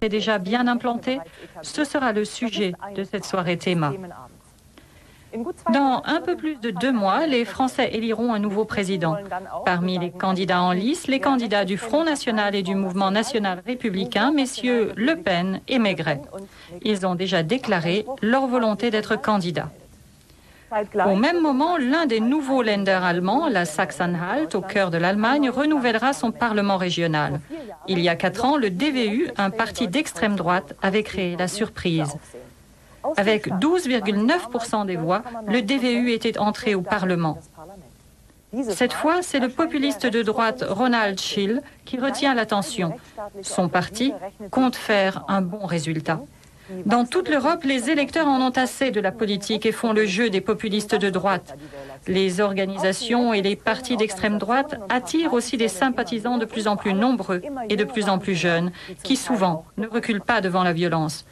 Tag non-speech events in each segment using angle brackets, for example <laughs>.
est déjà bien implanté Ce sera le sujet de cette soirée théma. Dans un peu plus de deux mois, les Français éliront un nouveau président. Parmi les candidats en lice, les candidats du Front National et du Mouvement National Républicain, messieurs Le Pen et Maigret. Ils ont déjà déclaré leur volonté d'être candidats. Au même moment, l'un des nouveaux Länder allemands, la Sachsen-Anhalt, au cœur de l'Allemagne, renouvellera son parlement régional. Il y a quatre ans, le DVU, un parti d'extrême droite, avait créé la surprise. Avec 12,9% des voix, le DVU était entré au Parlement. Cette fois, c'est le populiste de droite Ronald Schill qui retient l'attention. Son parti compte faire un bon résultat. Dans toute l'Europe, les électeurs en ont assez de la politique et font le jeu des populistes de droite. Les organisations et les partis d'extrême droite attirent aussi des sympathisants de plus en plus nombreux et de plus en plus jeunes, qui souvent ne reculent pas devant la violence.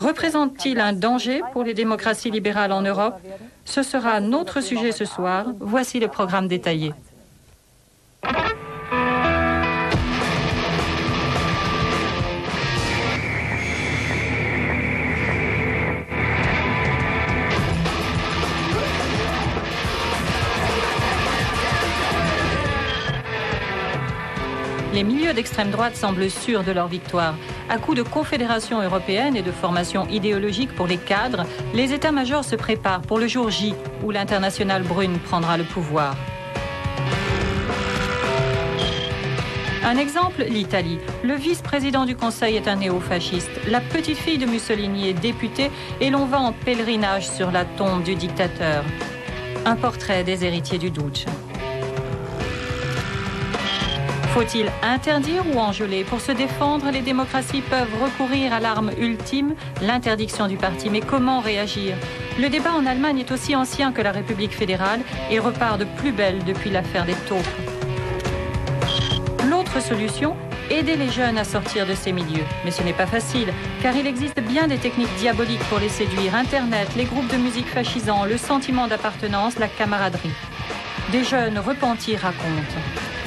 Représente-t-il un danger pour les démocraties libérales en Europe? Ce sera notre sujet ce soir. Voici le programme détaillé. Les milieux d'extrême droite semblent sûrs de leur victoire. À coup de confédération européenne et de formation idéologique pour les cadres, les états-majors se préparent pour le jour J où l'international brune prendra le pouvoir. Un exemple, l'Italie. Le vice-président du Conseil est un néo-fasciste. La petite fille de Mussolini est députée et l'on va en pèlerinage sur la tombe du dictateur. Un portrait des héritiers du Duce. Faut-il interdire ou engeler Pour se défendre, les démocraties peuvent recourir à l'arme ultime, l'interdiction du parti. Mais comment réagir? Le débat en Allemagne est aussi ancien que la République fédérale et repart de plus belle depuis l'affaire des taupes. L'autre solution Aider les jeunes à sortir de ces milieux. Mais ce n'est pas facile, car il existe bien des techniques diaboliques pour les séduire. Internet, les groupes de musique fascisants, le sentiment d'appartenance, la camaraderie. Des jeunes repentis racontent.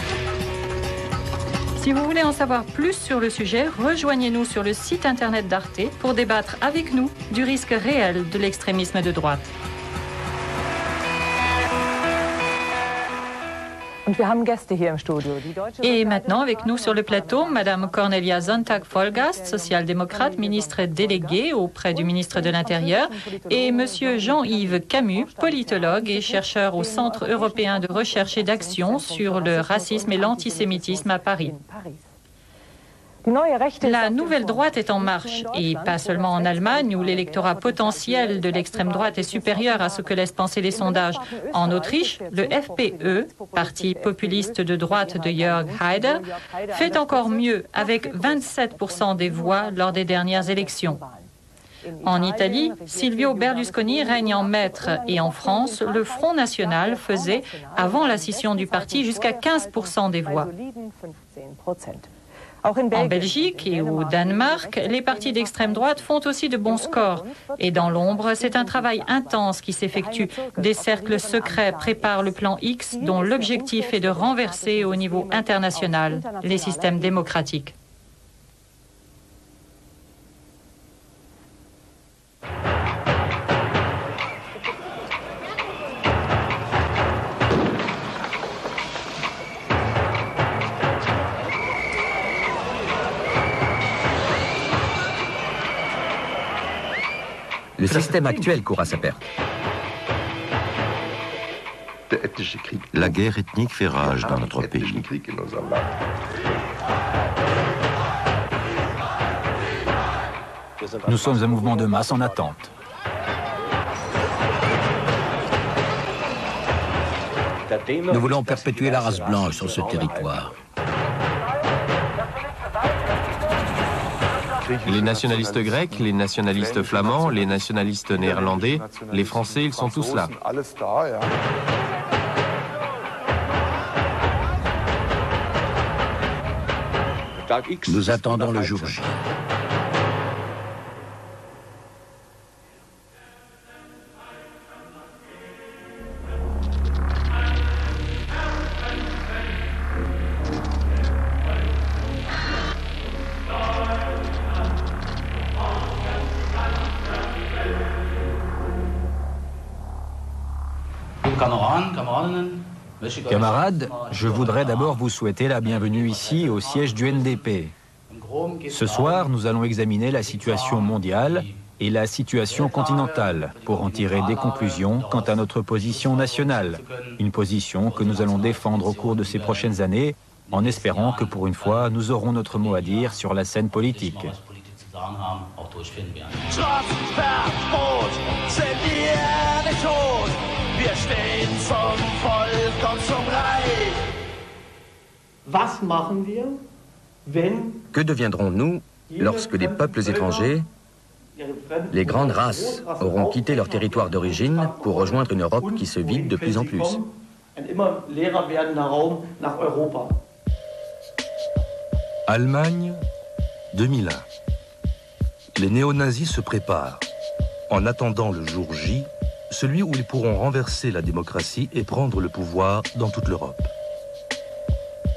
Si vous voulez en savoir plus sur le sujet, rejoignez-nous sur le site internet d'Arte pour débattre avec nous du risque réel de l'extrémisme de droite. Et maintenant, avec nous sur le plateau, Madame Cornelia Sonntag-Vollgast, social-démocrate, ministre déléguée auprès du ministre de l'Intérieur, et Monsieur Jean-Yves Camus, politologue et chercheur au Centre européen de recherche et d'action sur le racisme et l'antisémitisme à Paris. La nouvelle droite est en marche, et pas seulement en Allemagne, où l'électorat potentiel de l'extrême droite est supérieur à ce que laissent penser les sondages. En Autriche, le FPE, parti populiste de droite de Jörg Haider, fait encore mieux avec 27% des voix lors des dernières élections. En Italie, Silvio Berlusconi règne en maître et en France, le Front National faisait, avant la scission du parti, jusqu'à 15% des voix. En Belgique et au Danemark, les partis d'extrême droite font aussi de bons scores. Et dans l'ombre, c'est un travail intense qui s'effectue. Des cercles secrets préparent le plan X dont l'objectif est de renverser au niveau international les systèmes démocratiques. Le système actuel court à sa perte. La guerre ethnique fait rage dans notre pays. Nous sommes un mouvement de masse en attente. Nous voulons perpétuer la race blanche sur ce territoire. Les nationalistes grecs, les nationalistes flamands, les nationalistes néerlandais, les Français, ils sont tous là. Nous attendons le jour J. Camarades, je voudrais d'abord vous souhaiter la bienvenue ici au siège du NDP. Ce soir, nous allons examiner la situation mondiale et la situation continentale pour en tirer des conclusions quant à notre position nationale, une position que nous allons défendre au cours de ces prochaines années en espérant que pour une fois, nous aurons notre mot à dire sur la scène politique. Que deviendrons-nous lorsque les peuples étrangers, les grandes races, auront quitté leur territoire d'origine pour rejoindre une Europe qui se vide de plus en plus. Allemagne, 2001. Les néo-nazis se préparent, en attendant le jour J, celui où ils pourront renverser la démocratie et prendre le pouvoir dans toute l'Europe.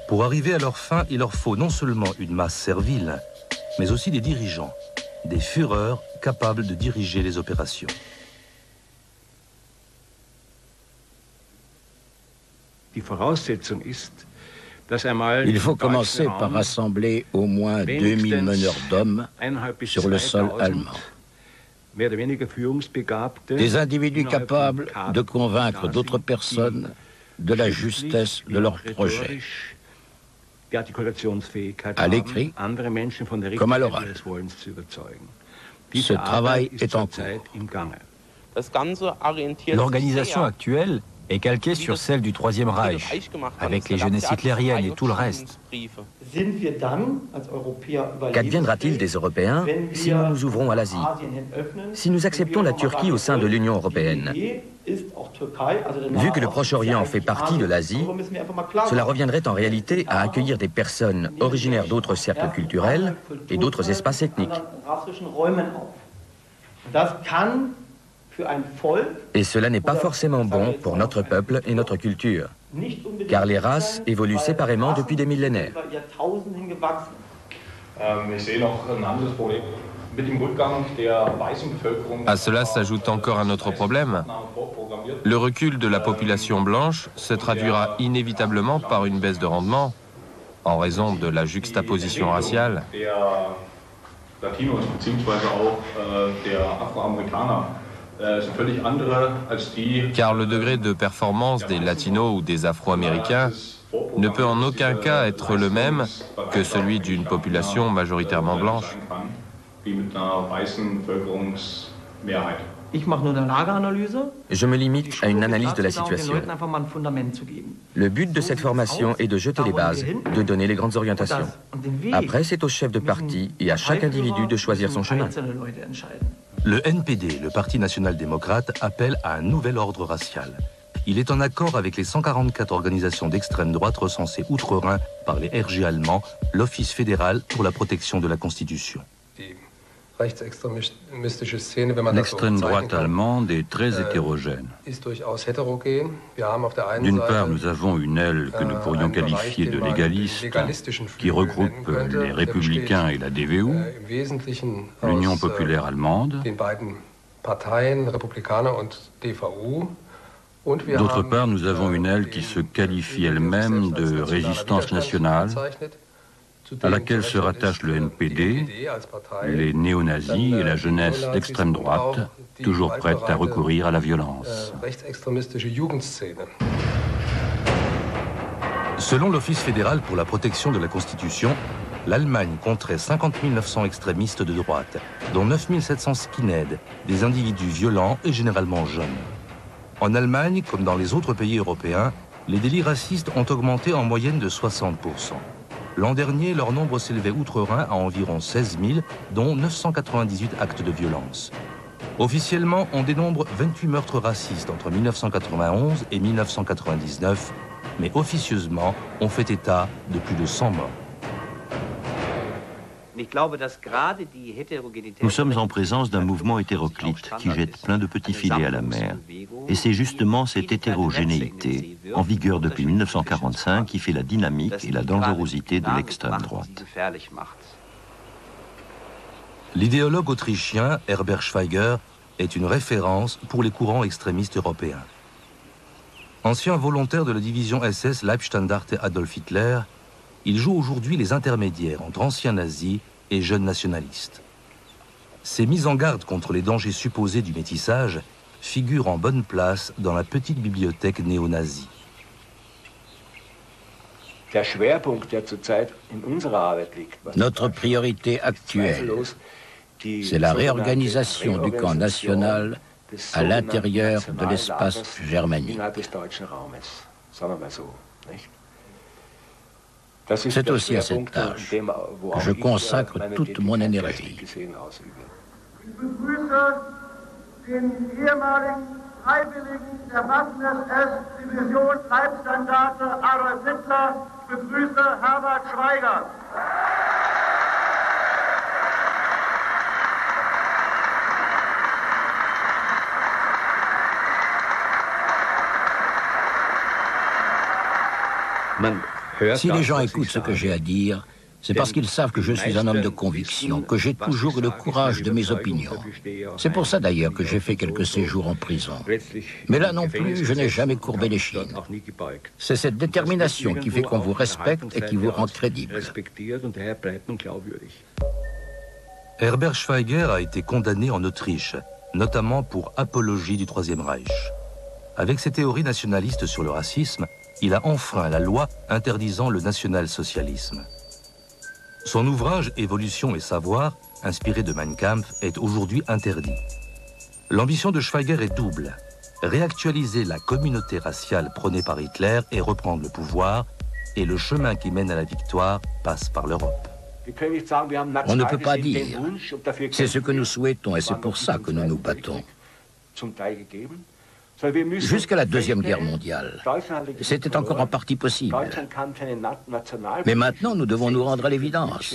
Pour arriver à leur fin, il leur faut non seulement une masse servile, mais aussi des dirigeants, des fureurs capables de diriger les opérations. Il faut commencer par rassembler au moins 2000 meneurs d'hommes sur le sol allemand. Des individus capables de convaincre d'autres personnes de la justesse de leur projet, à l'écrit comme à l'oral. Ce travail est en cours. L'organisation actuelle est calquée sur celle du Troisième Reich, avec les jeunesses hitlériennes et tout le reste. Qu'adviendra-t-il des Européens si nous nous ouvrons à l'Asie Si nous acceptons la Turquie au sein de l'Union européenne. Vu que le Proche-Orient fait partie de l'Asie, cela reviendrait en réalité à accueillir des personnes originaires d'autres cercles culturels et d'autres espaces ethniques. Et cela n'est pas forcément bon pour notre peuple et notre culture, car les races évoluent séparément depuis des millénaires. À cela s'ajoute encore un autre problème. Le recul de la population blanche se traduira inévitablement par une baisse de rendement en raison de la juxtaposition raciale. Car le degré de performance des latinos ou des afro-américains ne peut en aucun cas être le même que celui d'une population majoritairement blanche. Je me limite à une analyse de la situation. Le but de cette formation est de jeter les bases, de donner les grandes orientations. Après, c'est au chef de parti et à chaque individu de choisir son chemin. Le NPD, le Parti national-démocrate, appelle à un nouvel ordre racial. Il est en accord avec les 144 organisations d'extrême droite recensées outre-Rhin par les RG allemands, l'Office fédéral pour la protection de la Constitution. L'extrême droite allemande est très hétérogène. D'une part, nous avons une aile que nous pourrions qualifier de légaliste, qui regroupe les républicains et la DVU, l'Union populaire allemande. D'autre part, nous avons une aile qui se qualifie elle-même de résistance nationale, à laquelle se rattachent le NPD, les néo-nazis et la jeunesse d'extrême droite, toujours prête à recourir à la violence. Selon l'Office fédéral pour la protection de la Constitution, l'Allemagne compterait 50 900 extrémistes de droite, dont 9 700 skinheads, des individus violents et généralement jeunes. En Allemagne, comme dans les autres pays européens, les délits racistes ont augmenté en moyenne de 60 L'an dernier, leur nombre s'élevait outre-Rhin à environ 16 000, dont 998 actes de violence. Officiellement, on dénombre 28 meurtres racistes entre 1991 et 1999, mais officieusement, on fait état de plus de 100 morts. Nous sommes en présence d'un mouvement hétéroclite qui jette plein de petits filets à la mer. Et c'est justement cette hétérogénéité, en vigueur depuis 1945, qui fait la dynamique et la dangerosité de l'extrême droite. L'idéologue autrichien Herbert Schweiger est une référence pour les courants extrémistes européens. Ancien volontaire de la division SS Leibstandarte Adolf Hitler, il joue aujourd'hui les intermédiaires entre anciens nazis et jeunes nationalistes. Ces mises en garde contre les dangers supposés du métissage figurent en bonne place dans la petite bibliothèque néo-nazie. Notre priorité actuelle, c'est la réorganisation du camp national à l'intérieur de l'espace germanique. C'est aussi à cette tâche que je consacre toute mon énergie. Schweiger. Si les gens écoutent ce que j'ai à dire, c'est parce qu'ils savent que je suis un homme de conviction, que j'ai toujours le courage de mes opinions. C'est pour ça d'ailleurs que j'ai fait quelques séjours en prison. Mais là non plus, je n'ai jamais courbé les chines. C'est cette détermination qui fait qu'on vous respecte et qui vous rend crédible. Herbert Schweiger a été condamné en Autriche, notamment pour apologie du Troisième Reich. Avec ses théories nationalistes sur le racisme, il a enfreint la loi interdisant le national-socialisme. Son ouvrage Évolution et savoir, inspiré de Mein Kampf, est aujourd'hui interdit. L'ambition de Schweiger est double. Réactualiser la communauté raciale prônée par Hitler et reprendre le pouvoir, et le chemin qui mène à la victoire passe par l'Europe. On ne peut pas dire. C'est ce que nous souhaitons et c'est pour ça que nous nous battons. Jusqu'à la Deuxième Guerre mondiale, c'était encore en partie possible. Mais maintenant, nous devons nous rendre à l'évidence.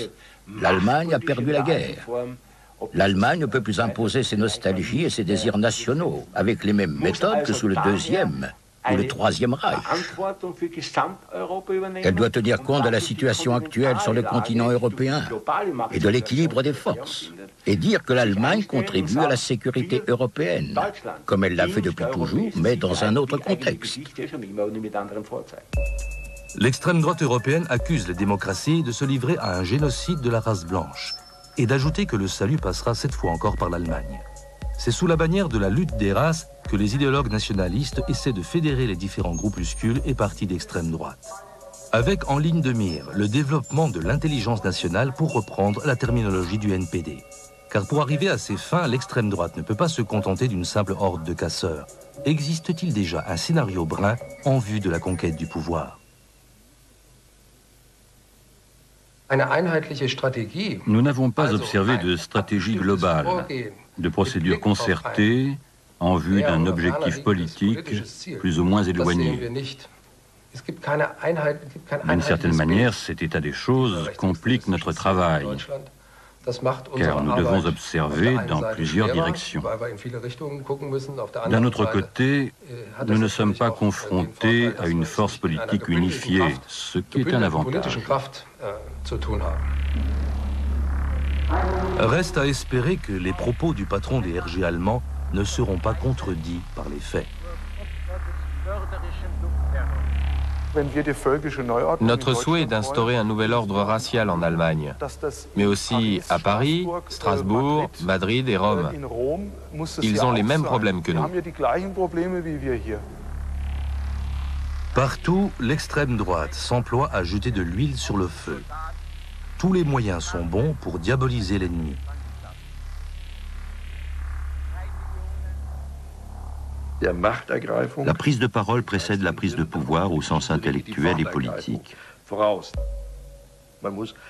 L'Allemagne a perdu la guerre. L'Allemagne ne peut plus imposer ses nostalgies et ses désirs nationaux avec les mêmes méthodes que sous le Deuxième ou le Troisième Reich. Elle doit tenir compte de la situation actuelle sur le continent européen et de l'équilibre des forces et dire que l'Allemagne contribue à la sécurité européenne, comme elle l'a fait depuis toujours, mais dans un autre contexte. L'extrême droite européenne accuse les démocraties de se livrer à un génocide de la race blanche et d'ajouter que le salut passera cette fois encore par l'Allemagne. C'est sous la bannière de la lutte des races que les idéologues nationalistes essaient de fédérer les différents groupuscules et partis d'extrême droite. Avec en ligne de mire le développement de l'intelligence nationale pour reprendre la terminologie du NPD. Car pour arriver à ces fins, l'extrême droite ne peut pas se contenter d'une simple horde de casseurs. Existe-t-il déjà un scénario brun en vue de la conquête du pouvoir? Nous n'avons pas observé de stratégie globale, de procédure concertée en vue d'un objectif politique plus ou moins éloigné. D'une certaine manière, cet état des choses complique notre travail, car nous devons observer dans plusieurs directions. D'un autre côté, nous ne sommes pas confrontés à une force politique unifiée, ce qui est un avantage. Reste à espérer que les propos du patron des RG allemands ne seront pas contredits par les faits. Notre souhait est d'instaurer un nouvel ordre racial en Allemagne, mais aussi à Paris, Strasbourg, Madrid et Rome. Ils ont les mêmes problèmes que nous. Partout, l'extrême droite s'emploie à jeter de l'huile sur le feu. Tous les moyens sont bons pour diaboliser l'ennemi. La prise de parole précède la prise de pouvoir au sens intellectuel et politique.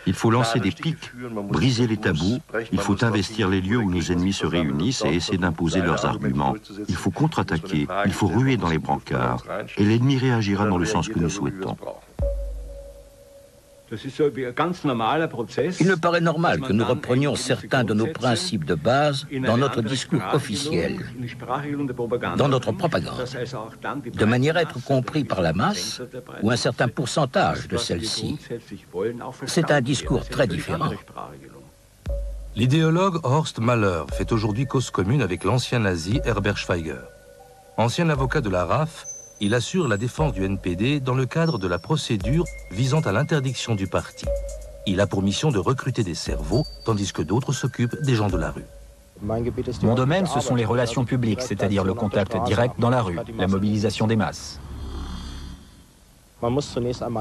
Il faut lancer des pics, briser les tabous, il faut investir les lieux où nos ennemis se réunissent et essayer d'imposer leurs arguments. Il faut contre-attaquer, il faut ruer dans les brancards, et l'ennemi réagira dans le sens que nous souhaitons. Il me paraît normal que nous reprenions certains de nos principes de base dans notre discours officiel, dans notre propagande, de manière à être compris par la masse ou un certain pourcentage de celle-ci. C'est un discours très différent. L'idéologue Horst Mahler fait aujourd'hui cause commune avec l'ancien nazi Herbert Schweiger. Ancien avocat de la RAF, Il assure la défense du NPD dans le cadre de la procédure visant à l'interdiction du parti. Il a pour mission de recruter des cerveaux, tandis que d'autres s'occupent des gens de la rue. Mon domaine, ce sont les relations publiques, c'est-à-dire le contact direct dans la rue, la mobilisation des masses.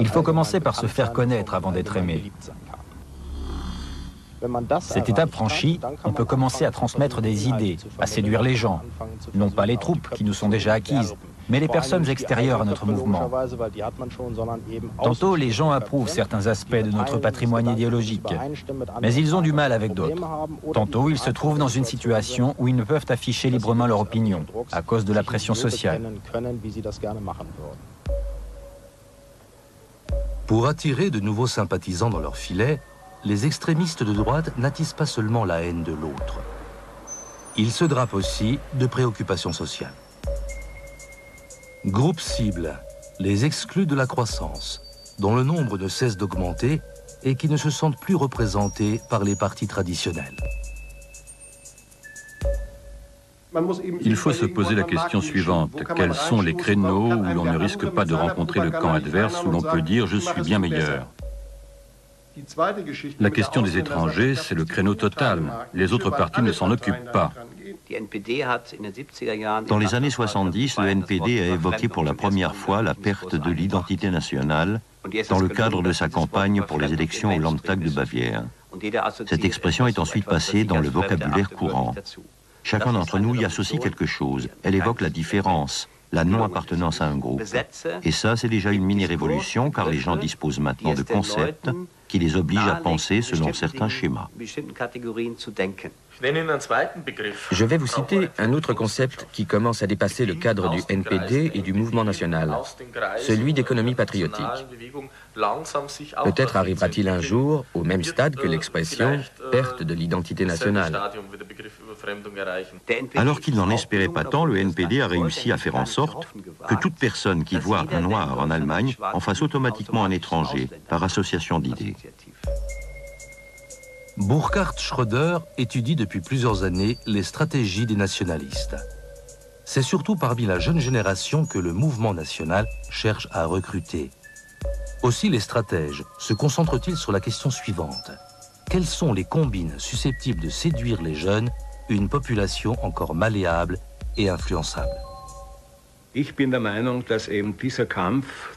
Il faut commencer par se faire connaître avant d'être aimé. Cette étape franchie, on peut commencer à transmettre des idées, à séduire les gens. Non pas les troupes qui nous sont déjà acquises, mais les personnes extérieures à notre mouvement. Tantôt, les gens approuvent certains aspects de notre patrimoine idéologique, mais ils ont du mal avec d'autres. Tantôt, ils se trouvent dans une situation où ils ne peuvent afficher librement leur opinion, à cause de la pression sociale. Pour attirer de nouveaux sympathisants dans leur filet, les extrémistes de droite n'attisent pas seulement la haine de l'autre. Ils se drapent aussi de préoccupations sociales. Groupe cible, les exclus de la croissance, dont le nombre ne cesse d'augmenter et qui ne se sentent plus représentés par les partis traditionnels. Il faut se poser la question suivante. Quels sont les créneaux où l'on ne risque pas de rencontrer le camp adverse, où l'on peut dire je suis bien meilleur La question des étrangers, c'est le créneau total. Les autres partis ne s'en occupent pas. Dans les années 70, le NPD a évoqué pour la première fois la perte de l'identité nationale dans le cadre de sa campagne pour les élections au Landtag de Bavière. Cette expression est ensuite passée dans le vocabulaire courant. Chacun d'entre nous y associe quelque chose. Elle évoque la différence, la non-appartenance à un groupe. Et ça, c'est déjà une mini-révolution, car les gens disposent maintenant de concepts qui les obligent à penser selon certains schémas. Je vais vous citer un autre concept qui commence à dépasser le cadre du NPD et du mouvement national, celui d'économie patriotique. Peut-être arrivera-t-il un jour au même stade que l'expression perte de l'identité nationale. Alors qu'il n'en espérait pas tant, le NPD a réussi à faire en sorte que toute personne qui voit un noir en Allemagne en fasse automatiquement un étranger par association d'idées. Burkhard Schröder étudie depuis plusieurs années les stratégies des nationalistes. C'est surtout parmi la jeune génération que le mouvement national cherche à recruter. Aussi les stratèges se concentrent-ils sur la question suivante. Quelles sont les combines susceptibles de séduire les jeunes, une population encore malléable et influençable?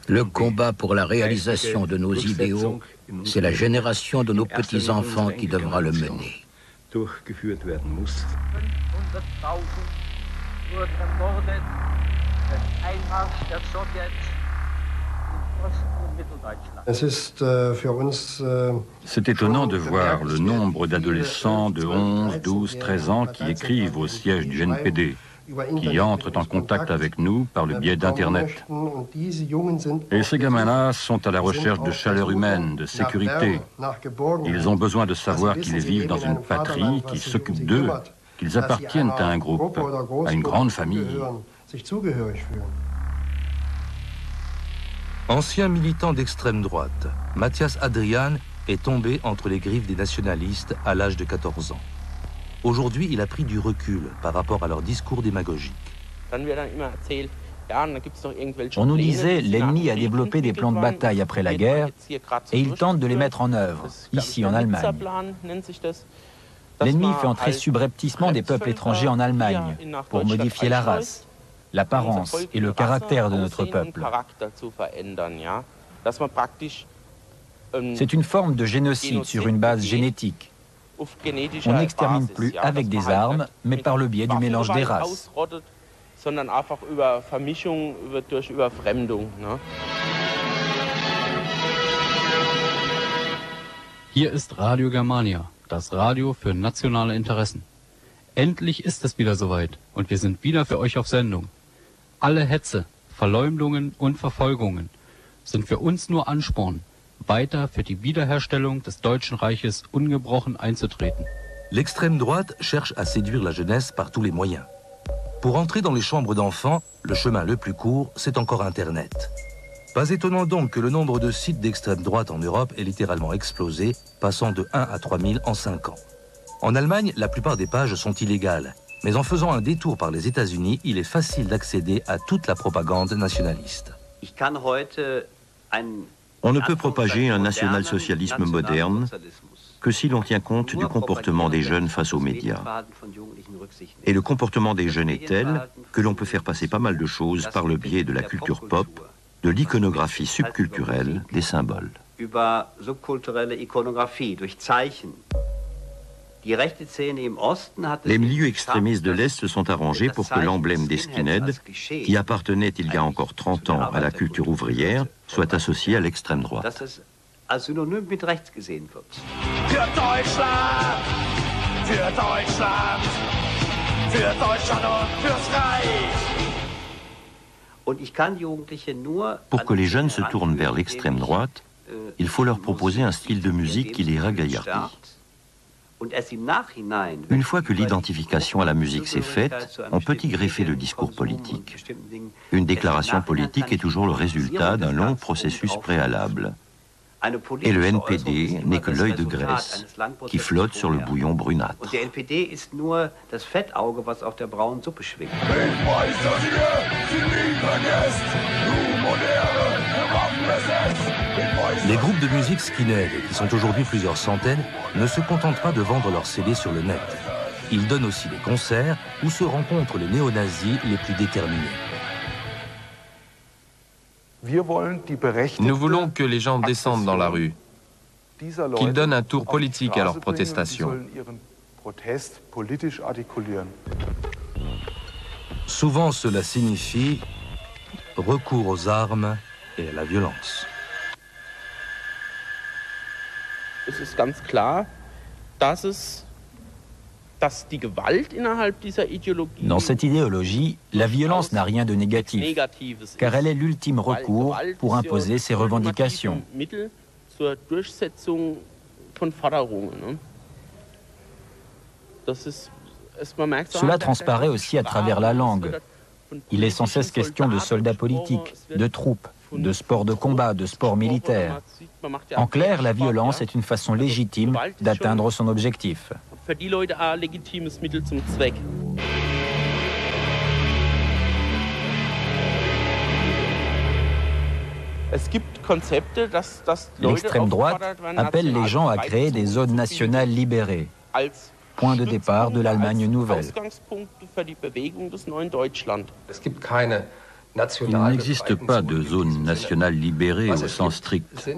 Le combat pour la réalisation de nos idéaux c'est la génération de nos petits-enfants qui devra le mener. C'est étonnant de voir le nombre d'adolescents de 11, 12, 13 ans qui écrivent au siège du NPD qui entrent en contact avec nous par le biais d'Internet. Et ces gamins-là sont à la recherche de chaleur humaine, de sécurité. Ils ont besoin de savoir qu'ils vivent dans une patrie qui s'occupe d'eux, qu'ils appartiennent à un groupe, à une grande famille. Ancien militant d'extrême droite, Mathias Adrian est tombé entre les griffes des nationalistes à l'âge de 14 ans. Aujourd'hui, il a pris du recul par rapport à leur discours démagogique. On nous disait l'ennemi a développé des plans de bataille après la guerre et il tente de les mettre en œuvre, ici en Allemagne. L'ennemi fait entrer subrepticement des peuples étrangers en Allemagne pour modifier la race, l'apparence et le caractère de notre peuple. C'est une forme de génocide sur une base génétique. On n'extermine plus avec des armes, mais par le biais du mélange des races. Hier ist Radio Germania, das Radio für nationale Interessen. Endlich ist es wieder soweit und wir sind wieder für euch auf Sendung. Alle Hetze, Verleumdungen und Verfolgungen sind für uns nur Ansporn, weiter für die Wiederherstellung des Deutschen Reiches ungebrochen einzutreten. L'extrême droite cherche à séduire la jeunesse par tous les moyens. Pour entrer dans les chambres d'enfants, le chemin le plus court, c'est encore Internet. Pas étonnant donc que le nombre de sites d'extrême droite en Europe ait littéralement explosé, passant de 1 à 3 000 en 5 ans. En Allemagne, la plupart des pages sont illégales, Mais en faisant un détour par les États-Unis, il est facile d'accéder à toute la propagande nationaliste. On ne peut propager un national-socialisme moderne que si l'on tient compte du comportement des jeunes face aux médias. Et le comportement des jeunes est tel que l'on peut faire passer pas mal de choses par le biais de la culture pop, de l'iconographie subculturelle, des symboles. Les milieux extrémistes de l'Est se sont arrangés pour que l'emblème des skinheads, qui appartenait il y a encore 30 ans à la culture ouvrière, soit associé à l'extrême droite. Pour que les jeunes se tournent vers l'extrême droite, il faut leur proposer un style de musique qui les ragaillardit. Une fois que l'identification à la musique s'est faite, on peut y greffer le discours politique. Une déclaration politique est toujours le résultat d'un long processus préalable. Et le NPD n'est que l'œil de graisse qui flotte sur le bouillon brunâtre. Les groupes de musique skinhead, qui sont aujourd'hui plusieurs centaines, ne se contentent pas de vendre leurs CD sur le net. Ils donnent aussi des concerts où se rencontrent les néo-nazis les plus déterminés. Nous voulons que les gens descendent dans la rue, qu'ils donnent un tour politique à leur protestation. Souvent cela signifie recours aux armes et à la violence. Dans cette idéologie, la violence n'a rien de négatif, car elle est l'ultime recours pour imposer ses revendications. Cela transparaît aussi à travers la langue. Il est sans cesse question de soldats politiques, de troupes, de sport de combat, de sport militaire. En clair, la violence est une façon légitime d'atteindre son objectif. L'extrême droite appelle les gens à créer des zones nationales libérées, point de départ de l'Allemagne nouvelle. Il n'existe pas de zone nationale libérée au sens strict.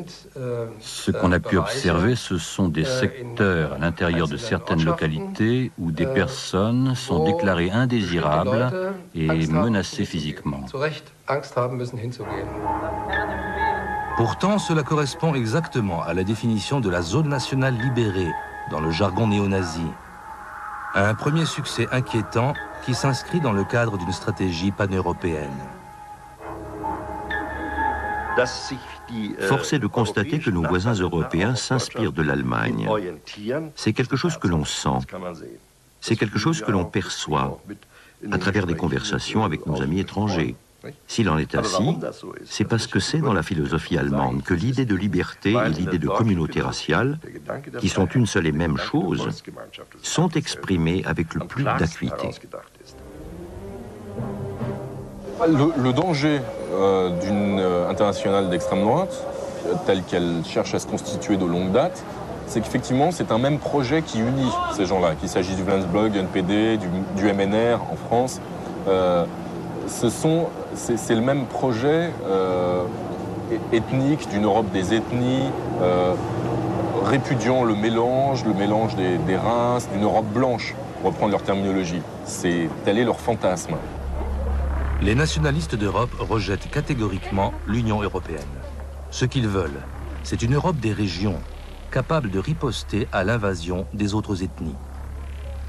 Ce qu'on a pu observer, ce sont des secteurs à l'intérieur de certaines localités où des personnes sont déclarées indésirables et menacées physiquement. Pourtant, cela correspond exactement à la définition de la zone nationale libérée dans le jargon néo-nazi. Un premier succès inquiétant qui s'inscrit dans le cadre d'une stratégie pan-européenne. Force est de constater que nos voisins européens s'inspirent de l'Allemagne. C'est quelque chose que l'on sent. C'est quelque chose que l'on perçoit à travers des conversations avec nos amis étrangers. S'il en est ainsi, c'est parce que c'est dans la philosophie allemande que l'idée de liberté et l'idée de communauté raciale, qui sont une seule et même chose, sont exprimées avec le plus d'acuité. Le, danger euh, d'une euh, internationale d'extrême droite, telle qu'elle cherche à se constituer de longue date, c'est qu'effectivement, c'est un même projet qui unit ces gens-là, qu'il s'agisse du Vlansblog, du NPD, du, MNR en France. Euh, ce c'est, le même projet ethnique d'une Europe des ethnies, répudiant le mélange, le mélange des, Reims, d'une Europe blanche, pour reprendre leur terminologie. C'est, tel est leur fantasme. Les nationalistes d'Europe rejettent catégoriquement l'Union européenne. Ce qu'ils veulent, c'est une Europe des régions, capable de riposter à l'invasion des autres ethnies.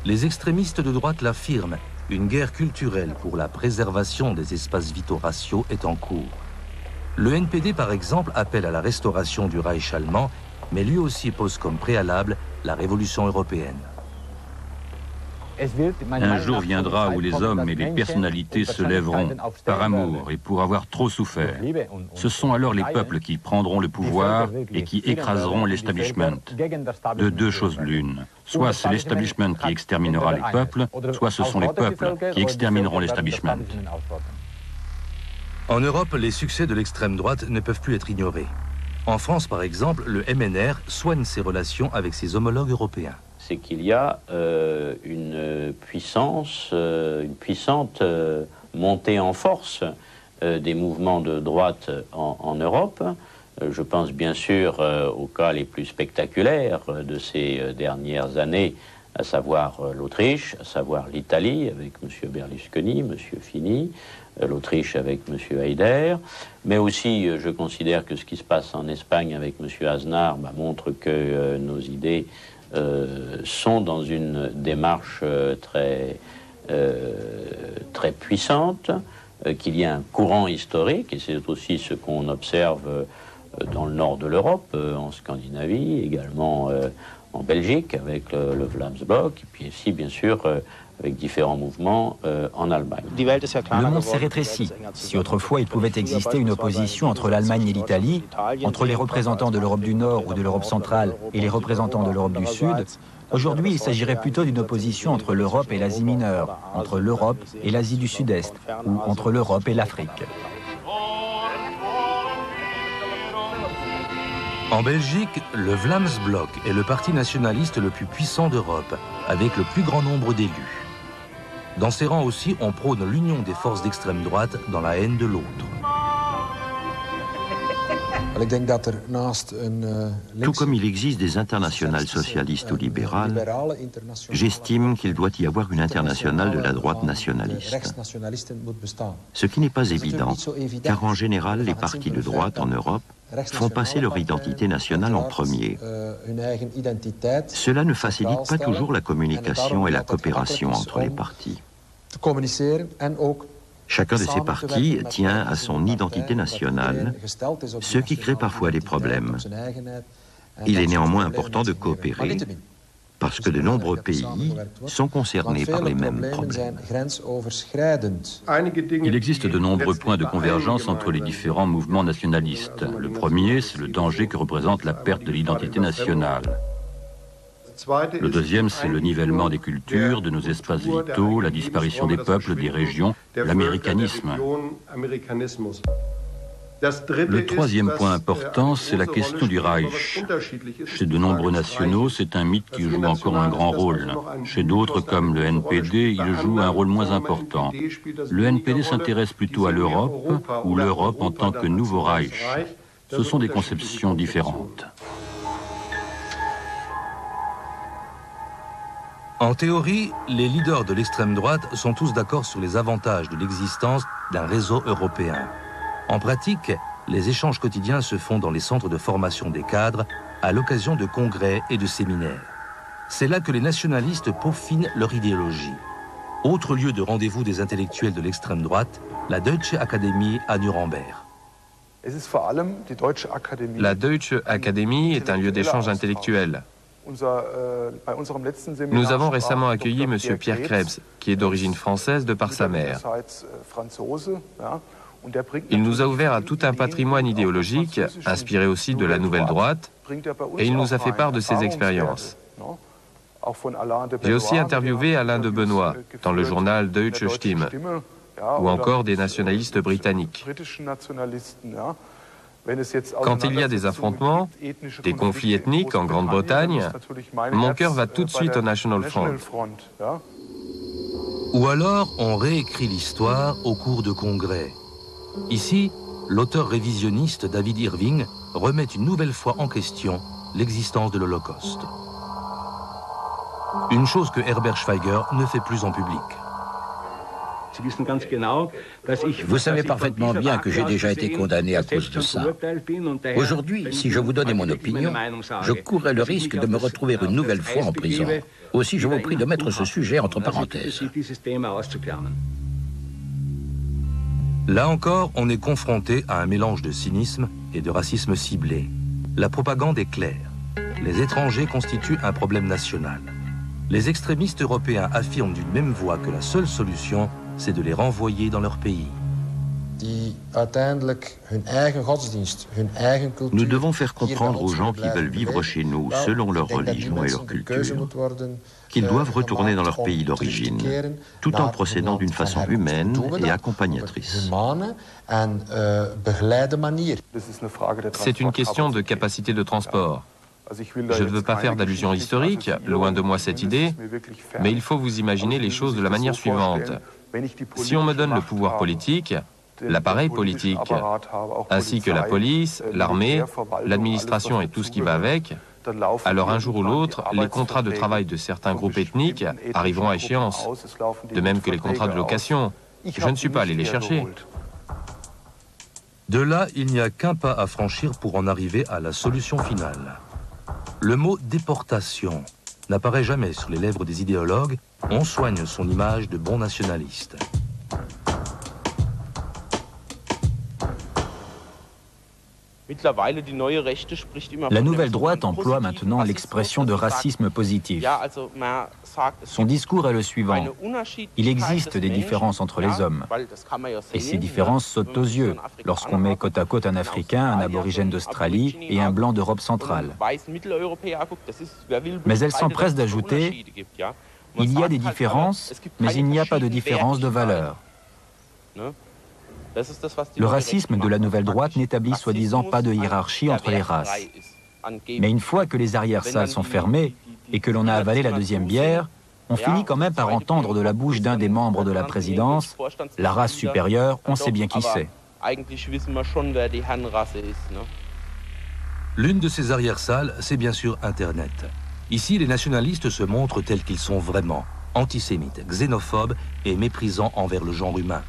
Les extrémistes de droite l'affirment, une guerre culturelle pour la préservation des espaces vitaux raciaux est en cours. Le NPD, par exemple, appelle à la restauration du Reich allemand, mais lui aussi pose comme préalable la révolution européenne. Un jour viendra où les hommes et les personnalités se lèveront par amour et pour avoir trop souffert. Ce sont alors les peuples qui prendront le pouvoir et qui écraseront l'establishment. De deux choses l'une. Soit c'est l'establishment qui exterminera les peuples, soit ce sont les peuples qui extermineront l'establishment. En Europe, les succès de l'extrême droite ne peuvent plus être ignorés. En France, par exemple, le MNR soigne ses relations avec ses homologues européens c'est qu'il y a euh, une puissance, euh, une puissante euh, montée en force des mouvements de droite en, Europe. je pense bien sûr aux cas les plus spectaculaires de ces dernières années, à savoir l'Autriche, à savoir l'Italie avec M. Berlusconi, M. Fini, l'Autriche avec M. Haider, mais aussi je considère que ce qui se passe en Espagne avec M. Aznar bah, montre que nos idées sont dans une démarche euh, très, euh, très puissante, qu'il y a un courant historique, et c'est aussi ce qu'on observe dans le nord de l'Europe, en Scandinavie, également en Belgique avec le, le et puis ici, bien sûr, avec différents mouvements euh, en Allemagne. Le monde s'est rétréci. Si autrefois il pouvait exister une opposition entre l'Allemagne et l'Italie, entre les représentants de l'Europe du Nord ou de l'Europe centrale et les représentants de l'Europe du Sud, aujourd'hui il s'agirait plutôt d'une opposition entre l'Europe et l'Asie mineure, entre l'Europe et l'Asie du Sud-Est, ou entre l'Europe et l'Afrique. En Belgique, le Vlaams-Blok est le parti nationaliste le plus puissant d'Europe, avec le plus grand nombre d'élus. Dans ses rangs aussi, on prône l'union des forces d'extrême droite dans la haine de l'autre. <laughs> Tout comme il existe des internationales socialistes ou libérales, j'estime qu'il doit y avoir une internationale de la droite nationaliste. Ce qui n'est pas évident, car en général, les partis de droite en Europe font passer leur identité nationale en premier. Cela ne facilite pas toujours la communication et la coopération entre les partis. Chacun de ces partis tient à son identité nationale, ce qui crée parfois des problèmes. Il est néanmoins important de coopérer parce que de nombreux pays sont concernés par les mêmes problèmes. Il existe de nombreux points de convergence entre les différents mouvements nationalistes. Le premier, c'est le danger que représente la perte de l'identité nationale. Le deuxième, c'est le nivellement des cultures, de nos espaces vitaux, la disparition des peuples, des régions, l'américanisme. Le troisième point important, c'est la question du Reich. Chez de nombreux nationaux, c'est un mythe qui joue encore un grand rôle. Chez d'autres, comme le NPD, il joue un rôle moins important. Le NPD s'intéresse plutôt à l'Europe, ou l'Europe en tant que nouveau Reich. Ce sont des conceptions différentes. En théorie, les leaders de l'extrême droite sont tous d'accord sur les avantages de l'existence d'un réseau européen. En pratique, les échanges quotidiens se font dans les centres de formation des cadres à l'occasion de congrès et de séminaires. C'est là que les nationalistes peaufinent leur idéologie. Autre lieu de rendez-vous des intellectuels de l'extrême droite, la Deutsche Akademie à Nuremberg. La Deutsche Akademie est un lieu d'échange intellectuel. Nous avons récemment accueilli M. Pierre Krebs, qui est d'origine française de par sa mère. Il nous a ouvert à tout un patrimoine idéologique, inspiré aussi de la nouvelle droite, et il nous a fait part de ses expériences. J'ai aussi interviewé Alain de Benoît dans le journal Deutsche Stimme, ou encore des nationalistes britanniques. Quand il y a des affrontements, des conflits ethniques en Grande-Bretagne, mon cœur va tout de suite au National Front. Ou alors on réécrit l'histoire au cours de congrès. Ici, l'auteur révisionniste David Irving remet une nouvelle fois en question l'existence de l'Holocauste. Une chose que Herbert Schweiger ne fait plus en public. Vous savez parfaitement bien que j'ai déjà été condamné à cause de ça. Aujourd'hui, si je vous donnais mon opinion, je courrais le risque de me retrouver une nouvelle fois en prison. Aussi, je vous prie de mettre ce sujet entre parenthèses. Là encore, on est confronté à un mélange de cynisme et de racisme ciblé. La propagande est claire. Les étrangers constituent un problème national. Les extrémistes européens affirment d'une même voix que la seule solution, c'est de les renvoyer dans leur pays. Nous devons faire comprendre aux gens qui veulent vivre chez nous selon leur religion et leur culture qu'ils doivent retourner dans leur pays d'origine, tout en procédant d'une façon humaine et accompagnatrice. C'est une question de capacité de transport. Je ne veux pas faire d'allusion historique, loin de moi cette idée, mais il faut vous imaginer les choses de la manière suivante. Si on me donne le pouvoir politique, l'appareil politique, ainsi que la police, l'armée, l'administration et tout ce qui va avec, alors un jour ou l'autre, les contrats de travail de certains groupes ethniques arriveront à échéance, de même que les contrats de location. Je ne suis pas allé les chercher. De là, il n'y a qu'un pas à franchir pour en arriver à la solution finale. Le mot déportation n'apparaît jamais sur les lèvres des idéologues, on soigne son image de bon nationaliste. La nouvelle droite emploie maintenant l'expression de racisme positif. Son discours est le suivant. Il existe des différences entre les hommes. Et ces différences sautent aux yeux lorsqu'on met côte à côte un Africain, un aborigène d'Australie et un blanc d'Europe centrale. Mais elle s'empresse d'ajouter, il y a des différences, mais il n'y a pas de différence de valeur. Le racisme de la nouvelle droite n'établit soi-disant pas de hiérarchie entre les races. Mais une fois que les arrières-salles sont fermées et que l'on a avalé la deuxième bière, on finit quand même par entendre de la bouche d'un des membres de la présidence, la race supérieure, on sait bien qui c'est. L'une de ces arrières-salles, c'est bien sûr Internet. Ici, les nationalistes se montrent tels qu'ils sont vraiment, antisémites, xénophobes et méprisants envers le genre humain.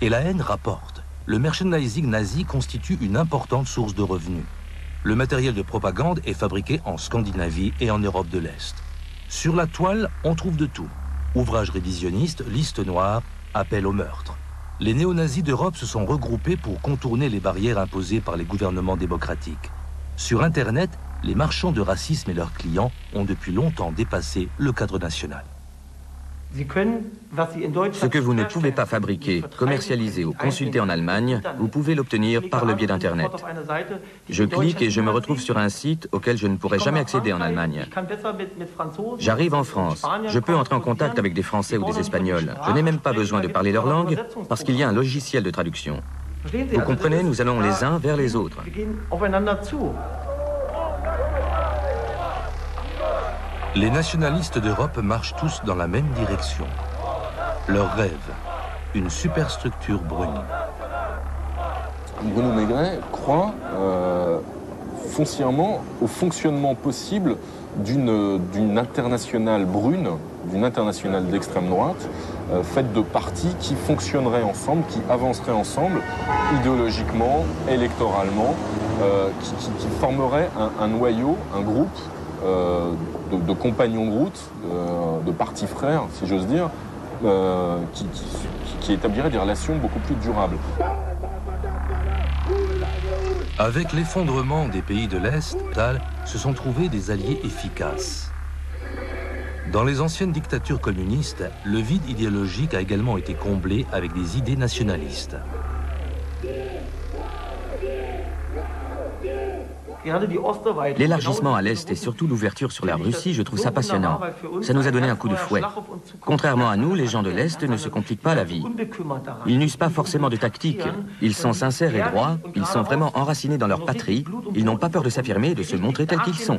Et la haine rapporte. Le merchandising nazi constitue une importante source de revenus. Le matériel de propagande est fabriqué en Scandinavie et en Europe de l'Est. Sur la toile, on trouve de tout. Ouvrages révisionnistes, listes noires, appels au meurtre. Les néo-nazis d'Europe se sont regroupés pour contourner les barrières imposées par les gouvernements démocratiques. Sur Internet, les marchands de racisme et leurs clients ont depuis longtemps dépassé le cadre national. Ce que vous ne pouvez pas fabriquer, commercialiser ou consulter en Allemagne, vous pouvez l'obtenir par le biais d'Internet. Je clique et je me retrouve sur un site auquel je ne pourrais jamais accéder en Allemagne. J'arrive en France. Je peux entrer en contact avec des Français ou des Espagnols. Je n'ai même pas besoin de parler leur langue parce qu'il y a un logiciel de traduction. Vous comprenez, nous allons les uns vers les autres. Les nationalistes d'Europe marchent tous dans la même direction. Leur rêve, une superstructure brune. Bruno Maigret croit euh, foncièrement au fonctionnement possible d'une internationale brune, d'une internationale d'extrême droite, euh, faite de partis qui fonctionneraient ensemble, qui avanceraient ensemble, idéologiquement, électoralement, euh, qui, formeraient un, noyau, un groupe de, compagnons de route, euh, de partis frères, si j'ose dire, euh, qui, qui, établirait des relations beaucoup plus durables. Avec l'effondrement des pays de l'Est, se sont trouvés des alliés efficaces. Dans les anciennes dictatures communistes, le vide idéologique a également été comblé avec des idées nationalistes. L'élargissement à l'Est et surtout l'ouverture sur la Russie, je trouve ça passionnant. Ça nous a donné un coup de fouet. Contrairement à nous, les gens de l'Est ne se compliquent pas la vie. Ils n'usent pas forcément de tactique. Ils sont sincères et droits. Ils sont vraiment enracinés dans leur patrie. Ils n'ont pas peur de s'affirmer et de se montrer tels qu'ils sont.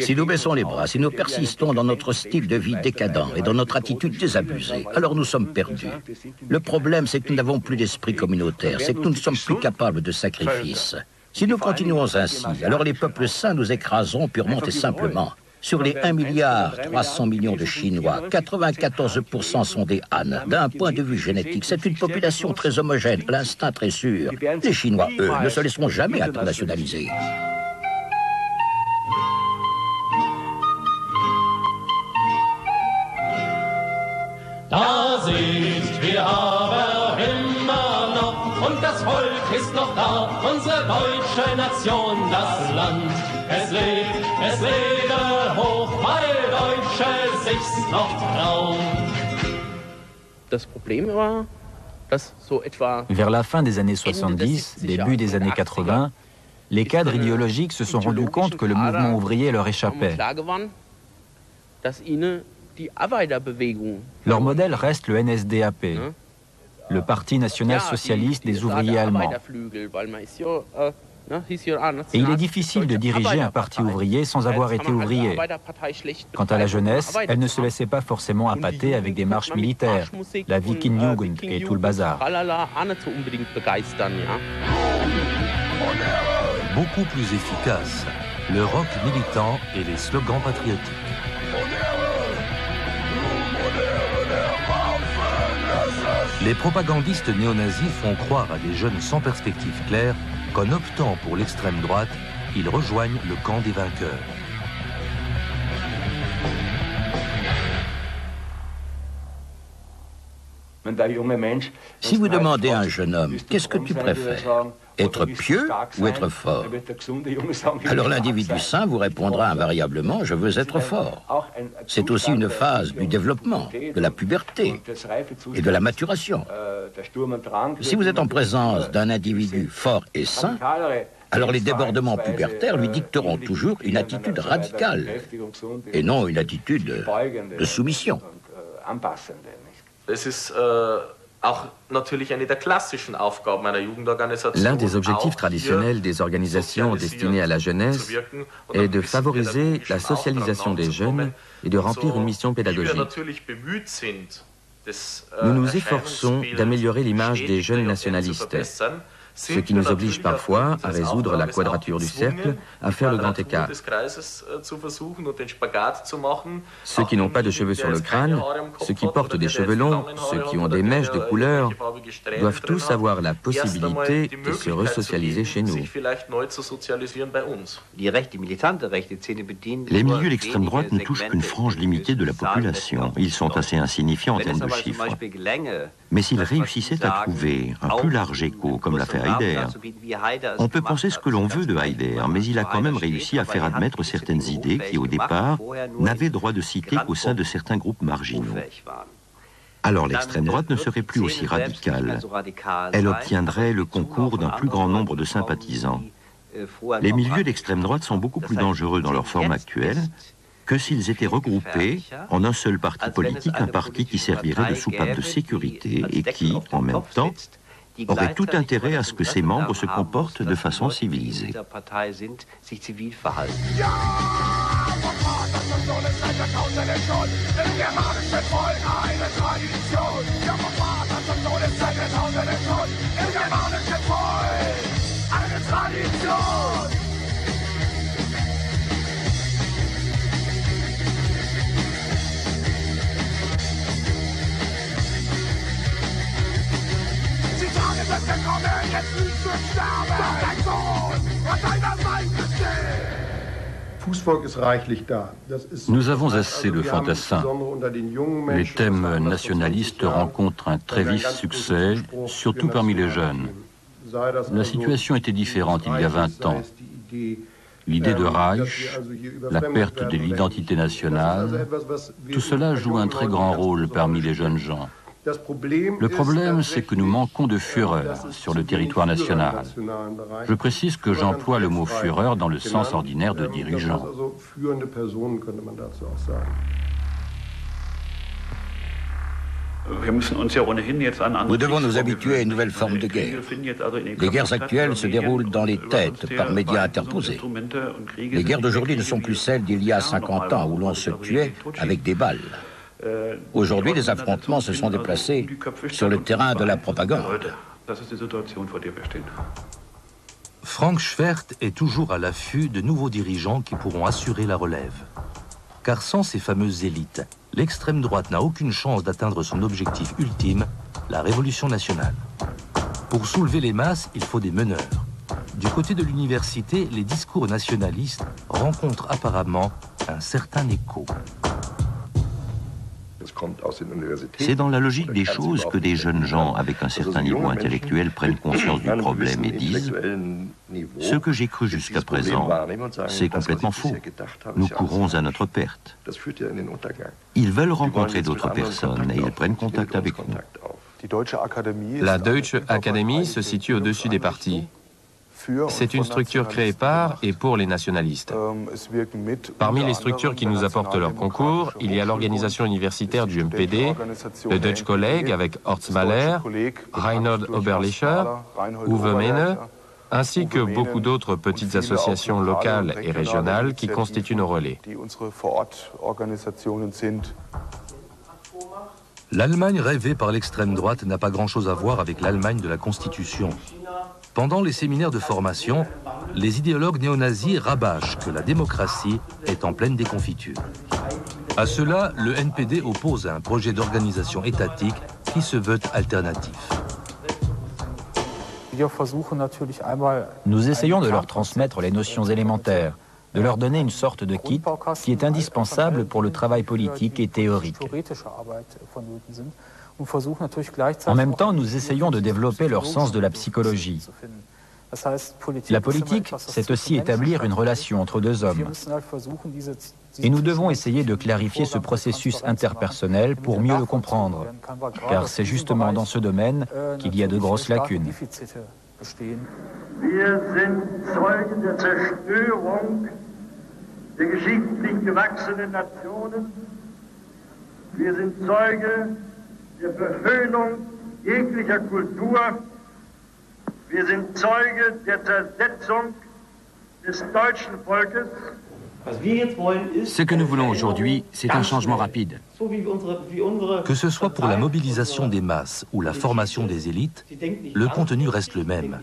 Si nous baissons les bras, si nous persistons dans notre style de vie décadent et dans notre attitude désabusée, alors nous sommes perdus. Le problème, c'est que nous n'avons plus d'esprit communautaire, c'est que nous ne sommes plus capables de sacrifice. Si nous continuons ainsi, alors les peuples sains nous écraseront purement et simplement. Sur les 1 milliard 300 millions de Chinois, 94% sont des Han. D'un point de vue génétique, c'est une population très homogène, l'instinct très sûr. Les Chinois, eux, ne se laisseront jamais internationaliser. Ist noch da, unsere deutsche Nation, das Land. Es lebt, es lebe hoch, meine Deutsche. sich's noch traut. Vers la fin des années 70, début des années 80, les cadres idéologiques se sont rendus compte que le mouvement ouvrier leur échappait. Leur modèle reste le NSDAP, le Parti national socialiste des ouvriers allemands. Et il est difficile de diriger un parti ouvrier sans avoir été ouvrier. Quant à la jeunesse, elle ne se laissait pas forcément appâter avec des marches militaires, la Wikinjugend et tout le bazar. Beaucoup plus efficace, le rock militant et les slogans patriotiques. Les propagandistes néo-nazis font croire à des jeunes sans perspective claire qu'en optant pour l'extrême droite, ils rejoignent le camp des vainqueurs. Si vous demandez à un jeune homme, qu'est-ce que tu préfères? Être pieux ou être fort Alors l'individu sain vous répondra invariablement, je veux être fort. C'est aussi une phase du développement, de la puberté et de la maturation. Si vous êtes en présence d'un individu fort et sain, alors les débordements pubertaires lui dicteront toujours une attitude radicale et non une attitude de soumission. L'un des objectifs traditionnels des organisations destinées à la jeunesse est de favoriser la socialisation des jeunes et de remplir une mission pédagogique. Nous nous efforçons d'améliorer l'image des jeunes nationalistes ce qui nous oblige parfois à résoudre la quadrature du cercle, à faire le grand écart. Ceux qui n'ont pas de cheveux sur le crâne, ceux qui portent des cheveux longs, ceux qui ont des mèches de couleur, doivent tous avoir la possibilité de se resocialiser chez nous. Les milieux d'extrême droite ne touchent qu'une frange limitée de la population. Ils sont assez insignifiants en termes de chiffres. Mais s'ils réussissaient à trouver un plus large écho, comme l'a fait On peut penser ce que l'on veut de Heider, mais il a quand même réussi à faire admettre certaines idées qui, au départ, n'avaient droit de citer qu'au sein de certains groupes marginaux. Alors l'extrême droite ne serait plus aussi radicale. Elle obtiendrait le concours d'un plus grand nombre de sympathisants. Les milieux d'extrême droite sont beaucoup plus dangereux dans leur forme actuelle que s'ils étaient regroupés en un seul parti politique, un parti qui servirait de soupape de sécurité et qui, en même temps, aurait tout intérêt à ce que ses membres se comportent de façon civilisée. Nous avons assez de fantassins. Les thèmes nationalistes rencontrent un très vif succès, surtout parmi les jeunes. La situation était différente il y a 20 ans. L'idée de Reich, la perte de l'identité nationale, tout cela joue un très grand rôle parmi les jeunes gens. Le problème, c'est que nous manquons de fureur sur le territoire national. Je précise que j'emploie le mot fureur dans le sens ordinaire de dirigeant. Nous devons nous habituer à une nouvelle forme de guerre. Les guerres actuelles se déroulent dans les têtes par médias interposés. Les guerres d'aujourd'hui ne sont plus celles d'il y a 50 ans où l'on se tuait avec des balles. Aujourd'hui, les affrontements se sont déplacés sur le terrain de la propagande. Frank Schwert est toujours à l'affût de nouveaux dirigeants qui pourront assurer la relève. Car sans ces fameuses élites, l'extrême droite n'a aucune chance d'atteindre son objectif ultime, la révolution nationale. Pour soulever les masses, il faut des meneurs. Du côté de l'université, les discours nationalistes rencontrent apparemment un certain écho. C'est dans la logique des choses que des jeunes gens avec un certain niveau intellectuel prennent <coughs> conscience du problème et disent Ce que j'ai cru jusqu'à présent, c'est complètement faux. Nous courons à notre perte. Ils veulent rencontrer d'autres personnes et ils prennent contact avec nous. La Deutsche Academy se situe au-dessus des partis. C'est une structure créée par et pour les nationalistes. Parmi les structures qui nous apportent leur concours, il y a l'organisation universitaire du MPD, le Deutsche College avec Horst Mahler, Reinhold Oberlicher, Uwe Mene, ainsi que beaucoup d'autres petites associations locales et régionales qui constituent nos relais. L'Allemagne rêvée par l'extrême droite n'a pas grand-chose à voir avec l'Allemagne de la Constitution. Pendant les séminaires de formation, les idéologues néo-nazis rabâchent que la démocratie est en pleine déconfiture. À cela, le NPD oppose un projet d'organisation étatique qui se veut alternatif. Nous essayons de leur transmettre les notions élémentaires, de leur donner une sorte de kit qui est indispensable pour le travail politique et théorique. En même temps, nous essayons de développer leur sens de la psychologie. La politique, c'est aussi établir une relation entre deux hommes. Et nous devons essayer de clarifier ce processus interpersonnel pour mieux le comprendre, car c'est justement dans ce domaine qu'il y a de grosses lacunes. Wir sind der Zerstörung der geschichtlich gewachsenen Nationen. Wir sind Zeuge der Verhöhnung jeglicher Kultur. Wir sind Zeuge der Zersetzung des deutschen Volkes. Ce que nous voulons aujourd'hui, c'est un changement rapide. Que ce soit pour la mobilisation des masses ou la formation des élites, le contenu reste le même.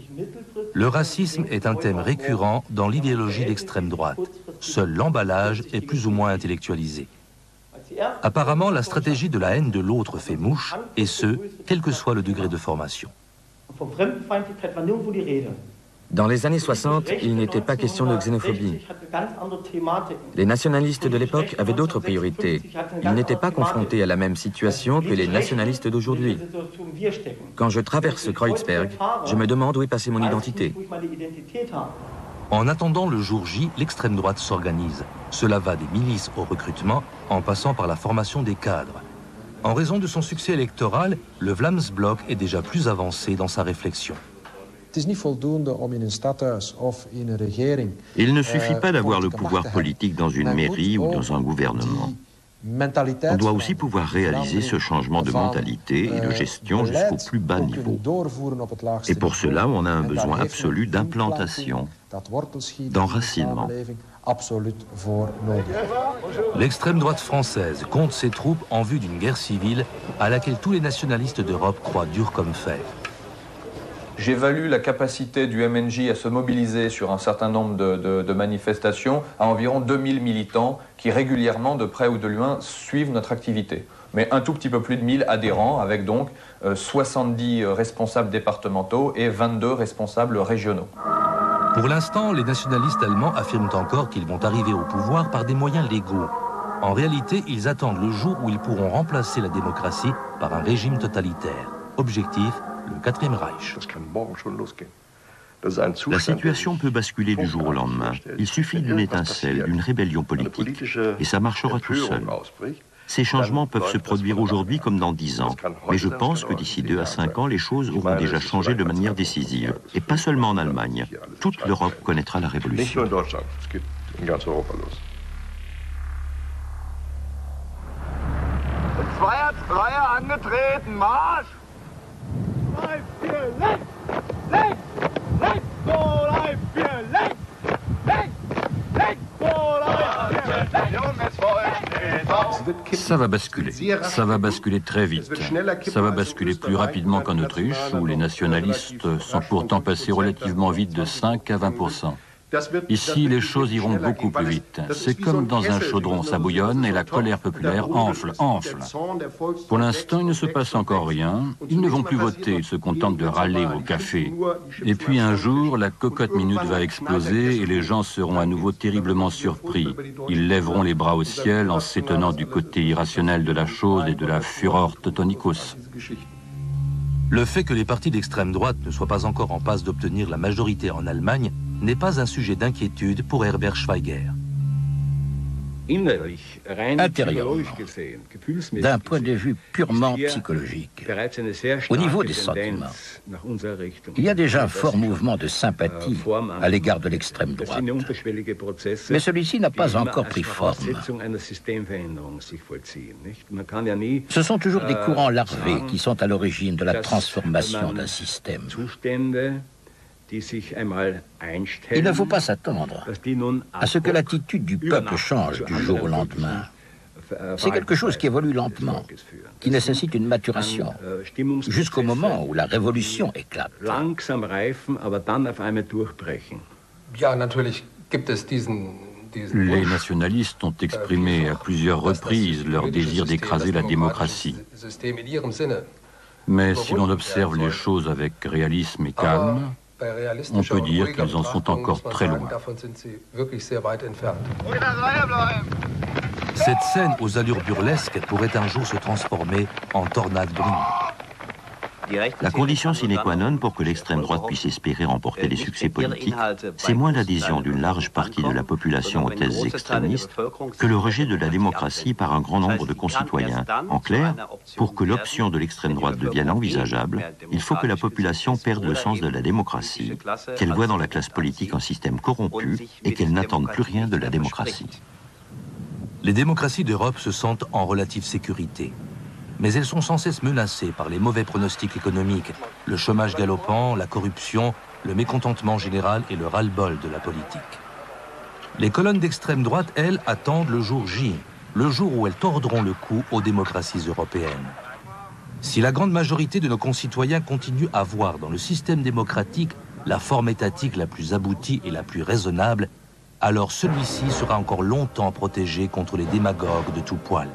Le racisme est un thème récurrent dans l'idéologie d'extrême droite. Seul l'emballage est plus ou moins intellectualisé. Apparemment, la stratégie de la haine de l'autre fait mouche, et ce, quel que soit le degré de formation. Dans les années 60, il n'était pas question de xénophobie. Les nationalistes de l'époque avaient d'autres priorités. Ils n'étaient pas confrontés à la même situation que les nationalistes d'aujourd'hui. Quand je traverse Kreuzberg, je me demande où est passée mon identité. En attendant le jour J, l'extrême droite s'organise. Cela va des milices au recrutement, en passant par la formation des cadres. En raison de son succès électoral, le Vlaamsblok est déjà plus avancé dans sa réflexion. Il ne suffit pas d'avoir le pouvoir politique dans une mairie ou dans un gouvernement. On doit aussi pouvoir réaliser ce changement de mentalité et de gestion jusqu'au plus bas niveau. Et pour cela, on a un besoin absolu d'implantation, d'enracinement. L'extrême droite française compte ses troupes en vue d'une guerre civile à laquelle tous les nationalistes d'Europe croient dur comme fer. J'évalue la capacité du MNJ à se mobiliser sur un certain nombre de, manifestations à environ 2000 militants qui régulièrement, de près ou de loin, suivent notre activité. Mais un tout petit peu plus de 1000 adhérents, avec donc 70 euh, responsables départementaux et 22 responsables régionaux. Pour l'instant, les nationalistes allemands affirment encore qu'ils vont arriver au pouvoir par des moyens légaux. En réalité, ils attendent le jour où ils pourront remplacer la démocratie par un régime totalitaire. Objectif, le quatrième Reich. La situation peut basculer du jour au lendemain. Il suffit d'une étincelle, d'une rébellion politique, et ça marchera tout seul. Ces changements peuvent se produire aujourd'hui comme dans dix ans, mais je pense que d'ici deux à cinq ans, les choses auront déjà changé de manière décisive. Et pas seulement en Allemagne. Toute l'Europe connaîtra la révolution. Ça va basculer. Ça va basculer très vite. Ça va basculer plus rapidement qu'en Autriche, où les nationalistes sont pourtant passés relativement vite de 5 à 20 Ici, les choses iront beaucoup plus vite. C'est comme dans un chaudron, ça bouillonne et la colère populaire enfle, enfle. Pour l'instant, il ne se passe encore rien. Ils ne vont plus voter, ils se contentent de râler au café. Et puis un jour, la cocotte minute va exploser et les gens seront à nouveau terriblement surpris. Ils lèveront les bras au ciel en s'étonnant du côté irrationnel de la chose et de la fureur teutonicos. Le fait que les partis d'extrême droite ne soient pas encore en passe d'obtenir la majorité en Allemagne n'est pas un sujet d'inquiétude pour Herbert Schweiger. Intérieurement, d'un point de vue purement psychologique, au niveau des sentiments, il y a déjà un fort mouvement de sympathie à l'égard de l'extrême droite. Mais celui-ci n'a pas encore pris forme. Ce sont toujours des courants larvés qui sont à l'origine de la transformation d'un système. Il ne faut pas s'attendre à ce que l'attitude du peuple change du jour au lendemain. C'est quelque chose qui évolue lentement, qui nécessite une maturation, jusqu'au moment où la révolution éclate. Les nationalistes ont exprimé à plusieurs reprises leur désir d'écraser la démocratie. Mais si l'on observe les choses avec réalisme et calme, on peut dire qu'ils en sont encore très loin. Cette scène aux allures burlesques pourrait un jour se transformer en tornade brune. La condition sine qua non pour que l'extrême droite puisse espérer remporter des succès politiques, c'est moins l'adhésion d'une large partie de la population aux thèses extrémistes que le rejet de la démocratie par un grand nombre de concitoyens. En clair, pour que l'option de l'extrême droite devienne envisageable, il faut que la population perde le sens de la démocratie, qu'elle voit dans la classe politique un système corrompu et qu'elle n'attende plus rien de la démocratie. Les démocraties d'Europe se sentent en relative sécurité mais elles sont sans cesse menacées par les mauvais pronostics économiques, le chômage galopant, la corruption, le mécontentement général et le ras-le-bol de la politique. Les colonnes d'extrême droite, elles, attendent le jour J, le jour où elles tordront le cou aux démocraties européennes. Si la grande majorité de nos concitoyens continue à voir dans le système démocratique la forme étatique la plus aboutie et la plus raisonnable, alors celui-ci sera encore longtemps protégé contre les démagogues de tout poil.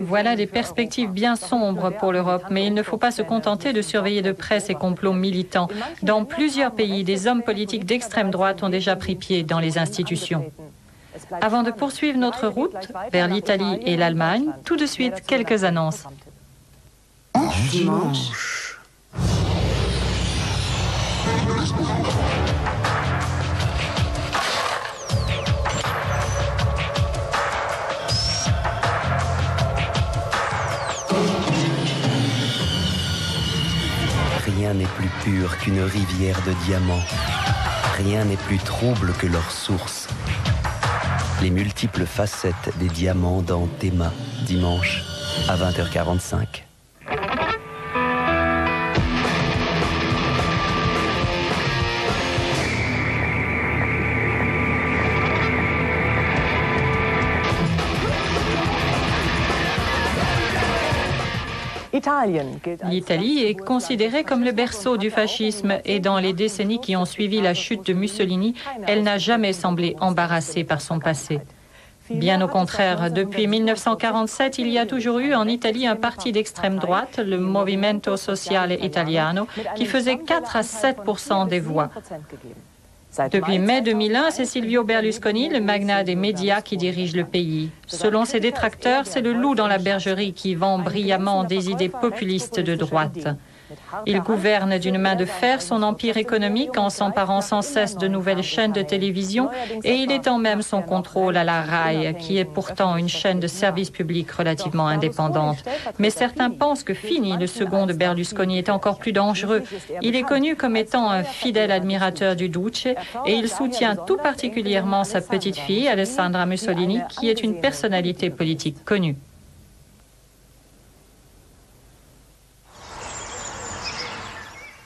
Voilà des perspectives bien sombres pour l'Europe, mais il ne faut pas se contenter de surveiller de près ces complots militants. Dans plusieurs pays, des hommes politiques d'extrême droite ont déjà pris pied dans les institutions. Avant de poursuivre notre route vers l'Italie et l'Allemagne, tout de suite quelques annonces. Rien n'est plus pur qu'une rivière de diamants. Rien n'est plus trouble que leur source. Les multiples facettes des diamants dans Théma, dimanche à 20h45. L'Italie est considérée comme le berceau du fascisme et dans les décennies qui ont suivi la chute de Mussolini, elle n'a jamais semblé embarrassée par son passé. Bien au contraire, depuis 1947, il y a toujours eu en Italie un parti d'extrême droite, le Movimento Sociale Italiano, qui faisait 4 à 7% des voix. Depuis mai 2001, c'est Silvio Berlusconi, le magnat des médias, qui dirige le pays. Selon ses détracteurs, c'est le loup dans la bergerie qui vend brillamment des idées populistes de droite. Il gouverne d'une main de fer son empire économique en s'emparant sans cesse de nouvelles chaînes de télévision et il étend même son contrôle à la RAI, qui est pourtant une chaîne de service public relativement indépendante. Mais certains pensent que Fini, le second de Berlusconi, est encore plus dangereux. Il est connu comme étant un fidèle admirateur du Duce et il soutient tout particulièrement sa petite fille, Alessandra Mussolini, qui est une personnalité politique connue.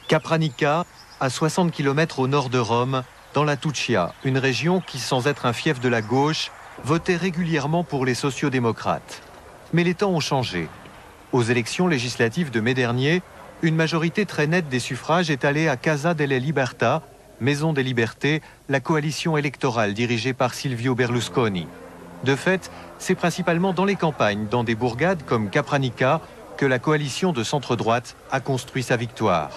Capranica, à 60 km au nord de Rome, dans la Tuccia, une région qui, sans être un fief de la gauche, votait régulièrement pour les sociodémocrates. Mais les temps ont changé. Aux élections législatives de mai dernier, une majorité très nette des suffrages est allée à Casa delle Libertà, Maison des Libertés, la coalition électorale dirigée par Silvio Berlusconi. De fait, c'est principalement dans les campagnes, dans des bourgades comme Capranica, que la coalition de centre-droite a construit sa victoire.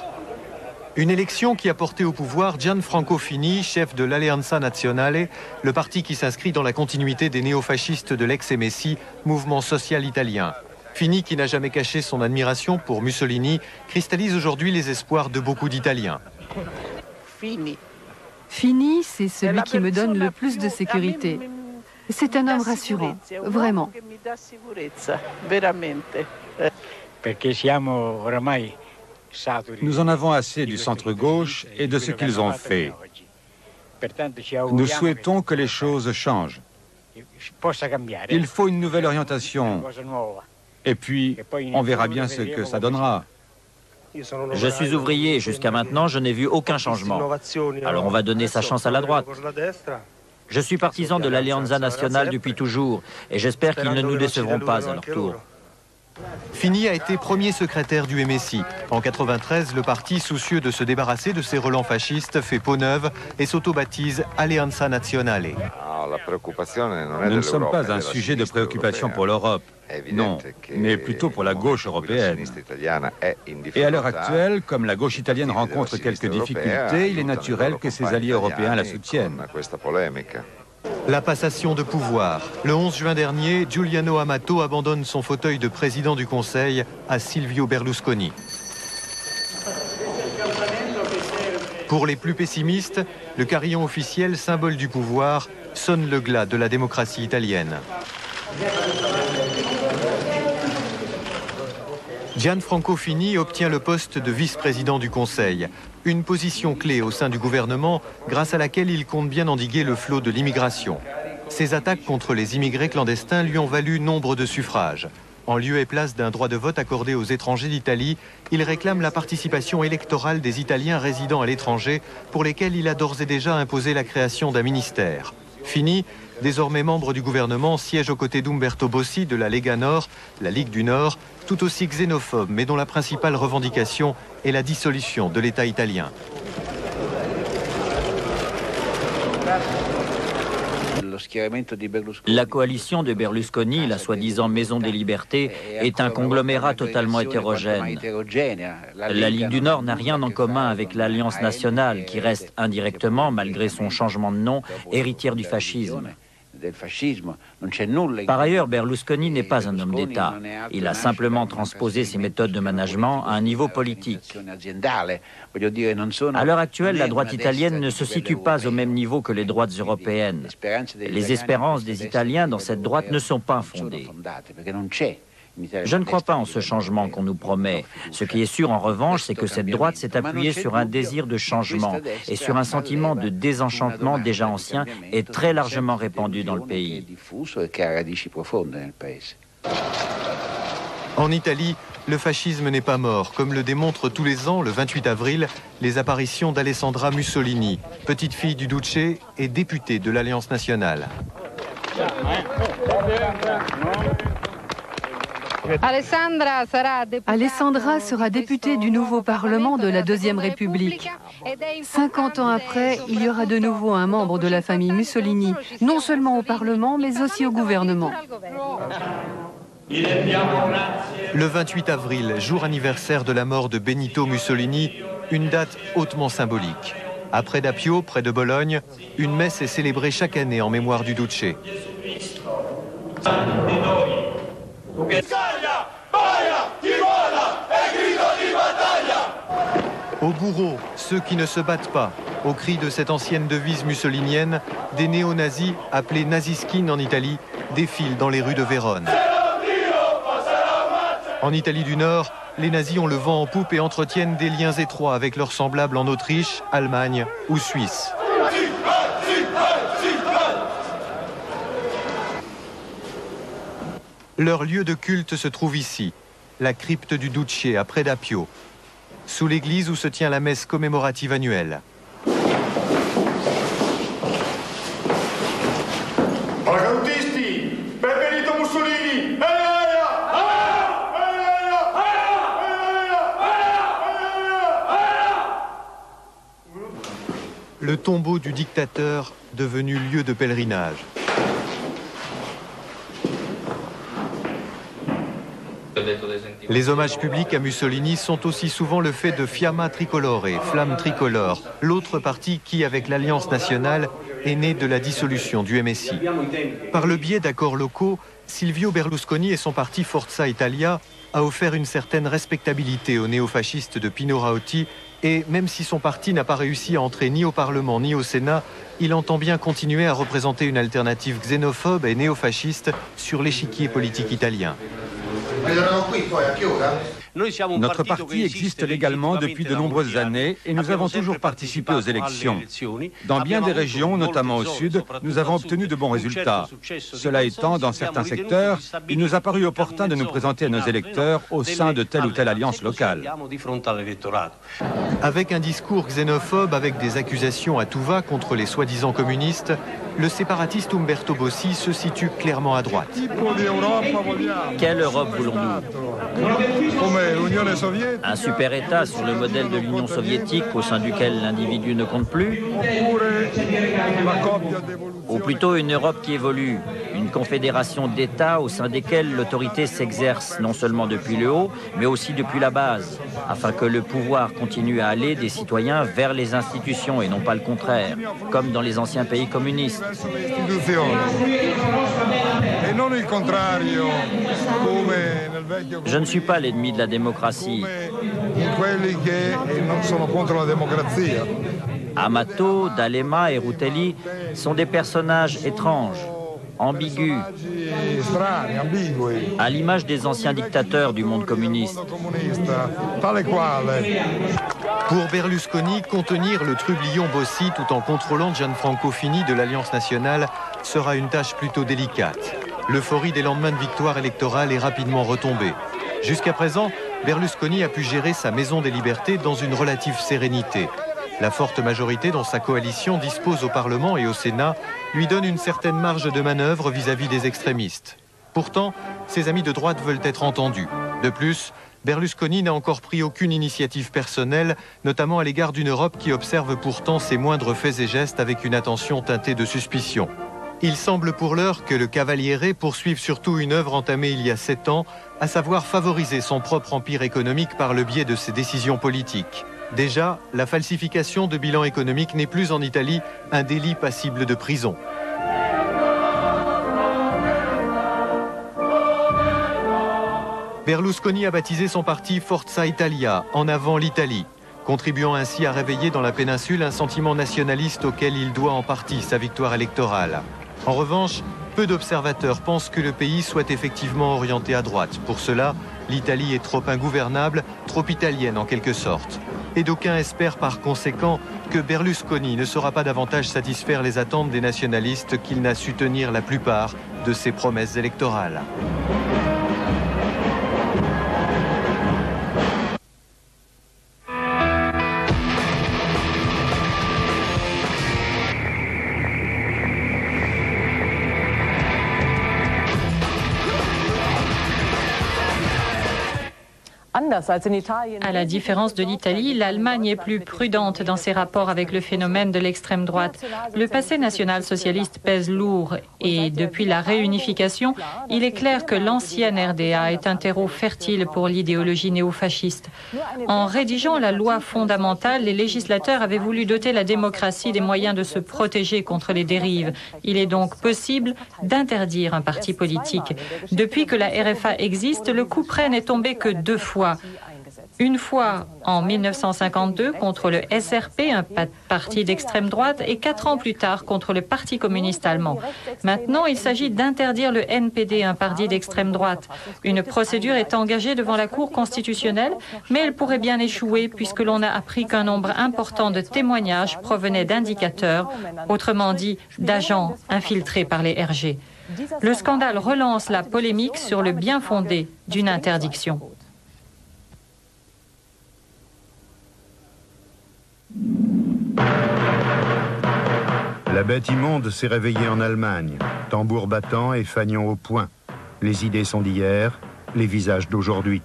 Une élection qui a porté au pouvoir Gianfranco Fini, chef de l'Alleanza Nazionale, le parti qui s'inscrit dans la continuité des néofascistes de l'ex-MSI, mouvement social italien. Fini, qui n'a jamais caché son admiration pour Mussolini, cristallise aujourd'hui les espoirs de beaucoup d'Italiens. Fini, c'est celui qui me donne le plus de sécurité. C'est un homme rassurant, vraiment. Nous en avons assez du centre-gauche et de ce qu'ils ont fait. Nous souhaitons que les choses changent. Il faut une nouvelle orientation. Et puis, on verra bien ce que ça donnera. Je suis ouvrier. Jusqu'à maintenant, je n'ai vu aucun changement. Alors on va donner sa chance à la droite. Je suis partisan de l'Alleanza nationale depuis toujours et j'espère qu'ils ne nous décevront pas à leur tour. Fini a été premier secrétaire du MSI. En 93, le parti, soucieux de se débarrasser de ses relents fascistes, fait peau neuve et s'auto-baptise Alleanza Nazionale. Nous ne sommes pas un sujet de préoccupation pour l'Europe, non, mais plutôt pour la gauche européenne. Et à l'heure actuelle, comme la gauche italienne rencontre quelques difficultés, il est naturel que ses alliés européens la soutiennent. La passation de pouvoir. Le 11 juin dernier, Giuliano Amato abandonne son fauteuil de président du Conseil à Silvio Berlusconi. Pour les plus pessimistes, le carillon officiel, symbole du pouvoir, sonne le glas de la démocratie italienne. Gianfranco Fini obtient le poste de vice-président du Conseil, une position clé au sein du gouvernement grâce à laquelle il compte bien endiguer le flot de l'immigration. Ces attaques contre les immigrés clandestins lui ont valu nombre de suffrages. En lieu et place d'un droit de vote accordé aux étrangers d'Italie, il réclame la participation électorale des Italiens résidant à l'étranger pour lesquels il a d'ores et déjà imposé la création d'un ministère. Fini, désormais membre du gouvernement, siège aux côtés d'Umberto Bossi de la Lega Nord, la Ligue du Nord, tout aussi xénophobe, mais dont la principale revendication est la dissolution de l'État italien. La coalition de Berlusconi, la soi-disant Maison des Libertés, est un conglomérat totalement hétérogène. La Ligue du Nord n'a rien en commun avec l'Alliance nationale, qui reste indirectement, malgré son changement de nom, héritière du fascisme. Par ailleurs, Berlusconi n'est pas un homme d'État. Il a simplement transposé ses méthodes de management à un niveau politique. À l'heure actuelle, la droite italienne ne se situe pas au même niveau que les droites européennes. Les espérances des Italiens dans cette droite ne sont pas fondées. Je ne crois pas en ce changement qu'on nous promet. Ce qui est sûr en revanche, c'est que cette droite s'est appuyée sur un désir de changement et sur un sentiment de désenchantement déjà ancien et très largement répandu dans le pays. En Italie, le fascisme n'est pas mort, comme le démontrent tous les ans, le 28 avril, les apparitions d'Alessandra Mussolini, petite fille du Duce et députée de l'Alliance nationale. Alessandra sera députée du nouveau Parlement de la Deuxième République. 50 ans après, il y aura de nouveau un membre de la famille Mussolini, non seulement au Parlement, mais aussi au gouvernement. Le 28 avril, jour anniversaire de la mort de Benito Mussolini, une date hautement symbolique. Après Dapio, près de Bologne, une messe est célébrée chaque année en mémoire du Duce. Au bourreau, ceux qui ne se battent pas. Au cri de cette ancienne devise mussolinienne, des néo-nazis, appelés naziskin en Italie, défilent dans les rues de Vérone. En Italie du Nord, les nazis ont le vent en poupe et entretiennent des liens étroits avec leurs semblables en Autriche, Allemagne ou Suisse. Leur lieu de culte se trouve ici, la crypte du Duce à Predapio, sous l'église où se tient la messe commémorative annuelle. Le tombeau du dictateur devenu lieu de pèlerinage. Les hommages publics à Mussolini sont aussi souvent le fait de Fiamma Tricolore, Flamme Tricolore, l'autre parti qui, avec l'Alliance nationale, est né de la dissolution du MSI. Par le biais d'accords locaux, Silvio Berlusconi et son parti Forza Italia a offert une certaine respectabilité aux néofascistes de Pino Rauti et même si son parti n'a pas réussi à entrer ni au Parlement ni au Sénat, il entend bien continuer à représenter une alternative xénophobe et néofasciste sur l'échiquier politique italien. Notre parti existe légalement depuis de nombreuses années et nous avons toujours participé aux élections. Dans bien des régions, notamment au sud, nous avons obtenu de bons résultats. Cela étant, dans certains secteurs, il nous a paru opportun de nous présenter à nos électeurs au sein de telle ou telle alliance locale. Avec un discours xénophobe, avec des accusations à tout va contre les soi-disant communistes, le séparatiste Umberto Bossi se situe clairement à droite. Quelle Europe voulons-nous un super-État sur le modèle de l'Union soviétique au sein duquel l'individu ne compte plus Ou plutôt une Europe qui évolue, une confédération d'États au sein desquels l'autorité s'exerce non seulement depuis le haut, mais aussi depuis la base, afin que le pouvoir continue à aller des citoyens vers les institutions et non pas le contraire, comme dans les anciens pays communistes. Je ne suis pas l'ennemi de la démocratie. Amato, D'Alema et Rutelli sont des personnages étranges, ambigus, à l'image des anciens dictateurs du monde communiste. Pour Berlusconi, contenir le trublion Bossi tout en contrôlant Gianfranco Fini de l'Alliance nationale sera une tâche plutôt délicate. L'euphorie des lendemains de victoire électorale est rapidement retombée. Jusqu'à présent, Berlusconi a pu gérer sa maison des libertés dans une relative sérénité. La forte majorité dont sa coalition dispose au Parlement et au Sénat lui donne une certaine marge de manœuvre vis-à-vis des extrémistes. Pourtant, ses amis de droite veulent être entendus. De plus, Berlusconi n'a encore pris aucune initiative personnelle, notamment à l'égard d'une Europe qui observe pourtant ses moindres faits et gestes avec une attention teintée de suspicion. Il semble pour l'heure que le Cavaliere poursuive surtout une œuvre entamée il y a sept ans, à savoir favoriser son propre empire économique par le biais de ses décisions politiques. Déjà, la falsification de bilan économique n'est plus en Italie un délit passible de prison. Berlusconi a baptisé son parti Forza Italia, en avant l'Italie, contribuant ainsi à réveiller dans la péninsule un sentiment nationaliste auquel il doit en partie sa victoire électorale. En revanche, peu d'observateurs pensent que le pays soit effectivement orienté à droite. Pour cela, l'Italie est trop ingouvernable, trop italienne en quelque sorte. Et d'aucuns espèrent par conséquent que Berlusconi ne saura pas davantage satisfaire les attentes des nationalistes qu'il n'a su tenir la plupart de ses promesses électorales. À la différence de l'Italie, l'Allemagne est plus prudente dans ses rapports avec le phénomène de l'extrême droite. Le passé national-socialiste pèse lourd et depuis la réunification, il est clair que l'ancienne RDA est un terreau fertile pour l'idéologie néofasciste. En rédigeant la loi fondamentale, les législateurs avaient voulu doter la démocratie des moyens de se protéger contre les dérives. Il est donc possible d'interdire un parti politique. Depuis que la RFA existe, le coup près n'est tombé que deux fois. Une fois en 1952 contre le SRP, un parti d'extrême droite, et quatre ans plus tard contre le Parti communiste allemand. Maintenant, il s'agit d'interdire le NPD, un parti d'extrême droite. Une procédure est engagée devant la Cour constitutionnelle, mais elle pourrait bien échouer puisque l'on a appris qu'un nombre important de témoignages provenaient d'indicateurs, autrement dit d'agents infiltrés par les RG. Le scandale relance la polémique sur le bien fondé d'une interdiction. La bête immonde s'est réveillée en Allemagne, tambour battant et fanion au poing. Les idées sont d'hier, les visages d'aujourd'hui.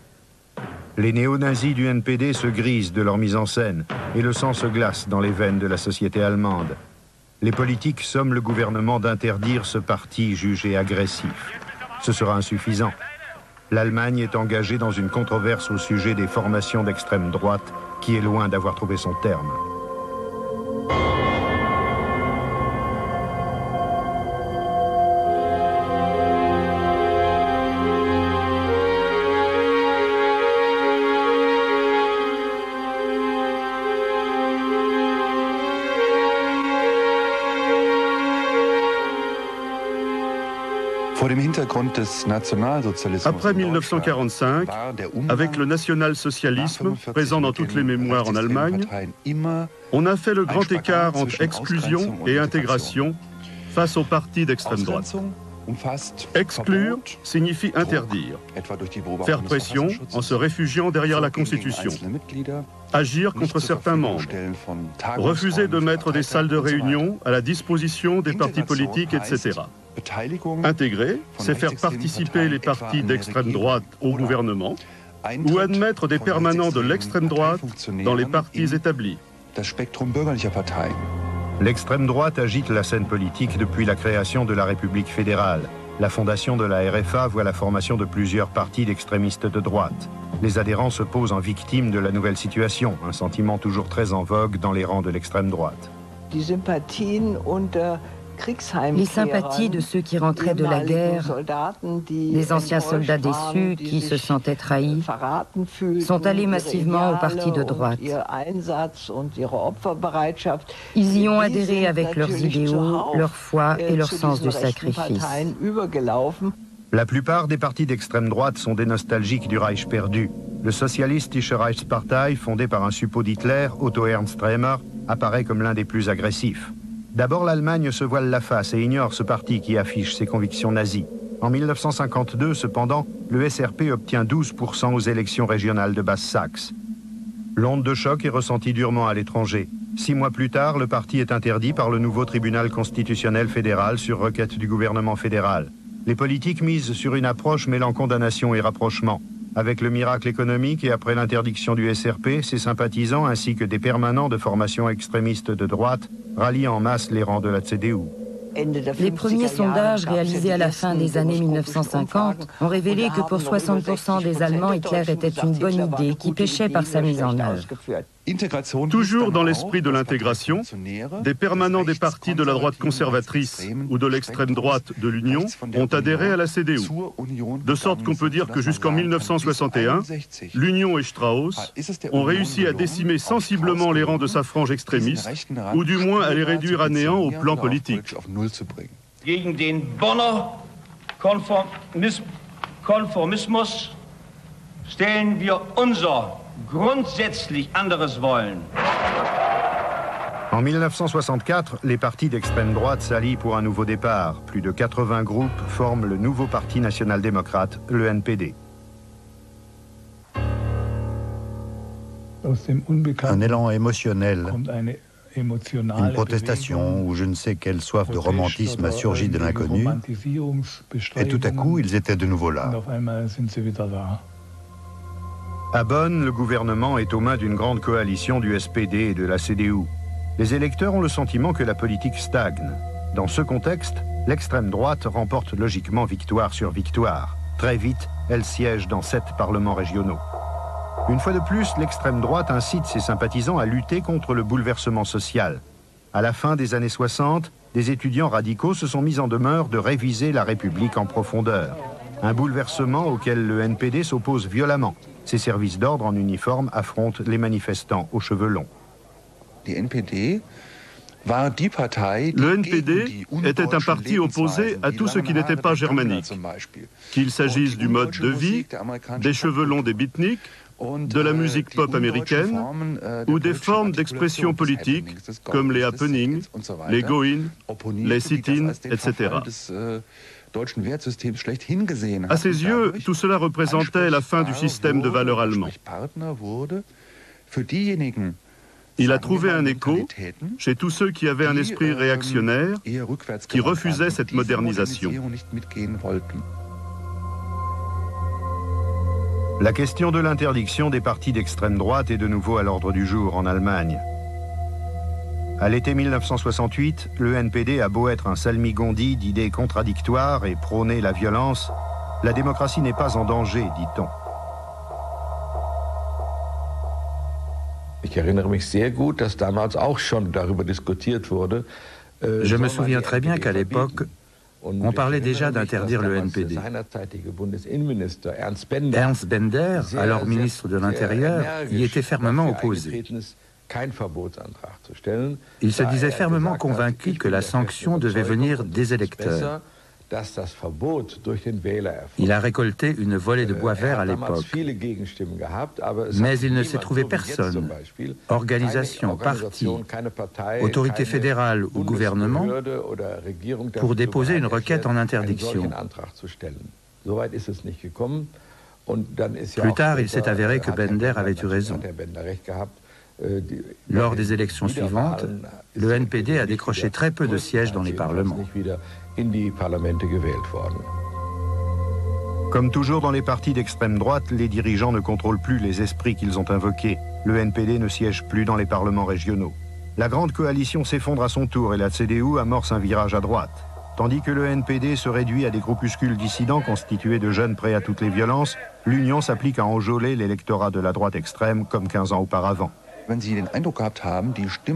Les néo-nazis du NPD se grisent de leur mise en scène et le sang se glace dans les veines de la société allemande. Les politiques somment le gouvernement d'interdire ce parti jugé agressif. Ce sera insuffisant. l'Allemagne est engagée dans une controverse au sujet des formations d'extrême droite qui est loin d'avoir trouvé son terme. Après 1945, avec le national-socialisme présent dans toutes les mémoires en Allemagne, on a fait le grand écart entre exclusion et intégration face aux partis d'extrême droite. Exclure signifie interdire, faire pression en se réfugiant derrière la Constitution, agir contre certains membres, refuser de mettre des salles de réunion à la disposition des partis politiques, etc. Intégrer, c'est faire participer les partis d'extrême droite au gouvernement ou admettre des permanents de l'extrême droite dans les partis établis. L'extrême droite agite la scène politique depuis la création de la République fédérale. La fondation de la RFA voit la formation de plusieurs partis d'extrémistes de droite. Les adhérents se posent en victimes de la nouvelle situation, un sentiment toujours très en vogue dans les rangs de l'extrême droite. Les sympathies de ceux qui rentraient de la guerre, les anciens soldats déçus qui se sentaient trahis, sont allés massivement au parti de droite. Ils y ont adhéré avec leurs idéaux, leur foi et leur sens du sacrifice. La plupart des partis d'extrême droite sont des nostalgiques du Reich perdu. Le Socialistische Reichspartei, fondé par un suppôt d'Hitler, Otto Ernst Remer, apparaît comme l'un des plus agressifs. D'abord, l'Allemagne se voile la face et ignore ce parti qui affiche ses convictions nazies. En 1952, cependant, le SRP obtient 12% aux élections régionales de Basse-Saxe. L'onde de choc est ressentie durement à l'étranger. Six mois plus tard, le parti est interdit par le nouveau tribunal constitutionnel fédéral sur requête du gouvernement fédéral. Les politiques misent sur une approche mêlant condamnation et rapprochement. Avec le miracle économique et après l'interdiction du SRP, ses sympathisants ainsi que des permanents de formation extrémiste de droite rallient en masse les rangs de la CDU. Les premiers sondages réalisés à la fin des années 1950 ont révélé que pour 60% des Allemands, Hitler était une bonne idée qui péchait par sa mise en œuvre. Toujours dans l'esprit de l'intégration, des permanents des partis de la droite conservatrice ou de l'extrême droite de l'Union ont adhéré à la CDU. De sorte qu'on peut dire que jusqu'en 1961, l'Union et Strauss ont réussi à décimer sensiblement les rangs de sa frange extrémiste, ou du moins à les réduire à néant au plan politique. Stellen wir unser grundsätzlich anderes wollen. En 1964, les partis d'extrême droite s'allient pour un nouveau départ. Plus de 80 groupes forment le nouveau Parti national-démocrate, le NPD. Un élan émotionnel, une protestation ou je ne sais quelle soif de romantisme a surgi de l'inconnu, et tout à coup, ils étaient de nouveau là. À Bonn, le gouvernement est aux mains d'une grande coalition du SPD et de la CDU. Les électeurs ont le sentiment que la politique stagne. Dans ce contexte, l'extrême droite remporte logiquement victoire sur victoire. Très vite, elle siège dans sept parlements régionaux. Une fois de plus, l'extrême droite incite ses sympathisants à lutter contre le bouleversement social. À la fin des années 60, des étudiants radicaux se sont mis en demeure de réviser la République en profondeur. Un bouleversement auquel le NPD s'oppose violemment. Ses services d'ordre en uniforme affrontent les manifestants aux cheveux longs. Le NPD était un parti opposé à tout ce qui n'était pas germanique, qu'il s'agisse du mode de vie, des cheveux longs des beatniks, de la musique pop américaine ou des formes d'expression politique comme les happenings, les go-in, les sit-in, etc. À ses yeux, tout cela représentait la fin du système de valeurs allemand. Il a trouvé un écho chez tous ceux qui avaient un esprit réactionnaire, qui refusaient cette modernisation. La question de l'interdiction des partis d'extrême droite est de nouveau à l'ordre du jour en Allemagne. À l'été 1968, le NPD a beau être un salmigondi d'idées contradictoires et prôner la violence, La démocratie n'est pas en danger, dit-on. Je me souviens très bien qu'à l'époque, on parlait déjà d'interdire le NPD. Ernst Bender, alors ministre de l'Intérieur, y était fermement opposé. Il se disait fermement convaincu que la sanction devait venir des électeurs. Il a récolté une volée de bois vert à l'époque. Mais il ne s'est trouvé personne, organisation, parti, autorité fédérale ou gouvernement, pour déposer une requête en interdiction. Plus tard, il s'est avéré que Bender avait eu raison. Lors des élections suivantes, le NPD a décroché très peu de sièges dans les parlements. Comme toujours dans les partis d'extrême droite, les dirigeants ne contrôlent plus les esprits qu'ils ont invoqués. Le NPD ne siège plus dans les parlements régionaux. La grande coalition s'effondre à son tour et la CDU amorce un virage à droite. Tandis que le NPD se réduit à des groupuscules dissidents constitués de jeunes prêts à toutes les violences, l'Union s'applique à enjôler l'électorat de la droite extrême comme 15 ans auparavant.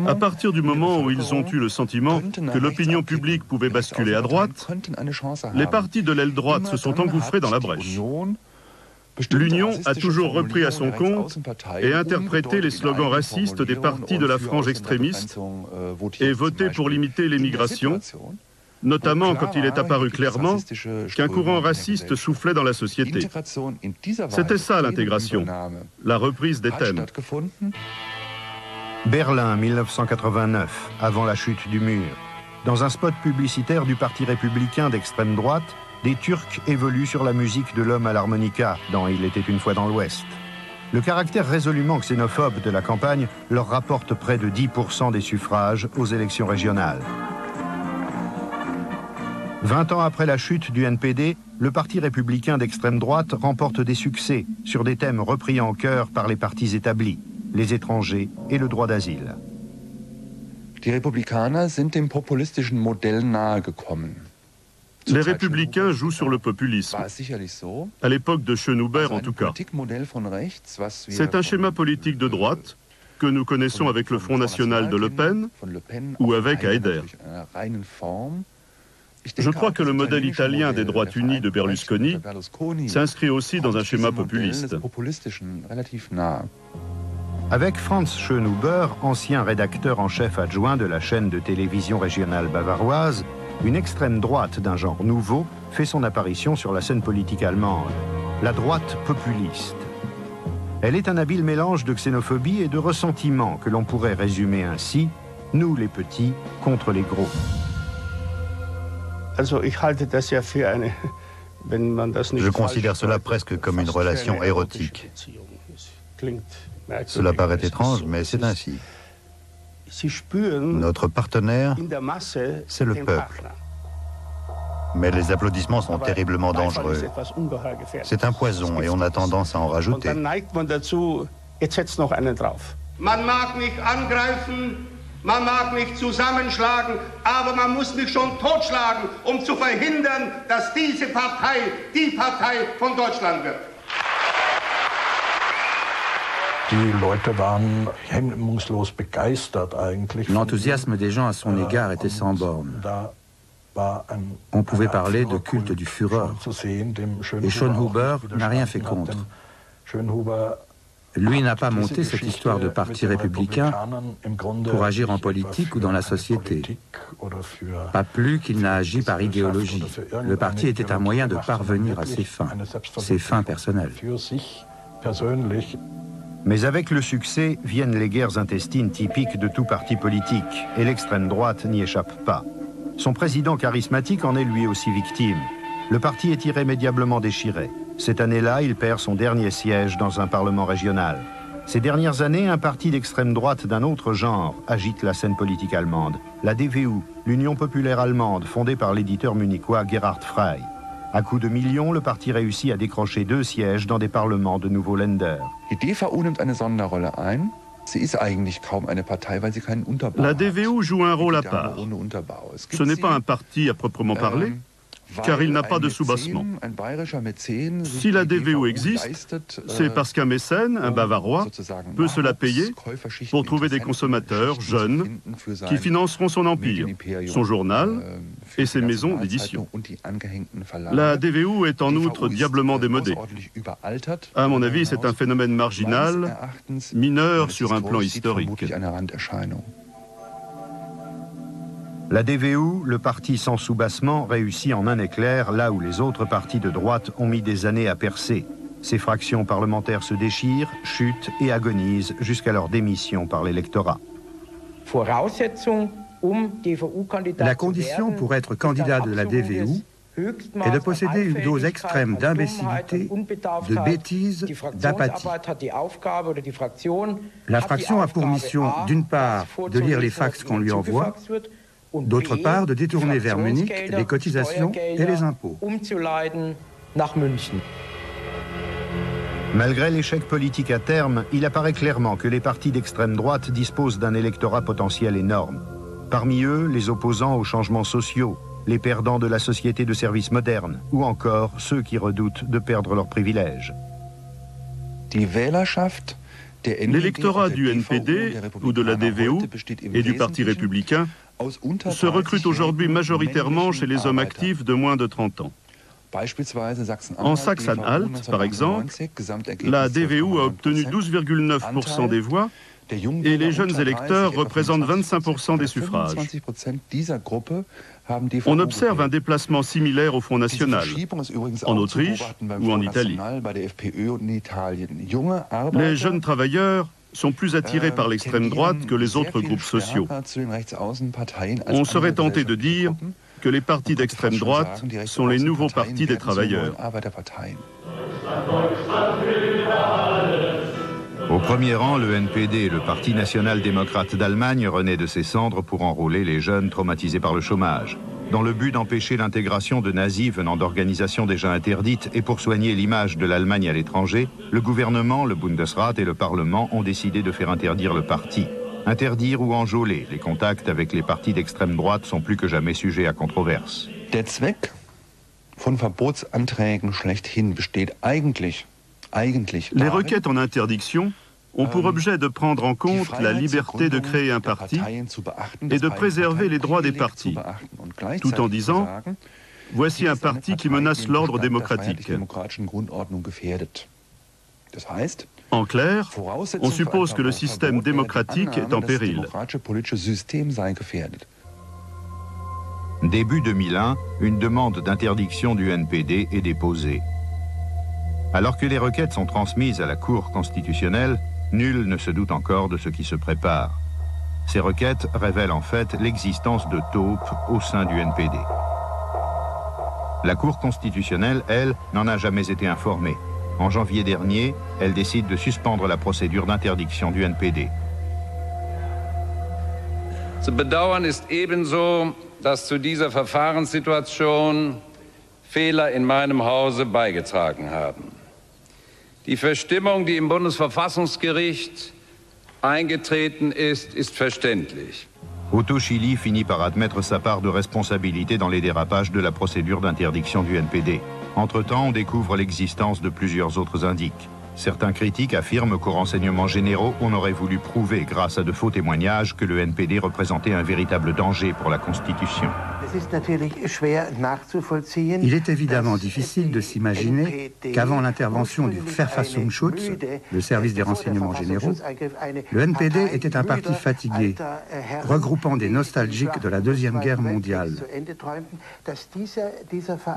À partir du moment où ils ont eu le sentiment que l'opinion publique pouvait basculer à droite, les partis de l'aile droite se sont engouffrés dans la brèche. L'Union a toujours repris à son compte et interprété les slogans racistes des partis de la frange extrémiste et voté pour limiter l'émigration, notamment quand il est apparu clairement qu'un courant raciste soufflait dans la société. C'était ça l'intégration, la reprise des thèmes. Berlin, 1989, avant la chute du mur. Dans un spot publicitaire du Parti républicain d'extrême droite, des Turcs évoluent sur la musique de l'homme à l'harmonica dans Il était une fois dans l'Ouest. Le caractère résolument xénophobe de la campagne leur rapporte près de 10% des suffrages aux élections régionales. Vingt ans après la chute du NPD, le Parti républicain d'extrême droite remporte des succès sur des thèmes repris en chœur par les partis établis les étrangers et le droit d'asile. Les républicains jouent sur le populisme. À l'époque de Schönhuber, en tout cas. C'est un schéma politique de droite que nous connaissons avec le Front National de Le Pen ou avec Haider. Je crois que le modèle italien des droites unies de Berlusconi s'inscrit aussi dans un schéma populiste. Avec Franz Schönhuber, ancien rédacteur en chef adjoint de la chaîne de télévision régionale bavaroise, une extrême droite d'un genre nouveau fait son apparition sur la scène politique allemande, la droite populiste. Elle est un habile mélange de xénophobie et de ressentiment que l'on pourrait résumer ainsi nous les petits contre les gros. Je considère cela presque comme une relation érotique. Cela paraît étrange, mais c'est ainsi. Notre partenaire, c'est le peuple. Mais les applaudissements sont terriblement dangereux. C'est un poison et on a tendance à en rajouter. Man mag nicht angreifen, man mag nicht zusammenschlagen, aber man muss mich schon totschlagen, um zu verhindern, dass diese Partei die Partei von Deutschland wird. L'enthousiasme des gens à son égard était sans borne. On pouvait parler de culte du Führer. Et Schönhuber n'a rien fait contre. Lui n'a pas monté cette histoire de parti républicain pour agir en politique ou dans la société. Pas plus qu'il n'a agi par idéologie. Le parti était un moyen de parvenir à ses fins, ses fins personnelles. Mais avec le succès viennent les guerres intestines typiques de tout parti politique, et l'extrême droite n'y échappe pas. Son président charismatique en est lui aussi victime. Le parti est irrémédiablement déchiré. Cette année-là, il perd son dernier siège dans un parlement régional. Ces dernières années, un parti d'extrême droite d'un autre genre agite la scène politique allemande. La DVU, l'Union populaire allemande, fondée par l'éditeur munichois Gerhard Frey. À coup de millions, le parti réussit à décrocher deux sièges dans des parlements de nouveaux Länder. La DVU joue un rôle à part. Ce n'est pas un parti à proprement parler. Car il n'a pas de soubassement. Si la DVU existe, c'est parce qu'un mécène, un Bavarois, peut se la payer pour trouver des consommateurs jeunes qui financeront son empire, son journal et ses maisons d'édition. La DVU est en outre diablement démodée. À mon avis, c'est un phénomène marginal, mineur sur un plan historique. La DVU, le parti sans soubassement, réussit en un éclair là où les autres partis de droite ont mis des années à percer. Ces fractions parlementaires se déchirent, chutent et agonisent jusqu'à leur démission par l'électorat. La condition pour être candidat de la DVU est de posséder une dose extrême d'imbécilité, de bêtise, d'apathie. La fraction a pour mission, d'une part, de lire les fax qu'on lui envoie, D'autre part, de détourner vers Munich les cotisations et les impôts. Malgré l'échec politique à terme, il apparaît clairement que les partis d'extrême droite disposent d'un électorat potentiel énorme. Parmi eux, les opposants aux changements sociaux, les perdants de la société de services moderne, ou encore ceux qui redoutent de perdre leurs privilèges. L'électorat du NPD ou de la DVU et du Parti républicain se recrute aujourd'hui majoritairement chez les hommes actifs de moins de 30 ans. En Saxe-Anhalt, par exemple, la DVU a obtenu 12,9% des voix et les jeunes électeurs représentent 25% des suffrages. On observe un déplacement similaire au Front National, en Autriche ou en Italie. Les jeunes travailleurs sont plus attirés par l'extrême droite que les autres groupes sociaux. On serait tenté de dire que les partis d'extrême droite sont les nouveaux partis des travailleurs. Au premier rang, le NPD, le Parti national-démocrate d'Allemagne, renaît de ses cendres pour enrôler les jeunes traumatisés par le chômage. Dans le but d'empêcher l'intégration de nazis venant d'organisations déjà interdites et pour soigner l'image de l'Allemagne à l'étranger, le gouvernement, le Bundesrat et le Parlement ont décidé de faire interdire le parti. Interdire ou enjôler, les contacts avec les partis d'extrême droite sont plus que jamais sujets à controverse. Der Zweck von Verbotsanträgen schlechthin besteht eigentlich les requêtes en interdiction ont pour objet de prendre en compte la liberté de créer un parti et de préserver les droits des partis, tout en disant Voici un parti qui menace l'ordre démocratique. En clair, on suppose que le système démocratique est en péril. Début 2001, une demande d'interdiction du NPD est déposée. Alors que les requêtes sont transmises à la Cour constitutionnelle, nul ne se doute encore de ce qui se prépare. Ces requêtes révèlent en fait l'existence de taupes au sein du NPD. La Cour constitutionnelle, elle, n'en a jamais été informée. En janvier dernier, elle décide de suspendre la procédure d'interdiction du NPD. In beigetragen. Die Verstimmung, die im Bundesverfassungsgericht eingetreten ist, ist verständlich. Otto Chili finit par admettre sa part de responsabilité dans les dérapages de la procédure d'interdiction du NPD. Entre-temps, on découvre l'existence de plusieurs autres indices. Certains critiques affirment qu'aux renseignements généraux, on aurait voulu prouver, grâce à de faux témoignages, que le NPD représentait un véritable danger pour la Constitution. Il est évidemment difficile de s'imaginer qu'avant l'intervention du Verfassungsschutz, le service des renseignements généraux, le NPD était un parti fatigué, regroupant des nostalgiques de la Deuxième Guerre mondiale.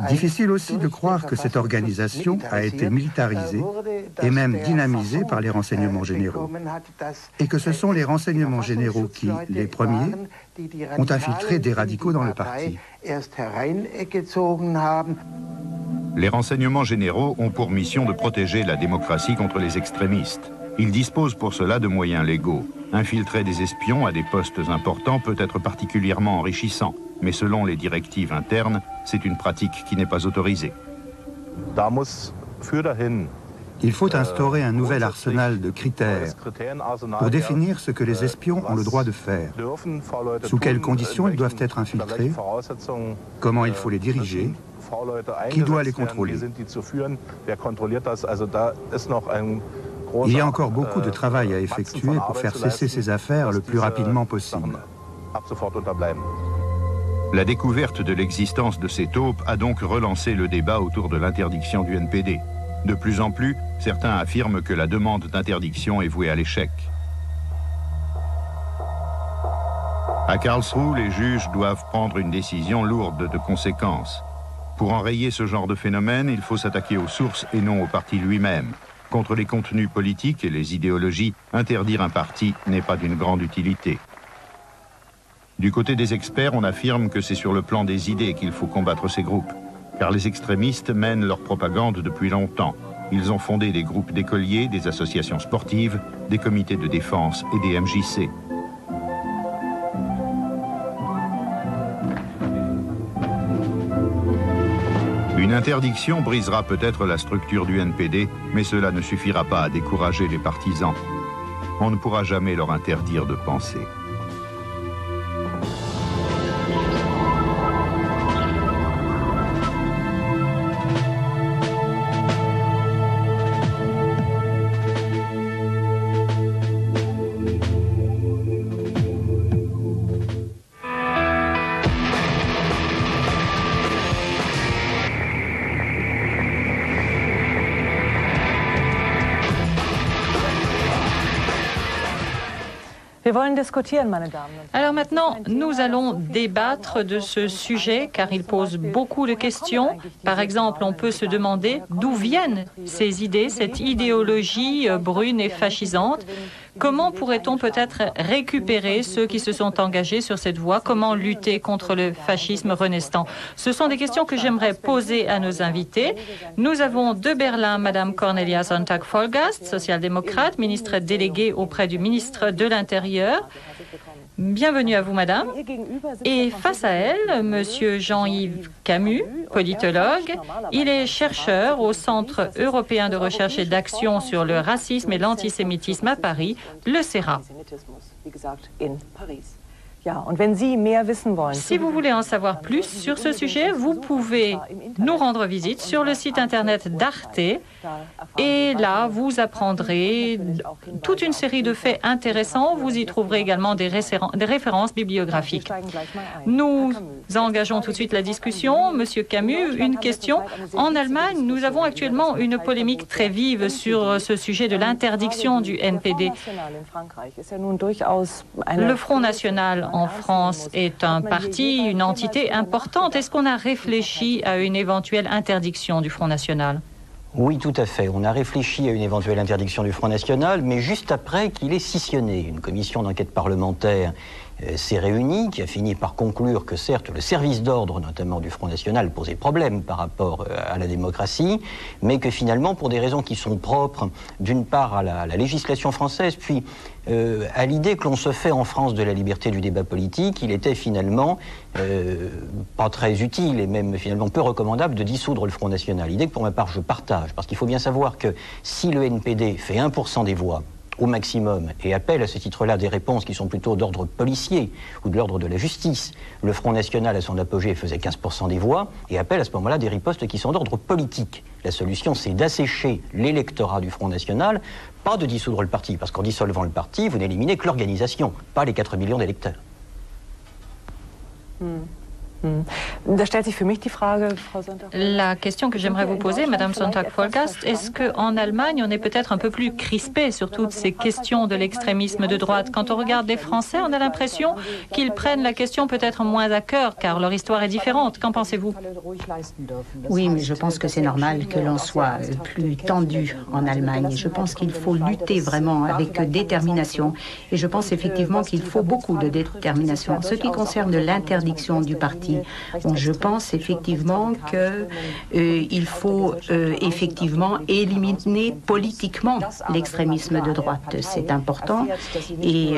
Difficile aussi de croire que cette organisation a été militarisée et même dynamisée par les renseignements généraux, et que ce sont les renseignements généraux qui, les premiers, ont infiltré des radicaux dans le parti. Les renseignements généraux ont pour mission de protéger la démocratie contre les extrémistes. Ils disposent pour cela de moyens légaux. Infiltrer des espions à des postes importants peut être particulièrement enrichissant, mais selon les directives internes, c'est une pratique qui n'est pas autorisée. Il faut instaurer un nouvel arsenal de critères pour définir ce que les espions ont le droit de faire, sous quelles conditions ils doivent être infiltrés, comment il faut les diriger, qui doit les contrôler? Il y a encore beaucoup de travail à effectuer pour faire cesser ces affaires le plus rapidement possible. La découverte de l'existence de ces taupes a donc relancé le débat autour de l'interdiction du NPD. De plus en plus, certains affirment que la demande d'interdiction est vouée à l'échec. À Karlsruhe, les juges doivent prendre une décision lourde de conséquences. Pour enrayer ce genre de phénomène, il faut s'attaquer aux sources et non au parti lui-même. Contre les contenus politiques et les idéologies, interdire un parti n'est pas d'une grande utilité. Du côté des experts, on affirme que c'est sur le plan des idées qu'il faut combattre ces groupes car les extrémistes mènent leur propagande depuis longtemps. Ils ont fondé des groupes d'écoliers, des associations sportives, des comités de défense et des MJC. Une interdiction brisera peut-être la structure du NPD, mais cela ne suffira pas à décourager les partisans. On ne pourra jamais leur interdire de penser. Alors maintenant, nous allons débattre de ce sujet car il pose beaucoup de questions. Par exemple, on peut se demander d'où viennent ces idées, cette idéologie euh, brune et fascisante. Comment pourrait-on peut-être récupérer ceux qui se sont engagés sur cette voie? Comment lutter contre le fascisme renaissant? Ce sont des questions que j'aimerais poser à nos invités. Nous avons de Berlin Madame Cornelia Sonntag-Folgast, social-démocrate, ministre déléguée auprès du ministre de l'Intérieur. Bienvenue à vous, madame. Et face à elle, monsieur Jean-Yves Camus, politologue. Il est chercheur au Centre européen de recherche et d'action sur le racisme et l'antisémitisme à Paris, le CERA. Si vous voulez en savoir plus sur ce sujet, vous pouvez nous rendre visite sur le site internet d'Arte et là, vous apprendrez toute une série de faits intéressants. Vous y trouverez également des, références bibliographiques. Nous engageons tout de suite la discussion. Monsieur Camus, une question. En Allemagne, nous avons actuellement une polémique très vive sur ce sujet de l'interdiction du NPD. Le Front National en France est un parti, une entité importante. Est-ce qu'on a réfléchi à une éventuelle interdiction du Front National? Oui, tout à fait. On a réfléchi à une éventuelle interdiction du Front National, mais juste après qu'il ait scissionné. Une commission d'enquête parlementaire s'est réunie, qui a fini par conclure que certes le service d'ordre, notamment du Front National, posait problème par rapport euh, à la démocratie, mais que finalement, pour des raisons qui sont propres, d'une part à la, législation française, puis euh, à l'idée que l'on se fait en France de la liberté du débat politique, il était finalement pas très utile et même finalement peu recommandable de dissoudre le Front National. Idée que pour ma part je partage, parce qu'il faut bien savoir que si le NPD fait 1% des voix, au maximum et appelle à ce titre-là des réponses qui sont plutôt d'ordre policier ou de l'ordre de la justice. Le Front National, à son apogée, faisait 15% des voix et appelle à ce moment-là des ripostes qui sont d'ordre politique. La solution, c'est d'assécher l'électorat du Front National, pas de dissoudre le parti, parce qu'en dissolvant le parti, vous n'éliminez que l'organisation, pas les 4 millions d'électeurs. Hmm. La question que j'aimerais vous poser, Madame Sonntag-Folgast, est-ce qu'en Allemagne, on est peut-être un peu plus crispé sur toutes ces questions de l'extrémisme de droite? Quand on regarde les Français, on a l'impression qu'ils prennent la question peut-être moins à cœur, car leur histoire est différente. Qu'en pensez-vous? Oui, mais je pense que c'est normal que l'on soit plus tendu en Allemagne. Je pense qu'il faut lutter vraiment avec détermination. Et je pense effectivement qu'il faut beaucoup de détermination. Ce qui concerne l'interdiction du parti, je pense effectivement qu'il faut effectivement éliminer politiquement l'extrémisme de droite. C'est important. Et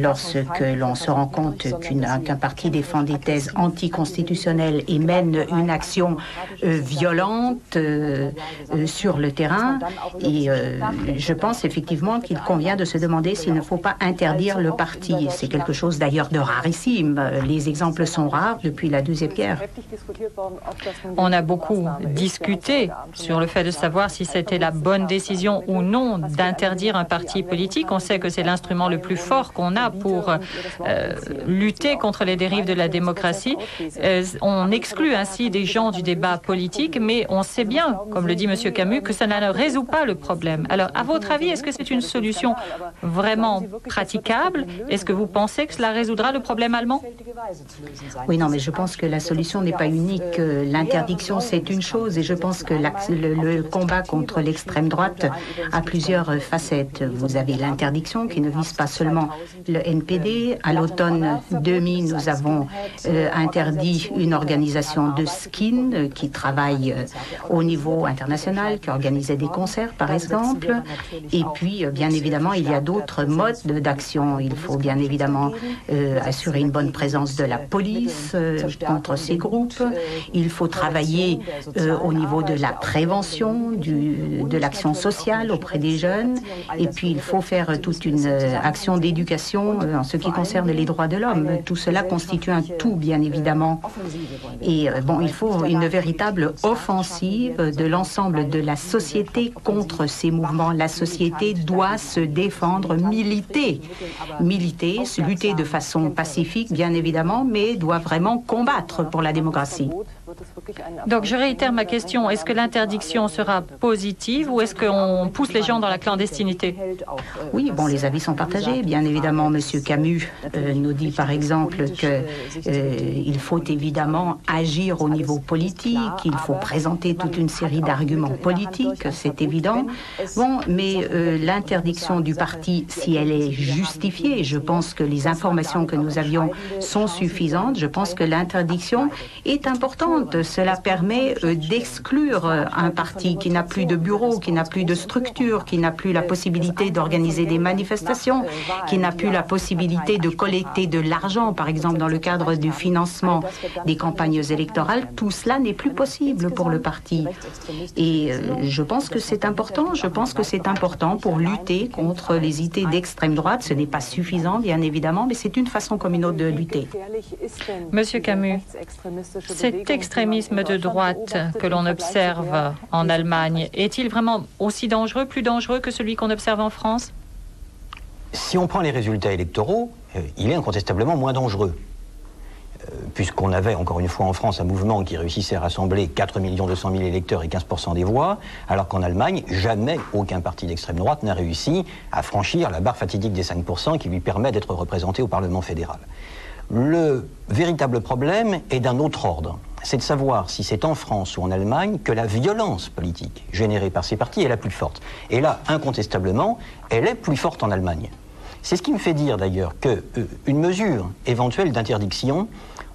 lorsque l'on se rend compte qu'un parti défend des thèses anticonstitutionnelles et mène une action violente sur le terrain, je pense effectivement qu'il convient de se demander s'il ne faut pas interdire le parti. C'est quelque chose d'ailleurs de rarissime. Les exemples sont rares depuis la Deuxième Guerre. On a beaucoup discuté sur le fait de savoir si c'était la bonne décision ou non d'interdire un parti politique. On sait que c'est l'instrument le plus fort qu'on a pour euh, lutter contre les dérives de la démocratie. Euh, on exclut ainsi des gens du débat politique, mais on sait bien, comme le dit M. Camus, que ça ne résout pas le problème. Alors, à votre avis, est-ce que c'est une solution vraiment praticable? Est-ce que vous pensez que cela résoudra le problème allemand? Oui, non, mais je pense que la solution n'est pas unique. L'interdiction, c'est une chose, et je pense que le, combat contre l'extrême droite a plusieurs facettes. Vous avez l'interdiction qui ne vise pas seulement le NPD. À l'automne 2000, nous avons euh, interdit une organisation de skin euh, qui travaille euh, au niveau international, qui organisait des concerts, par exemple. Et puis, bien évidemment, il y a d'autres modes d'action. Il faut bien évidemment assurer une bonne présence de la police contre ces groupes. Il faut travailler au niveau de la prévention, du, de l'action sociale auprès des jeunes. Et puis, il faut faire toute une action d'éducation en ce qui concerne les droits de l'homme. Tout cela constitue un tout, bien évidemment. Et bon, il faut une véritable offensive de l'ensemble de la société contre ces mouvements. La société doit se défendre, militer, militer, se lutter de façon pacifique, bien évidemment, mais doit vraiment combattre pour la démocratie. Donc je réitère ma question. Est-ce que l'interdiction sera positive ou est-ce qu'on pousse les gens dans la clandestinité? Oui, bon, les avis sont partagés. Bien évidemment, Monsieur Camus euh, nous dit par exemple qu'il euh, faut évidemment agir au niveau politique, il faut présenter toute une série d'arguments politiques, c'est évident. Bon, mais euh, l'interdiction du parti, si elle est justifiée, je pense que les informations que nous avions sont suffisantes. Je pense que l'interdiction est importante cela permet euh, d'exclure euh, un parti qui n'a plus de bureau, qui n'a plus de structure, qui n'a plus la possibilité d'organiser des manifestations, qui n'a plus la possibilité de collecter de l'argent, par exemple dans le cadre du financement des campagnes électorales. Tout cela n'est plus possible pour le parti. Et euh, je pense que c'est important. Je pense que c'est important pour lutter contre les idées d'extrême droite. Ce n'est pas suffisant, bien évidemment, mais c'est une façon comme une autre de lutter. Monsieur Camus, c'est de droite que l'on observe en Allemagne est-il vraiment aussi dangereux, plus dangereux que celui qu'on observe en France? Si on prend les résultats électoraux, euh, il est incontestablement moins dangereux. Euh, puisqu'on avait encore une fois en France un mouvement qui réussissait à rassembler 4 200 000 électeurs et 15% des voix, alors qu'en Allemagne, jamais aucun parti d'extrême droite n'a réussi à franchir la barre fatidique des 5% qui lui permet d'être représenté au Parlement fédéral. Le véritable problème est d'un autre ordre. C'est de savoir si c'est en France ou en Allemagne que la violence politique générée par ces partis est la plus forte. Et là, incontestablement, elle est plus forte en Allemagne. C'est ce qui me fait dire d'ailleurs qu'une euh, mesure éventuelle d'interdiction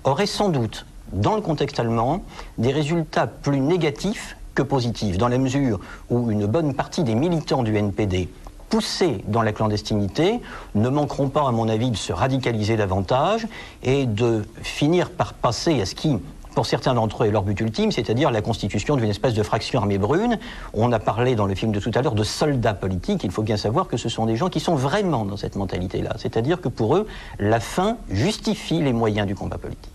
aurait sans doute, dans le contexte allemand, des résultats plus négatifs que positifs, dans la mesure où une bonne partie des militants du NPD poussés dans la clandestinité ne manqueront pas, à mon avis, de se radicaliser davantage et de finir par passer à ce qui pour certains d'entre eux leur but ultime, c'est-à-dire la constitution d'une espèce de fraction armée brune. On a parlé dans le film de tout à l'heure de soldats politiques. Il faut bien savoir que ce sont des gens qui sont vraiment dans cette mentalité-là. C'est-à-dire que pour eux, la fin justifie les moyens du combat politique.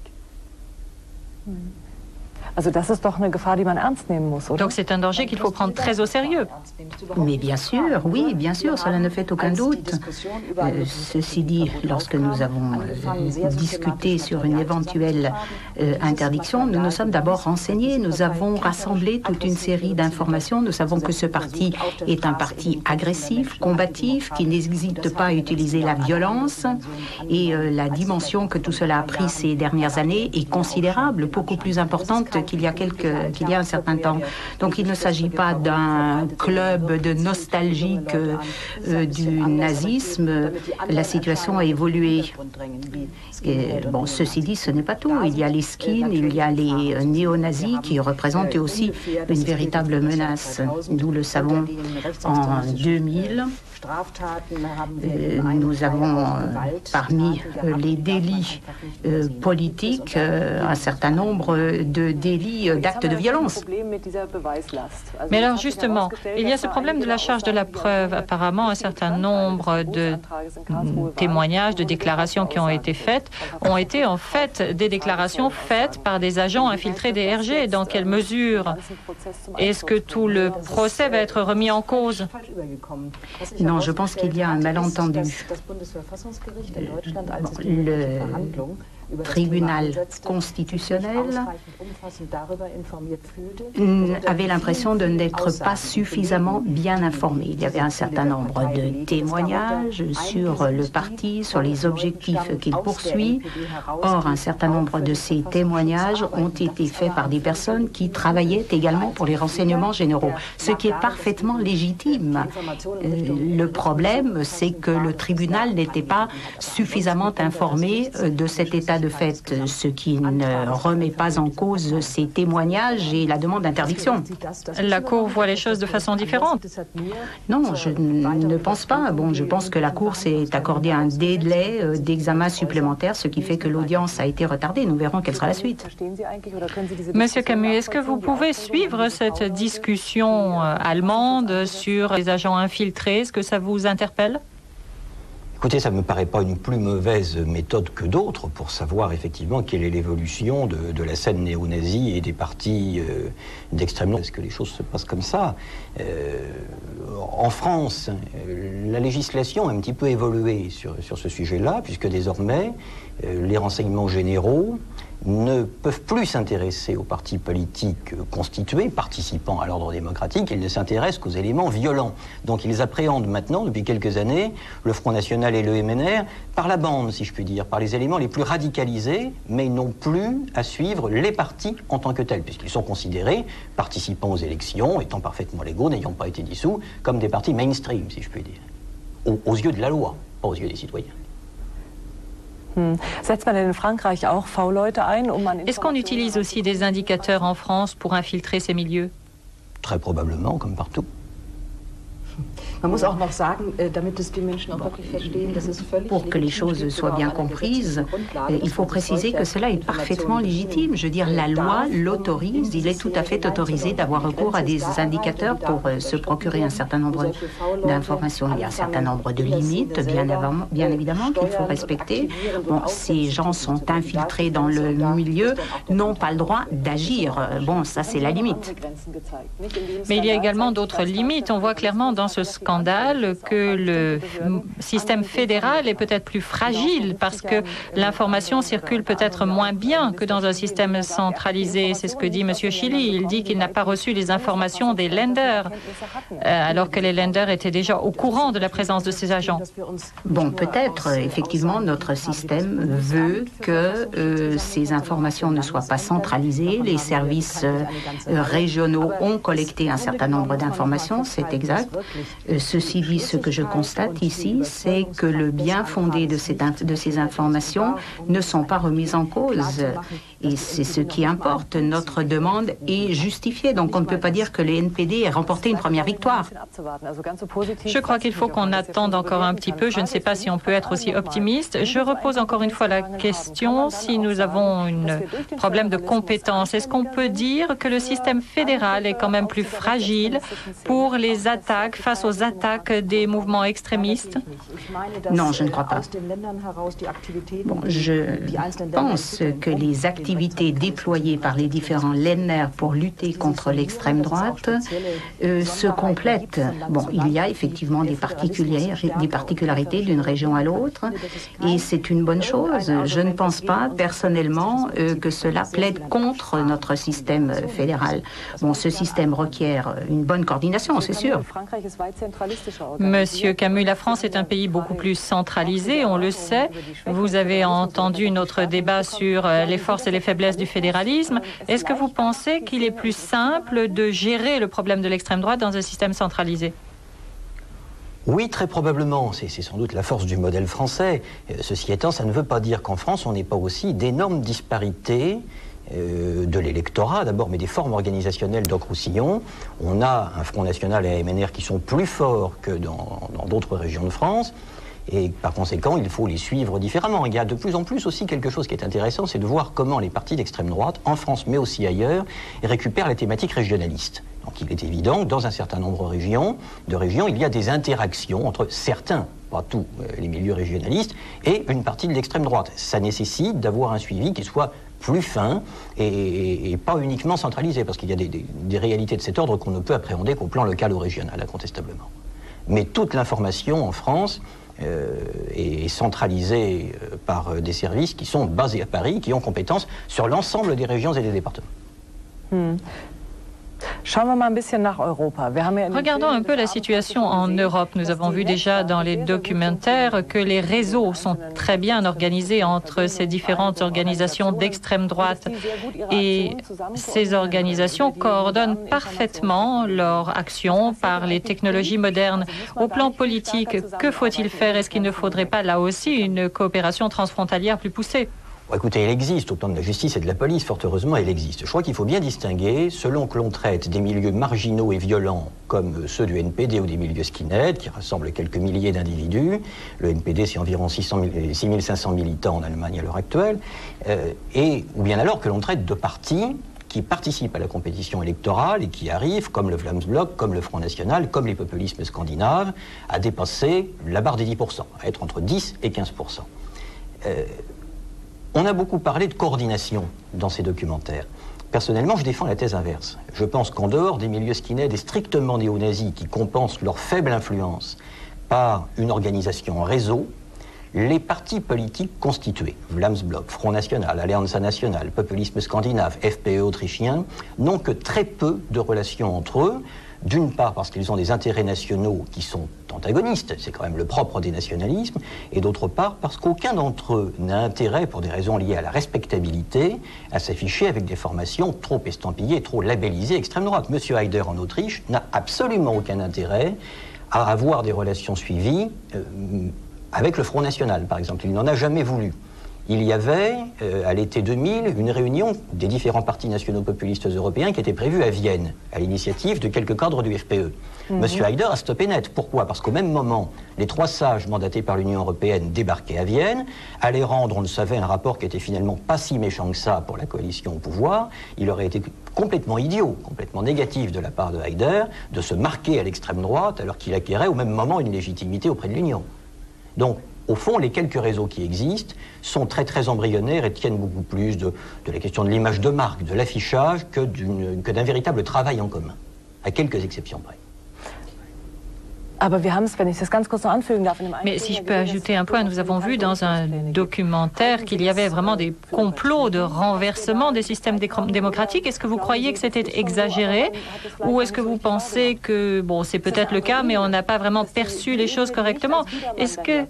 Hmm. Donc c'est un danger qu'il faut prendre très au sérieux. Mais bien sûr, oui, bien sûr, cela ne fait aucun doute. Euh, ceci dit, lorsque nous avons euh, discuté sur une éventuelle euh, interdiction, nous nous sommes d'abord renseignés, nous avons rassemblé toute une série d'informations. Nous savons que ce parti est un parti agressif, combatif, qui n'hésite pas à utiliser la violence. Et la dimension que tout cela a pris ces dernières années est considérable, beaucoup plus importante qu'il y a quelques, qu'il y a un certain temps. Donc il ne s'agit pas d'un club de nostalgique du nazisme. La situation a évolué. Bon, ceci dit, ce n'est pas tout. Il y a les skins, il y a les néo-nazis qui représentent aussi une véritable menace. Nous le savons en 2000. Euh, nous avons euh, parmi euh, les délits politiques un certain nombre de délits d'actes de violence. Mais alors justement, il y a ce problème de la charge de la preuve. Apparemment, un certain nombre de témoignages, de déclarations qui ont été faites ont été en fait des déclarations faites par des agents infiltrés des RG. Dans quelle mesure? Est-ce que tout le procès va être remis en cause? Non, je pense qu'il y a un malentendu. Le tribunal constitutionnel avait l'impression de n'être pas suffisamment bien informé. Il y avait un certain nombre de témoignages sur le parti, sur les objectifs qu'il poursuit. Or, un certain nombre de ces témoignages ont été faits par des personnes qui travaillaient également pour les renseignements généraux, ce qui est parfaitement légitime. Euh, le problème, c'est que le tribunal n'était pas suffisamment informé euh, de cet état de fait, ce qui ne remet pas en cause ces témoignages et la demande d'interdiction. La Cour voit les choses de façon différente. Non, je ne pense pas. Bon, je pense que la Cour s'est accordé un délai euh, d'examen supplémentaire, ce qui fait que l'audience a été retardée. Nous verrons quelle sera la suite. Monsieur Camus, est-ce que vous pouvez suivre cette discussion euh, allemande sur les agents infiltrés? Est-ce que ça vous interpelle? Écoutez, ça ne me paraît pas une plus mauvaise méthode que d'autres pour savoir effectivement quelle est l'évolution de, la scène néo-nazie et des partis euh, d'extrême droite. Est-ce que les choses se passent comme ça euh, En France, la législation a un petit peu évolué sur, sur ce sujet-là, puisque désormais, euh, les renseignements généraux ne peuvent plus s'intéresser aux partis politiques constitués, participant à l'ordre démocratique, ils ne s'intéressent qu'aux éléments violents. Donc ils appréhendent maintenant, depuis quelques années, le Front National et le MNR par la bande, si je puis dire, par les éléments les plus radicalisés, mais ils n'ont plus à suivre les partis en tant que tels, puisqu'ils sont considérés, participant aux élections, étant parfaitement légaux, n'ayant pas été dissous, comme des partis mainstream, si je puis dire, aux yeux de la loi, pas aux yeux des citoyens. Um Est-ce qu'on utilise aussi des indicateurs en France pour infiltrer ces milieux? Très probablement, comme partout. Pour que les choses soient bien comprises, euh, il faut préciser que cela est parfaitement légitime. Je veux dire, la loi l'autorise, il est tout à fait autorisé d'avoir recours à des indicateurs pour euh, se procurer un certain nombre d'informations. Il y a un certain nombre de limites, bien, bien évidemment, qu'il faut respecter. Bon, ces gens sont infiltrés dans le milieu, n'ont pas le droit d'agir. Bon, ça, c'est la limite. Mais il y a également d'autres limites. On voit clairement dans ce scandale que le système fédéral est peut-être plus fragile parce que l'information circule peut-être moins bien que dans un système centralisé. C'est ce que dit M. Chili. Il dit qu'il n'a pas reçu les informations des lenders, euh, alors que les lenders étaient déjà au courant de la présence de ces agents. Bon, peut-être, effectivement, notre système veut que euh, ces informations ne soient pas centralisées. Les services euh, régionaux ont collecté un certain nombre d'informations, c'est exact. Ceci dit, ce que je constate ici, c'est que le bien fondé de, ces informations ne sont pas remises en cause. Et c'est ce qui importe. Notre demande est justifiée. Donc on ne peut pas dire que le NPD ait remporté une première victoire. Je crois qu'il faut qu'on attende encore un petit peu. Je ne sais pas si on peut être aussi optimiste. Je repose encore une fois la question si nous avons un problème de compétence. Est-ce qu'on peut dire que le système fédéral est quand même plus fragile pour les attaques, face aux attaques des mouvements extrémistes? Non, je ne crois pas. Bon, je pense que les activités activités déployées par les différents LENER pour lutter contre l'extrême droite euh, se complètent. Bon, il y a effectivement des, des particularités d'une région à l'autre et c'est une bonne chose. Je ne pense pas personnellement euh, que cela plaide contre notre système fédéral. Bon, ce système requiert une bonne coordination, c'est sûr. Monsieur Camus, la France est un pays beaucoup plus centralisé, on le sait. Vous avez entendu notre débat sur euh, les forces et les faiblesses du fédéralisme. Est-ce que vous pensez qu'il est plus simple de gérer le problème de l'extrême droite dans un système centralisé? Oui, très probablement. C'est sans doute la force du modèle français. Euh, ceci étant, ça ne veut pas dire qu'en France, on n'ait pas aussi d'énormes disparités euh, de l'électorat d'abord, mais des formes organisationnelles d'Ocroussillon. On a un Front National et un MNR qui sont plus forts que dans d'autres régions de France. Et par conséquent, il faut les suivre différemment. Il y a de plus en plus aussi quelque chose qui est intéressant, c'est de voir comment les partis d'extrême droite, en France mais aussi ailleurs, récupèrent les thématiques régionalistes. Donc il est évident que dans un certain nombre de régions, il y a des interactions entre certains, pas tous euh, les milieux régionalistes, et une partie de l'extrême droite. Ça nécessite d'avoir un suivi qui soit plus fin et, pas uniquement centralisé, parce qu'il y a des, réalités de cet ordre qu'on ne peut appréhender qu'au plan local ou régional, incontestablement. Mais toute l'information en France est centralisée euh, par des services qui sont basés à Paris, qui ont compétence sur l'ensemble des régions et des départements. Hmm. Regardons un peu la situation en Europe. Nous avons vu déjà dans les documentaires que les réseaux sont très bien organisés entre ces différentes organisations d'extrême droite et ces organisations coordonnent parfaitement leur action par les technologies modernes. Au plan politique, que faut-il faire? Est-ce qu'il ne faudrait pas là aussi une coopération transfrontalière plus poussée? Écoutez, elle existe au plan de la justice et de la police, fort heureusement, elle existe. Je crois qu'il faut bien distinguer, selon que l'on traite des milieux marginaux et violents comme ceux du NPD ou des milieux skinhead, qui rassemblent quelques milliers d'individus, le NPD c'est environ 600 6500 militants en Allemagne à l'heure actuelle, euh, et, ou bien alors que l'on traite de partis qui participent à la compétition électorale et qui arrivent, comme le Vlaamsblok, comme le Front National, comme les populismes scandinaves, à dépasser la barre des 10%, à être entre 10 et 15%. Euh, on a beaucoup parlé de coordination dans ces documentaires. Personnellement, je défends la thèse inverse. Je pense qu'en dehors des milieux skinhead et strictement néo-nazis qui compensent leur faible influence par une organisation réseau, les partis politiques constitués, Vlaamsblok, Front National, Allianza Nationale, Populisme scandinave, FPE autrichien, n'ont que très peu de relations entre eux, d'une part parce qu'ils ont des intérêts nationaux qui sont antagonistes, c'est quand même le propre des nationalismes, et d'autre part parce qu'aucun d'entre eux n'a intérêt, pour des raisons liées à la respectabilité, à s'afficher avec des formations trop estampillées, trop labellisées extrême droite. Monsieur Haider en Autriche n'a absolument aucun intérêt à avoir des relations suivies euh, avec le Front National, par exemple. Il n'en a jamais voulu il y avait, euh, à l'été 2000, une réunion des différents partis nationaux populistes européens qui était prévue à Vienne, à l'initiative de quelques cadres du FPE. Mhm. Monsieur Haider a stoppé net. Pourquoi? Parce qu'au même moment, les trois sages mandatés par l'Union européenne débarquaient à Vienne, allaient rendre, on le savait, un rapport qui était finalement pas si méchant que ça pour la coalition au pouvoir. Il aurait été complètement idiot, complètement négatif de la part de Haider de se marquer à l'extrême droite alors qu'il acquérait au même moment une légitimité auprès de l'Union. Donc, au fond, les quelques réseaux qui existent sont très très embryonnaires et tiennent beaucoup plus de, la question de l'image de marque, de l'affichage, que d'un véritable travail en commun, à quelques exceptions près. Mais si je peux ajouter un point, nous avons vu dans un documentaire qu'il y avait vraiment des complots de renversement des systèmes démocratiques. Est-ce que vous croyez que c'était exagéré? Ou est-ce que vous pensez que, bon, c'est peut-être le cas, mais on n'a pas vraiment perçu les choses correctement. Est-ce que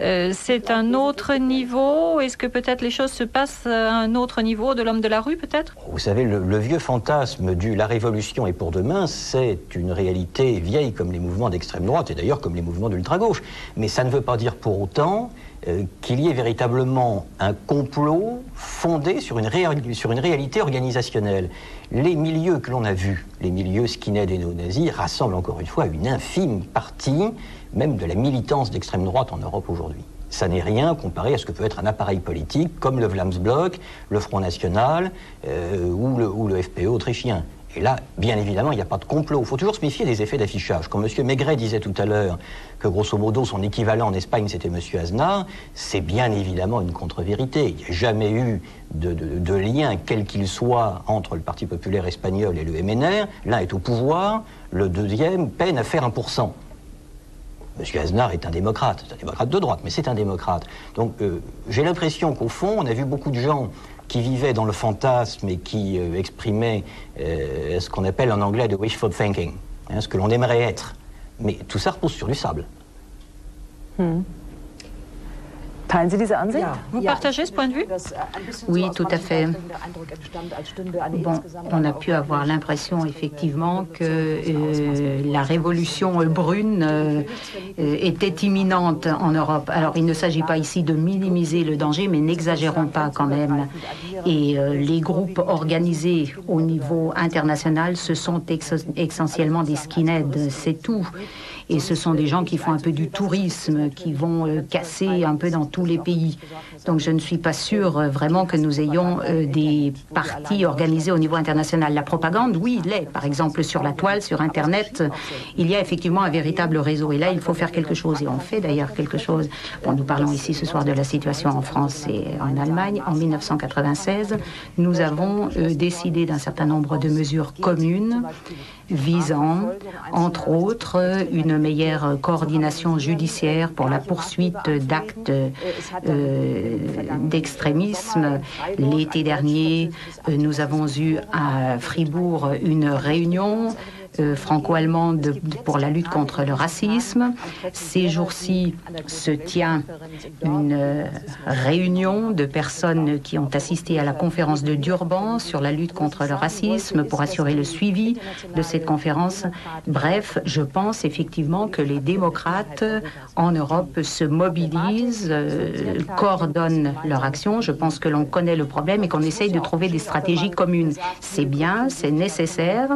euh, c'est un autre niveau? Est-ce que peut-être les choses se passent à un autre niveau de l'homme de la rue, peut-être? Vous savez, le, le, vieux fantasme du la révolution est pour demain, c'est une réalité vieille comme les mouvements d'extrême droite et d'ailleurs comme les mouvements d'ultra-gauche. Mais ça ne veut pas dire pour autant euh, qu'il y ait véritablement un complot fondé sur une, réalité organisationnelle. Les milieux que l'on a vus, les milieux skinhead et néo-nazis, rassemblent encore une fois une infime partie même de la militance d'extrême droite en Europe aujourd'hui. Ça n'est rien comparé à ce que peut être un appareil politique comme le Vlaamsblok, le Front National euh, ou, le, ou le FPE autrichien. Et là, bien évidemment, il n'y a pas de complot. Il faut toujours se méfier des effets d'affichage. Comme M. Maigret disait tout à l'heure que, grosso modo, son équivalent en Espagne, c'était M. Aznar, c'est bien évidemment une contre-vérité. Il n'y a jamais eu de, lien, quel qu'il soit, entre le Parti populaire espagnol et le MNR. L'un est au pouvoir, le deuxième peine à faire 1%. M. Aznar est un démocrate, c'est un démocrate de droite, mais c'est un démocrate. Donc euh, j'ai l'impression qu'au fond, on a vu beaucoup de gens qui vivaient dans le fantasme et qui euh, exprimaient euh, ce qu'on appelle en anglais de wishful thinking, hein, ce que l'on aimerait être. Mais tout ça repose sur du sable. Hmm. Vous partagez ce point de vue? Oui, tout à fait. Bon, on a pu avoir l'impression effectivement que euh, la révolution brune euh, était imminente en Europe. Alors, il ne s'agit pas ici de minimiser le danger, mais n'exagérons pas quand même. Et euh, les groupes organisés au niveau international, ce sont essentiellement des skinheads, c'est tout. Et ce sont des gens qui font un peu du tourisme, qui vont euh, casser un peu dans tous les pays. Donc je ne suis pas sûre euh, vraiment que nous ayons euh, des partis organisés au niveau international. La propagande, oui, il l'est. Par exemple, sur la toile, sur Internet, il y a effectivement un véritable réseau. Et là, il faut faire quelque chose. Et on fait d'ailleurs quelque chose. Nous parlons ici ce soir de la situation en France et en Allemagne. En 1996, nous avons décidé d'un certain nombre de mesures communes visant, entre autres, une meilleure coordination judiciaire pour la poursuite d'actes euh, d'extrémisme. L'été dernier, euh, nous avons eu à Fribourg une réunion euh, franco-allemande pour la lutte contre le racisme. Ces jours-ci se tient une euh, réunion de personnes qui ont assisté à la conférence de Durban sur la lutte contre le racisme pour assurer le suivi de cette conférence. Bref, je pense effectivement que les démocrates en Europe se mobilisent, euh, coordonnent leur action. Je pense que l'on connaît le problème et qu'on essaye de trouver des stratégies communes. C'est bien, c'est nécessaire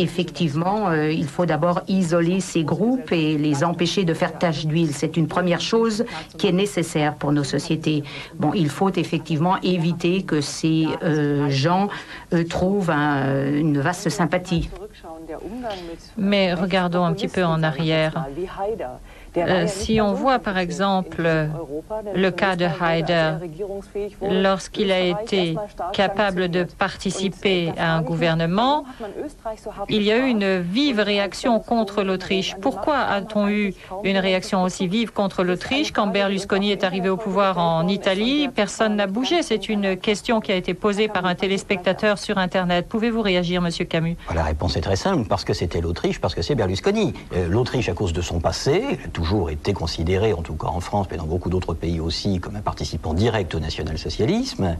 effectivement, euh, il faut d'abord isoler ces groupes et les empêcher de faire tache d'huile. C'est une première chose qui est nécessaire pour nos sociétés. Bon, il faut effectivement éviter que ces euh, gens euh, trouvent une vaste sympathie. Mais regardons un petit peu en arrière. Euh, si on voit par exemple le cas de Haider, lorsqu'il a été capable de participer à un gouvernement, il y a eu une vive réaction contre l'Autriche. Pourquoi a-t-on eu une réaction aussi vive contre l'Autriche quand Berlusconi est arrivé au pouvoir en Italie? Personne n'a bougé. C'est une question qui a été posée par un téléspectateur sur Internet. Pouvez-vous réagir, Monsieur Camus? La réponse est très simple, parce que c'était l'Autriche, parce que c'est Berlusconi. Euh, L'Autriche, à cause de son passé, toujours été considéré, en tout cas en France, mais dans beaucoup d'autres pays aussi, comme un participant direct au national-socialisme.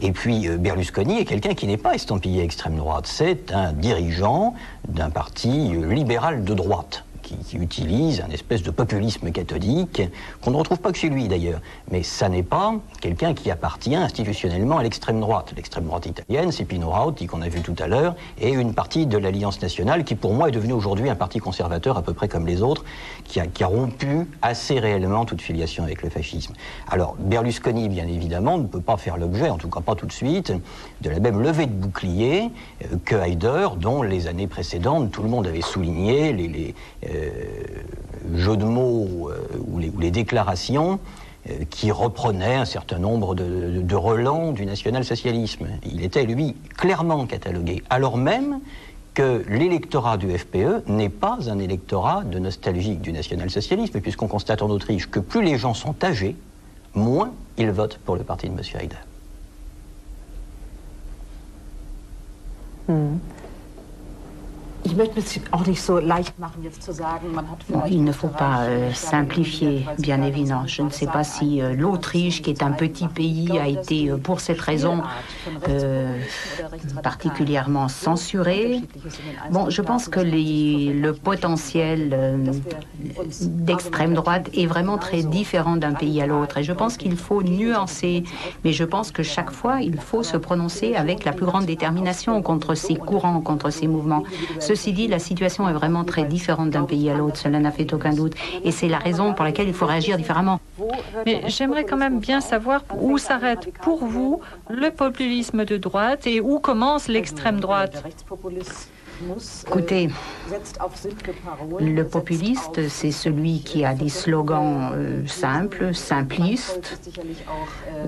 Et puis euh, Berlusconi est quelqu'un qui n'est pas estampillé extrême droite, c'est un dirigeant d'un parti euh, libéral de droite qui, utilise un espèce de populisme catholique, qu'on ne retrouve pas que chez lui d'ailleurs. Mais ça n'est pas quelqu'un qui appartient institutionnellement à l'extrême droite. L'extrême droite italienne, c'est Pino Rauti qu'on a vu tout à l'heure, et une partie de l'Alliance nationale qui pour moi est devenue aujourd'hui un parti conservateur à peu près comme les autres, qui a, rompu assez réellement toute filiation avec le fascisme. Alors Berlusconi, bien évidemment, ne peut pas faire l'objet, en tout cas pas tout de suite, de la même levée de bouclier euh, que Haider, dont les années précédentes, tout le monde avait souligné les, les, euh, jeux de mots euh, ou les, déclarations euh, qui reprenaient un certain nombre de, relents du national-socialisme. Il était, lui, clairement catalogué, alors même que l'électorat du FPE n'est pas un électorat de nostalgique du national-socialisme, puisqu'on constate en Autriche que plus les gens sont âgés, moins ils votent pour le parti de M. Haider. Hmm. Il ne faut pas euh, simplifier, bien évidemment. Je ne sais pas si euh, l'Autriche, qui est un petit pays, a été euh, pour cette raison particulièrement censurée. Bon, je pense que les, le potentiel d'extrême droite est vraiment très différent d'un pays à l'autre. Et je pense qu'il faut nuancer. Mais je pense que chaque fois, il faut se prononcer avec la plus grande détermination contre ces courants, contre ces mouvements. Ceci dit, la situation est vraiment très différente d'un pays à l'autre, cela n'a fait aucun doute. Et c'est la raison pour laquelle il faut réagir différemment. Mais j'aimerais quand même bien savoir où s'arrête pour vous le populisme de droite et où commence l'extrême droite. Écoutez, le populiste, c'est celui qui a des slogans euh, simples, simplistes,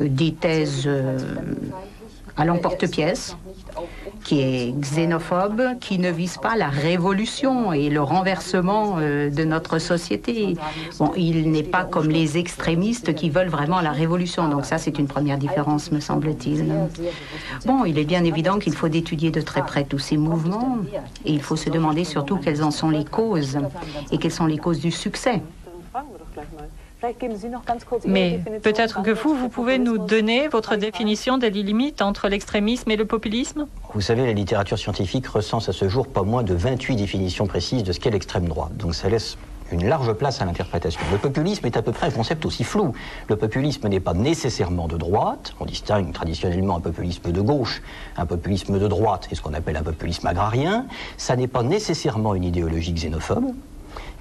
euh, des thèses euh, à l'emporte-pièce qui est xénophobe, qui ne vise pas la révolution et le renversement euh, de notre société. Il n'est pas comme les extrémistes qui veulent vraiment la révolution. Donc ça, c'est une première différence, me semble-t-il. Bon, il est bien évident qu'il faut étudier de très près tous ces mouvements et il faut se demander surtout quelles en sont les causes et quelles sont les causes du succès. Mais peut-être que vous, vous pouvez nous donner votre définition des limites entre l'extrémisme et le populisme? Vous savez, la littérature scientifique recense à ce jour pas moins de 28 définitions précises de ce qu'est l'extrême droite. Donc ça laisse une large place à l'interprétation. Le populisme est à peu près un concept aussi flou. Le populisme n'est pas nécessairement de droite. On distingue traditionnellement un populisme de gauche, un populisme de droite et ce qu'on appelle un populisme agrarien. Ça n'est pas nécessairement une idéologie xénophobe.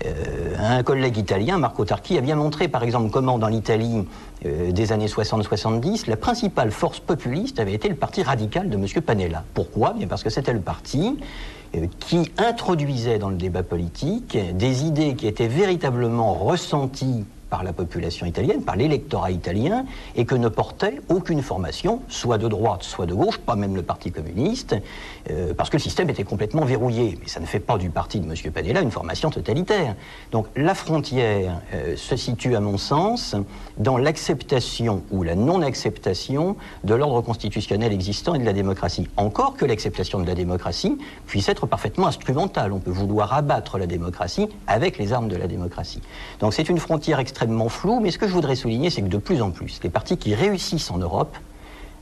Euh, un collègue italien, Marco Tarchi, a bien montré, par exemple, comment dans l'Italie euh, des années 60-70, la principale force populiste avait été le parti radical de M. Panella. Pourquoi? Bien parce que c'était le parti euh, qui introduisait dans le débat politique des idées qui étaient véritablement ressenties par la population italienne, par l'électorat italien, et que ne portait aucune formation, soit de droite, soit de gauche, pas même le Parti communiste, euh, parce que le système était complètement verrouillé. Mais ça ne fait pas du parti de M. Panella une formation totalitaire. Donc la frontière euh, se situe, à mon sens, dans l'acceptation ou la non-acceptation de l'ordre constitutionnel existant et de la démocratie. Encore que l'acceptation de la démocratie puisse être parfaitement instrumentale. On peut vouloir abattre la démocratie avec les armes de la démocratie. Donc c'est une frontière extrêmement flou, mais ce que je voudrais souligner, c'est que de plus en plus, les partis qui réussissent en Europe,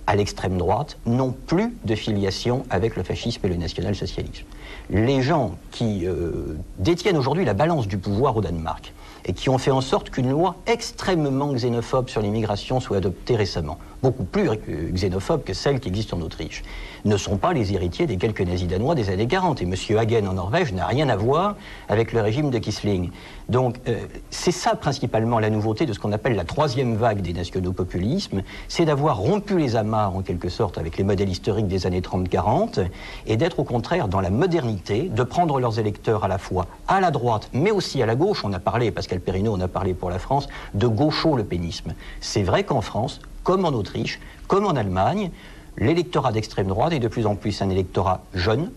à l'extrême droite, n'ont plus de filiation avec le fascisme et le national-socialisme. Les gens qui euh, détiennent aujourd'hui la balance du pouvoir au Danemark et qui ont fait en sorte qu'une loi extrêmement xénophobe sur l'immigration soit adoptée récemment, beaucoup plus xénophobe que celle qui existe en Autriche, ne sont pas les héritiers des quelques nazis danois des années 40. Et M. Hagen en Norvège n'a rien à voir avec le régime de Kisling. Donc euh, c'est ça principalement la nouveauté de ce qu'on appelle la troisième vague des nationaux-populismes, c'est d'avoir rompu les amarres en quelque sorte avec les modèles historiques des années 30-40 et d'être au contraire dans la modernité, de prendre leurs électeurs à la fois à la droite mais aussi à la gauche. On a parlé, Pascal Perrineau, on a parlé pour la France, de gaucho-le-pénisme. C'est vrai qu'en France, comme en Autriche, comme en Allemagne, l'électorat d'extrême droite est de plus en plus un électorat jeune,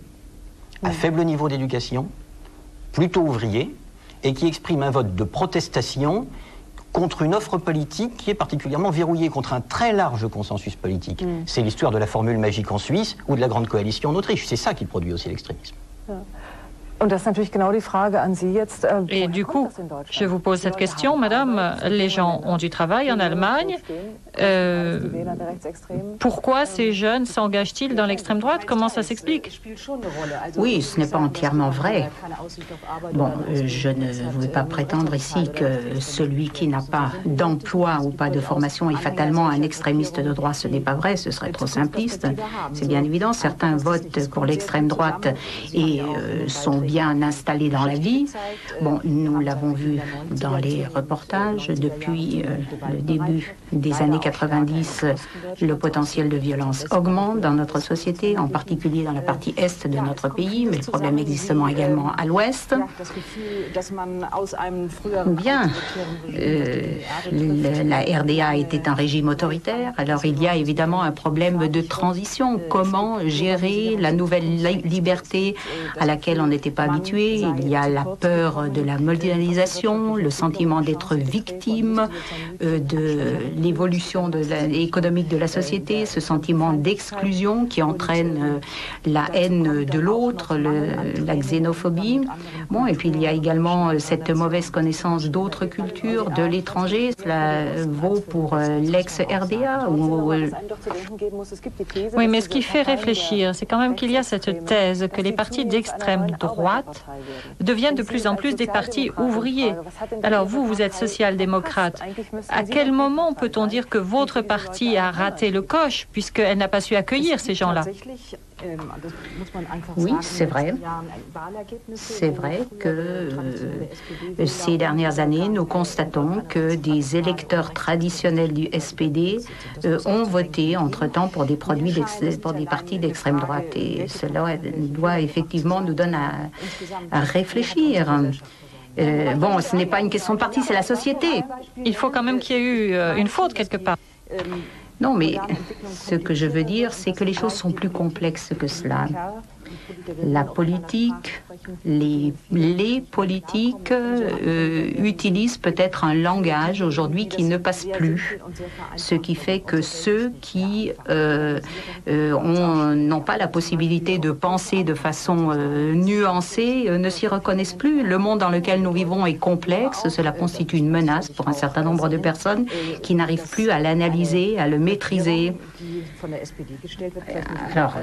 à faible niveau d'éducation, plutôt ouvrier, et qui exprime un vote de protestation contre une offre politique qui est particulièrement verrouillée, contre un très large consensus politique. Mm. C'est l'histoire de la formule magique en Suisse ou de la grande coalition en Autriche. C'est ça qui produit aussi l'extrémisme. Et du coup, je vous pose cette question, Madame. Les gens ont du travail en Allemagne. Euh, pourquoi ces jeunes s'engagent-ils dans l'extrême droite? Comment ça s'explique? Oui, ce n'est pas entièrement vrai. Bon, euh, je ne veux pas prétendre ici que celui qui n'a pas d'emploi ou pas de formation est fatalement un extrémiste de droite. Ce n'est pas vrai, ce serait trop simpliste. C'est bien évident, certains votent pour l'extrême droite et euh, sont bien installés dans la vie. Bon, nous l'avons vu dans les reportages depuis le début des années 90, le potentiel de violence augmente dans notre société, en particulier dans la partie est de notre pays, mais le problème existe également à l'ouest. Bien, euh, la RDA était un régime autoritaire, alors il y a évidemment un problème de transition. Comment gérer la nouvelle liberté à laquelle on n'était pas habitué Il y a la peur de la mondialisation, le sentiment d'être victime euh, de l'évolution économique de la société, ce sentiment d'exclusion qui entraîne euh, la haine de l'autre, la xénophobie. Bon, et puis il y a également euh, cette mauvaise connaissance d'autres cultures, de l'étranger. Cela vaut pour l'ex-RDA. Oui, mais ce qui fait réfléchir, c'est quand même qu'il y a cette thèse que les partis d'extrême droite deviennent de plus en plus des partis ouvriers. Alors vous, vous êtes social-démocrate. À quel moment peut-on dire que votre parti a raté le coche puisqu'elle n'a pas su accueillir ces gens-là? Oui, c'est vrai. C'est vrai que euh, ces dernières années, nous constatons que des électeurs traditionnels du SPD euh, ont voté entre-temps pour des produits pour des partis d'extrême droite. Et cela doit effectivement nous donner à, réfléchir. Euh, bon, ce n'est pas une question de parti, c'est la société. Il faut quand même qu'il y ait eu une faute quelque part. Non, mais ce que je veux dire, c'est que les choses sont plus complexes que cela la politique, les, politiques euh, utilisent peut-être un langage aujourd'hui qui ne passe plus, ce qui fait que ceux qui euh, euh, n'ont pas la possibilité de penser de façon nuancée ne s'y reconnaissent plus. Le monde dans lequel nous vivons est complexe, cela constitue une menace pour un certain nombre de personnes qui n'arrivent plus à l'analyser, à le maîtriser. Alors,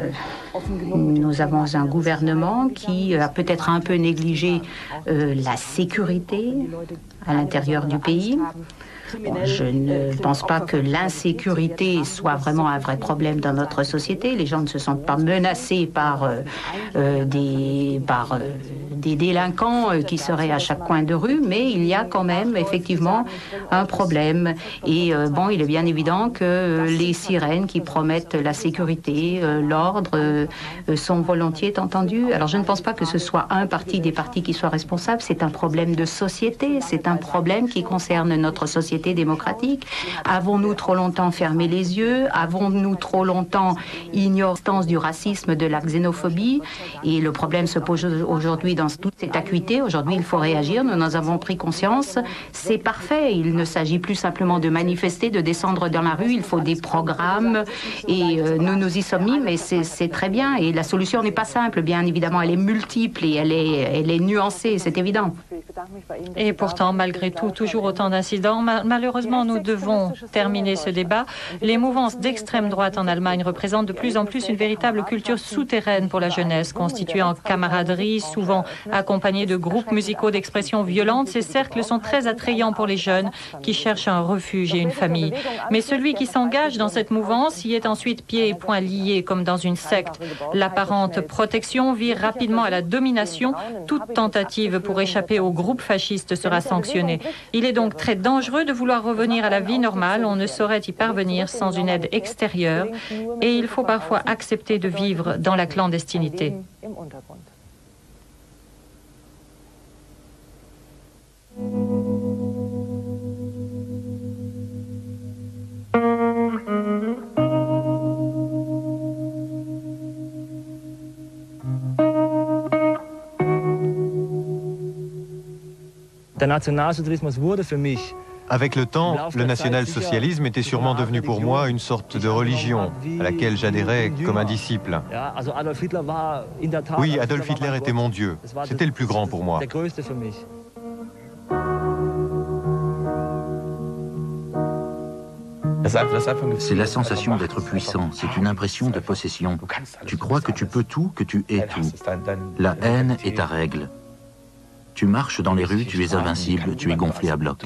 nous avons un gouvernement qui a peut-être un peu négligé euh, la sécurité à l'intérieur du pays. Je ne pense pas que l'insécurité soit vraiment un vrai problème dans notre société. Les gens ne se sentent pas menacés par, euh, euh, des, par des délinquants qui seraient à chaque coin de rue, mais il y a quand même effectivement un problème. Et bon, il est bien évident que les sirènes qui promettent la sécurité, l'ordre, sont volontiers entendus. Alors je ne pense pas que ce soit un parti des partis qui soit responsable. C'est un problème de société. C'est un problème qui concerne notre société démocratique. Avons-nous trop longtemps fermé les yeux? Avons-nous trop longtemps ignoré du racisme, de la xénophobie? Et le problème se pose aujourd'hui dans toute cette acuité. Aujourd'hui, il faut réagir. Nous en avons pris conscience. C'est parfait. Il ne s'agit plus simplement de manifester, de descendre dans la rue. Il faut des programmes. Et euh, nous nous y sommes mis, mais c'est très bien. Et la solution n'est pas simple, bien évidemment. Elle est multiple et elle est, elle est nuancée, c'est évident. Et pourtant, malgré tout, toujours autant d'incidents. Malheureusement, nous devons terminer ce débat. Les mouvances d'extrême droite en Allemagne représentent de plus en plus une véritable culture souterraine pour la jeunesse, constituée en camaraderie, souvent accompagnée de groupes musicaux d'expression violente. Ces cercles sont très attrayants pour les jeunes qui cherchent un refuge et une famille. Mais celui qui s'engage dans cette mouvance y est ensuite pieds et poings liés, comme dans une secte. L'apparente protection vire rapidement à la domination. Toute tentative pour échapper au groupe fasciste sera sanctionné. Il est donc très dangereux de vouloir revenir à la vie normale. On ne saurait y parvenir sans une aide extérieure et il faut parfois accepter de vivre dans la clandestinité. Avec le temps, le national-socialisme était sûrement devenu pour moi une sorte de religion à laquelle j'adhérais comme un disciple. Oui, Adolf Hitler était mon Dieu. C'était le plus grand pour moi. C'est la sensation d'être puissant, c'est une impression de possession. Tu crois que tu peux tout, que tu es tout. La haine est ta règle. Tu marches dans les rues, tu es invincible, tu es gonflé à bloc.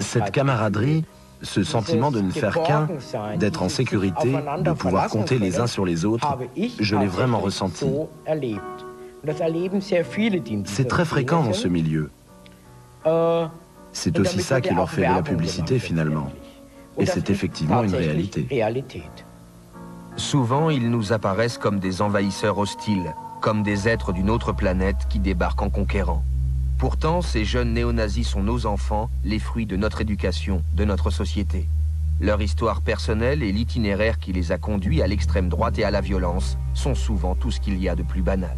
Cette camaraderie, ce sentiment de ne faire qu'un, d'être en sécurité, de pouvoir compter les uns sur les autres, je l'ai vraiment ressenti. C'est très fréquent dans ce milieu. C'est aussi ça qui leur fait de la publicité finalement. Et c'est effectivement une réalité. Souvent, ils nous apparaissent comme des envahisseurs hostiles, comme des êtres d'une autre planète qui débarquent en conquérant. Pourtant, ces jeunes néo-nazis sont nos enfants, les fruits de notre éducation, de notre société. Leur histoire personnelle et l'itinéraire qui les a conduits à l'extrême droite et à la violence sont souvent tout ce qu'il y a de plus banal.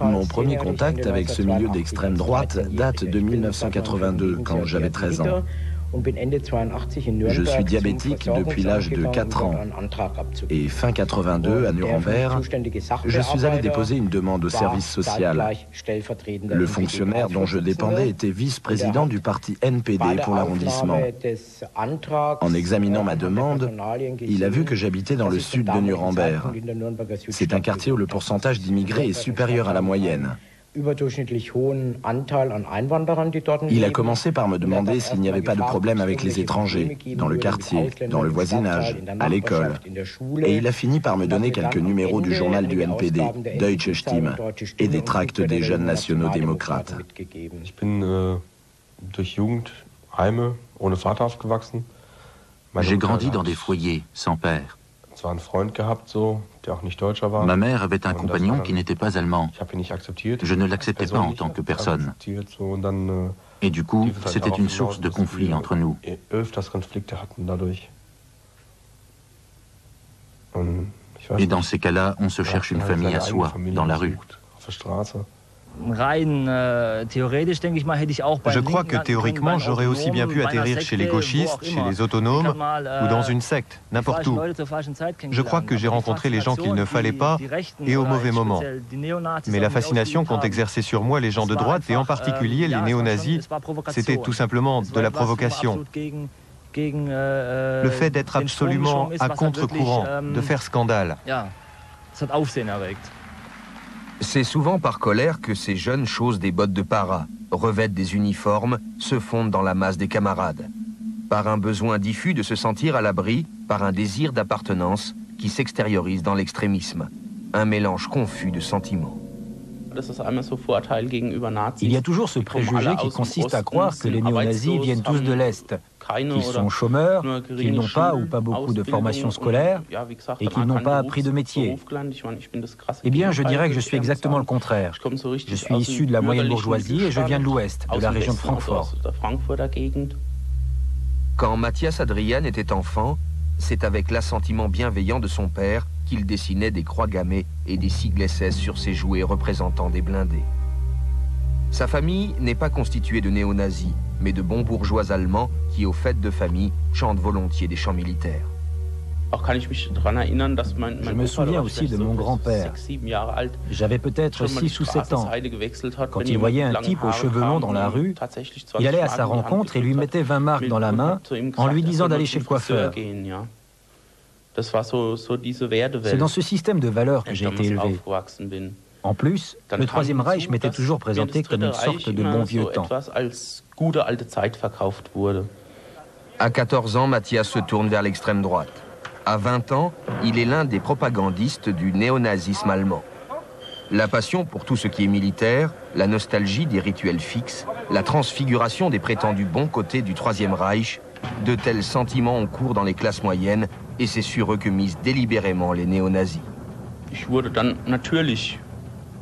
Mon premier contact avec ce milieu d'extrême droite date de 1982, quand j'avais 13 ans. Je suis diabétique depuis l'âge de 4 ans. Et fin 82, à Nuremberg, je suis allé déposer une demande au service social. Le fonctionnaire dont je dépendais était vice-président du parti NPD pour l'arrondissement. En examinant ma demande, il a vu que j'habitais dans le sud de Nuremberg. C'est un quartier où le pourcentage d'immigrés est supérieur à la moyenne. Il a commencé par me demander s'il n'y avait pas de problème avec les étrangers, dans le quartier, dans le voisinage, à l'école. Et il a fini par me donner quelques numéros du journal du NPD, Deutsche Stimme, et des tracts des jeunes nationaux démocrates. J'ai grandi dans des foyers, sans père. Ma mère avait un compagnon qui n'était pas allemand. Je ne l'acceptais pas en tant que personne. Et du coup, c'était une source de conflit entre nous. Et dans ces cas-là, on se cherche une famille à soi, dans la rue. Euh, Je crois que théoriquement, j'aurais aussi bien pu atterrir chez les gauchistes, chez les autonomes ou dans une secte, n'importe où. Je crois que j'ai rencontré les gens qu'il ne fallait pas et au mauvais moment. Mais la fascination qu'ont exercée sur moi les gens de droite et en particulier les néo-nazis, c'était tout simplement de la provocation. Le fait d'être absolument à contre-courant, de faire scandale. C'est souvent par colère que ces jeunes chosent des bottes de para, revêtent des uniformes, se fondent dans la masse des camarades. Par un besoin diffus de se sentir à l'abri, par un désir d'appartenance qui s'extériorise dans l'extrémisme. Un mélange confus de sentiments. Il y a toujours ce préjugé qui consiste à croire que les néo-nazis viennent tous de l'Est, qu'ils sont chômeurs, qu'ils n'ont pas ou pas beaucoup de formation scolaire et qu'ils n'ont pas appris de métier. Eh bien, je dirais que je suis exactement le contraire. Je suis issu de la moyenne bourgeoisie et je viens de l'Ouest, de la région de Francfort. Quand Mathias Adrian était enfant, c'est avec l'assentiment bienveillant de son père qu'il dessinait des croix gammées et des sigles SS sur ses jouets représentant des blindés. Sa famille n'est pas constituée de néo-nazis, mais de bons bourgeois allemands qui, aux fêtes de famille, chantent volontiers des chants militaires. Je me souviens aussi de mon grand-père. J'avais peut-être 6 ou 7 ans. Quand il voyait un type aux cheveux longs dans la rue, il allait à sa rencontre et lui mettait 20 marques dans la main en lui disant d'aller chez le coiffeur. C'est dans ce système de valeurs que j'ai été élevé. En plus, le Troisième Reich m'était toujours présenté comme une sorte de bon vieux temps. À 14 ans, Mathias se tourne vers l'extrême droite. À 20 ans, il est l'un des propagandistes du néonazisme allemand. La passion pour tout ce qui est militaire, la nostalgie des rituels fixes, la transfiguration des prétendus bons côtés du Troisième Reich, de tels sentiments ont cours dans les classes moyennes et c'est sur eux que misent délibérément les néo-nazis.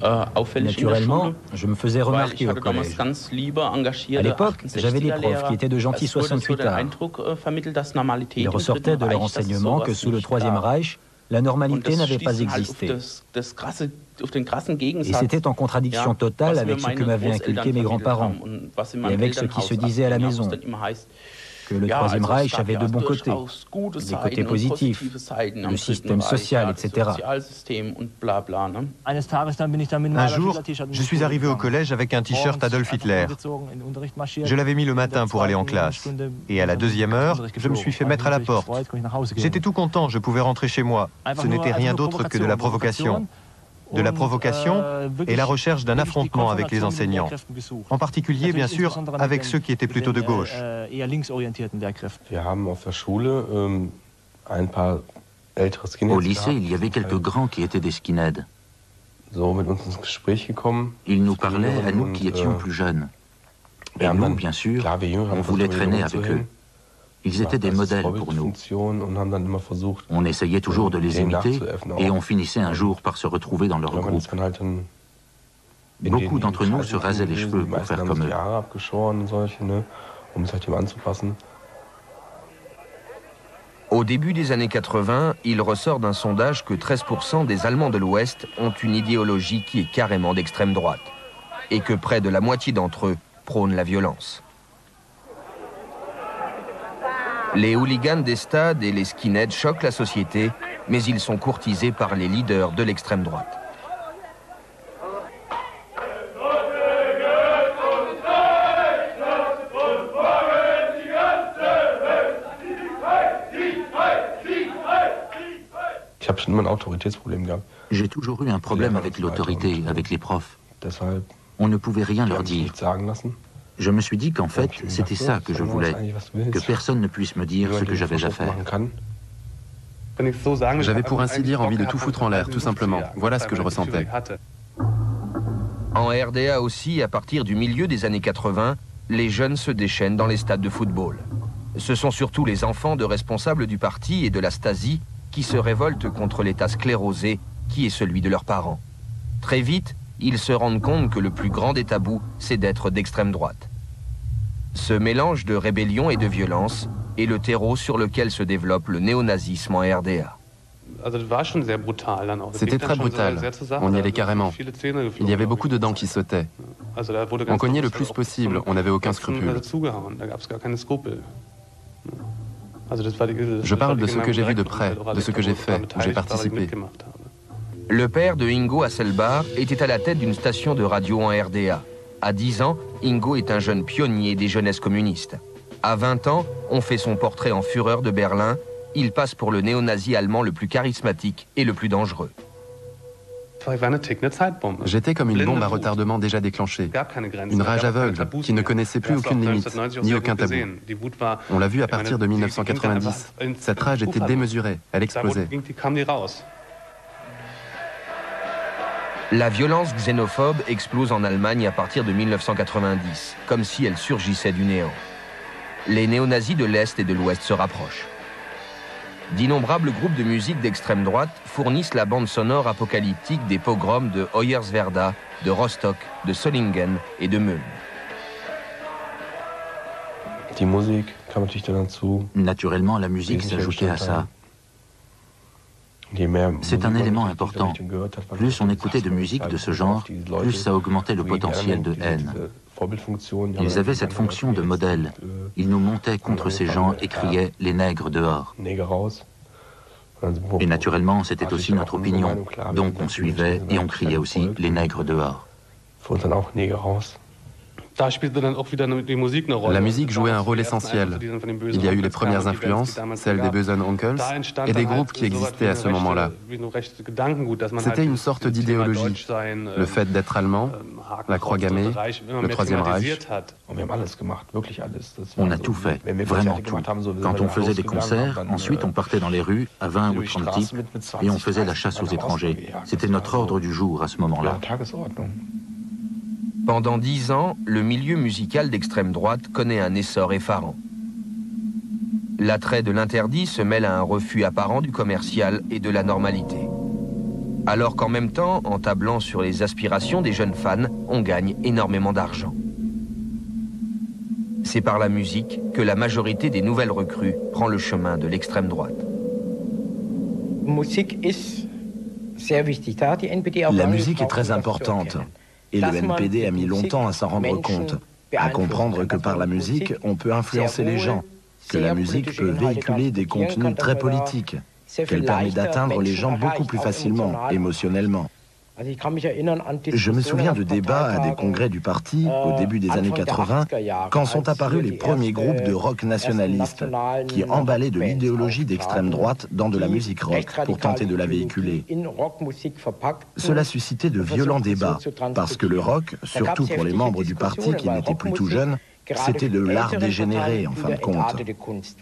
Naturellement, je me faisais remarquer au collège. À l'époque, j'avais des profs qui étaient de gentils 68 ans. Ils ressortaient de leur enseignement que sous le Troisième Reich, la normalité n'avait pas existé. Et c'était en contradiction totale avec ce que m'avaient inculqué mes grands-parents et avec ce qui se disait à la maison que le Troisième Reich avait de bons côtés, des côtés positifs, le système social, etc. Un jour, je suis arrivé au collège avec un t-shirt Adolf Hitler. Je l'avais mis le matin pour aller en classe. Et à la deuxième heure, je me suis fait mettre à la porte. J'étais tout content, je pouvais rentrer chez moi. Ce n'était rien d'autre que de la provocation de la provocation et la recherche d'un affrontement avec les enseignants, en particulier bien sûr avec ceux qui étaient plutôt de gauche. Au lycée, il y avait quelques grands qui étaient des skinheads. Ils nous parlaient à nous qui étions plus jeunes. Et nous, bien sûr, on voulait traîner avec eux. Ils étaient des modèles pour nous. On essayait toujours de les imiter et on finissait un jour par se retrouver dans leur groupe. Beaucoup d'entre nous se rasaient les cheveux pour faire comme eux. Au début des années 80, il ressort d'un sondage que 13% des Allemands de l'Ouest ont une idéologie qui est carrément d'extrême droite et que près de la moitié d'entre eux prônent la violence. Les hooligans des stades et les skinheads choquent la société, mais ils sont courtisés par les leaders de l'extrême droite. J'ai toujours eu un problème avec l'autorité, avec les profs. On ne pouvait rien leur dire. Je me suis dit qu'en fait, c'était ça que je voulais, que personne ne puisse me dire ce que j'avais à faire. J'avais pour ainsi dire envie de tout foutre en l'air, tout simplement. Voilà ce que je ressentais. En RDA aussi, à partir du milieu des années 80, les jeunes se déchaînent dans les stades de football. Ce sont surtout les enfants de responsables du parti et de la Stasi qui se révoltent contre l'état sclérosé qui est celui de leurs parents. Très vite, ils se rendent compte que le plus grand des tabous, c'est d'être d'extrême droite. Ce mélange de rébellion et de violence est le terreau sur lequel se développe le néonazisme en RDA. C'était très brutal. On y allait carrément. Il y avait beaucoup de dents qui sautaient. On cognait le plus possible. On n'avait aucun scrupule. Je parle de ce que j'ai vu de près, de ce que j'ai fait, où j'ai participé. Le père de Ingo Hasselbar était à la tête d'une station de radio en RDA. À 10 ans, Ingo est un jeune pionnier des jeunesses communistes. À 20 ans, on fait son portrait en fureur de Berlin. Il passe pour le néo-nazi allemand le plus charismatique et le plus dangereux. J'étais comme une bombe à retardement déjà déclenchée. Une rage aveugle qui ne connaissait plus aucune limite, ni aucun tabou. On l'a vu à partir de 1990. Cette rage était démesurée, elle explosait. La violence xénophobe explose en Allemagne à partir de 1990, comme si elle surgissait du néant. Les néo-nazis de l'Est et de l'Ouest se rapprochent. D'innombrables groupes de musique d'extrême droite fournissent la bande sonore apocalyptique des pogroms de Hoyerswerda, de Rostock, de Solingen et de Mölln. Naturellement, la musique s'ajoutait à ça. C'est un élément important. Plus on écoutait de musique de ce genre, plus ça augmentait le potentiel de haine. Ils avaient cette fonction de modèle. Ils nous montaient contre ces gens et criaient « les nègres dehors ». Et naturellement, c'était aussi notre opinion. Donc on suivait et on criait aussi « les nègres dehors ». La musique jouait un rôle essentiel. Il y a eu les premières influences, celles des Bösen Onkels, et des groupes qui existaient à ce moment-là. C'était une sorte d'idéologie, le fait d'être allemand, la croix gammée, le Troisième Reich. On a tout fait, vraiment tout. Quand on faisait des concerts, ensuite on partait dans les rues, à 20 ou 30 types, et on faisait la chasse aux étrangers. C'était notre ordre du jour à ce moment-là. Pendant dix ans, le milieu musical d'extrême droite connaît un essor effarant. L'attrait de l'interdit se mêle à un refus apparent du commercial et de la normalité. Alors qu'en même temps, en tablant sur les aspirations des jeunes fans, on gagne énormément d'argent. C'est par la musique que la majorité des nouvelles recrues prend le chemin de l'extrême droite. La musique est très importante. Et le NPD a mis longtemps à s'en rendre compte, à comprendre que par la musique, on peut influencer les gens, que la musique peut véhiculer des contenus très politiques, qu'elle permet d'atteindre les gens beaucoup plus facilement, émotionnellement. Je me souviens de débats à des congrès du parti au début des années 80, quand sont apparus les premiers groupes de rock nationalistes qui emballaient de l'idéologie d'extrême droite dans de la musique rock pour tenter de la véhiculer. Cela suscitait de violents débats, parce que le rock, surtout pour les membres du parti qui n'étaient plus tout jeunes, c'était de l'art dégénéré, en fin de compte.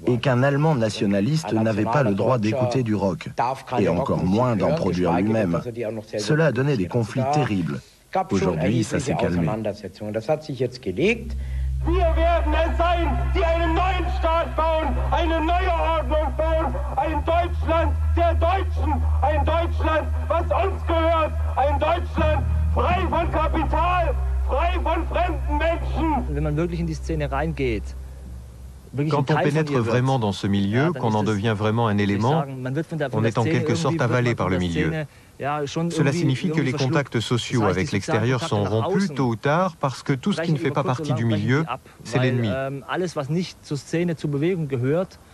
Et qu'un Allemand nationaliste n'avait pas le droit d'écouter du rock, et encore moins d'en produire lui-même. Cela a donné des conflits terribles. Aujourd'hui, ça s'est calmé. Wir werden es sein, die einen neuen Staat bauen, eine neue Ordnung bauen, ein Deutschland der Deutschen, ein Deutschland, was uns gehört, ein Deutschland frei von Kapital, Quand on pénètre vraiment dans ce milieu, qu'on en devient vraiment un élément, on est en quelque sorte avalé par le milieu. Cela signifie que les contacts sociaux avec l'extérieur sont rompus tôt ou tard parce que tout ce qui ne fait pas partie du milieu, c'est l'ennemi. Ähm,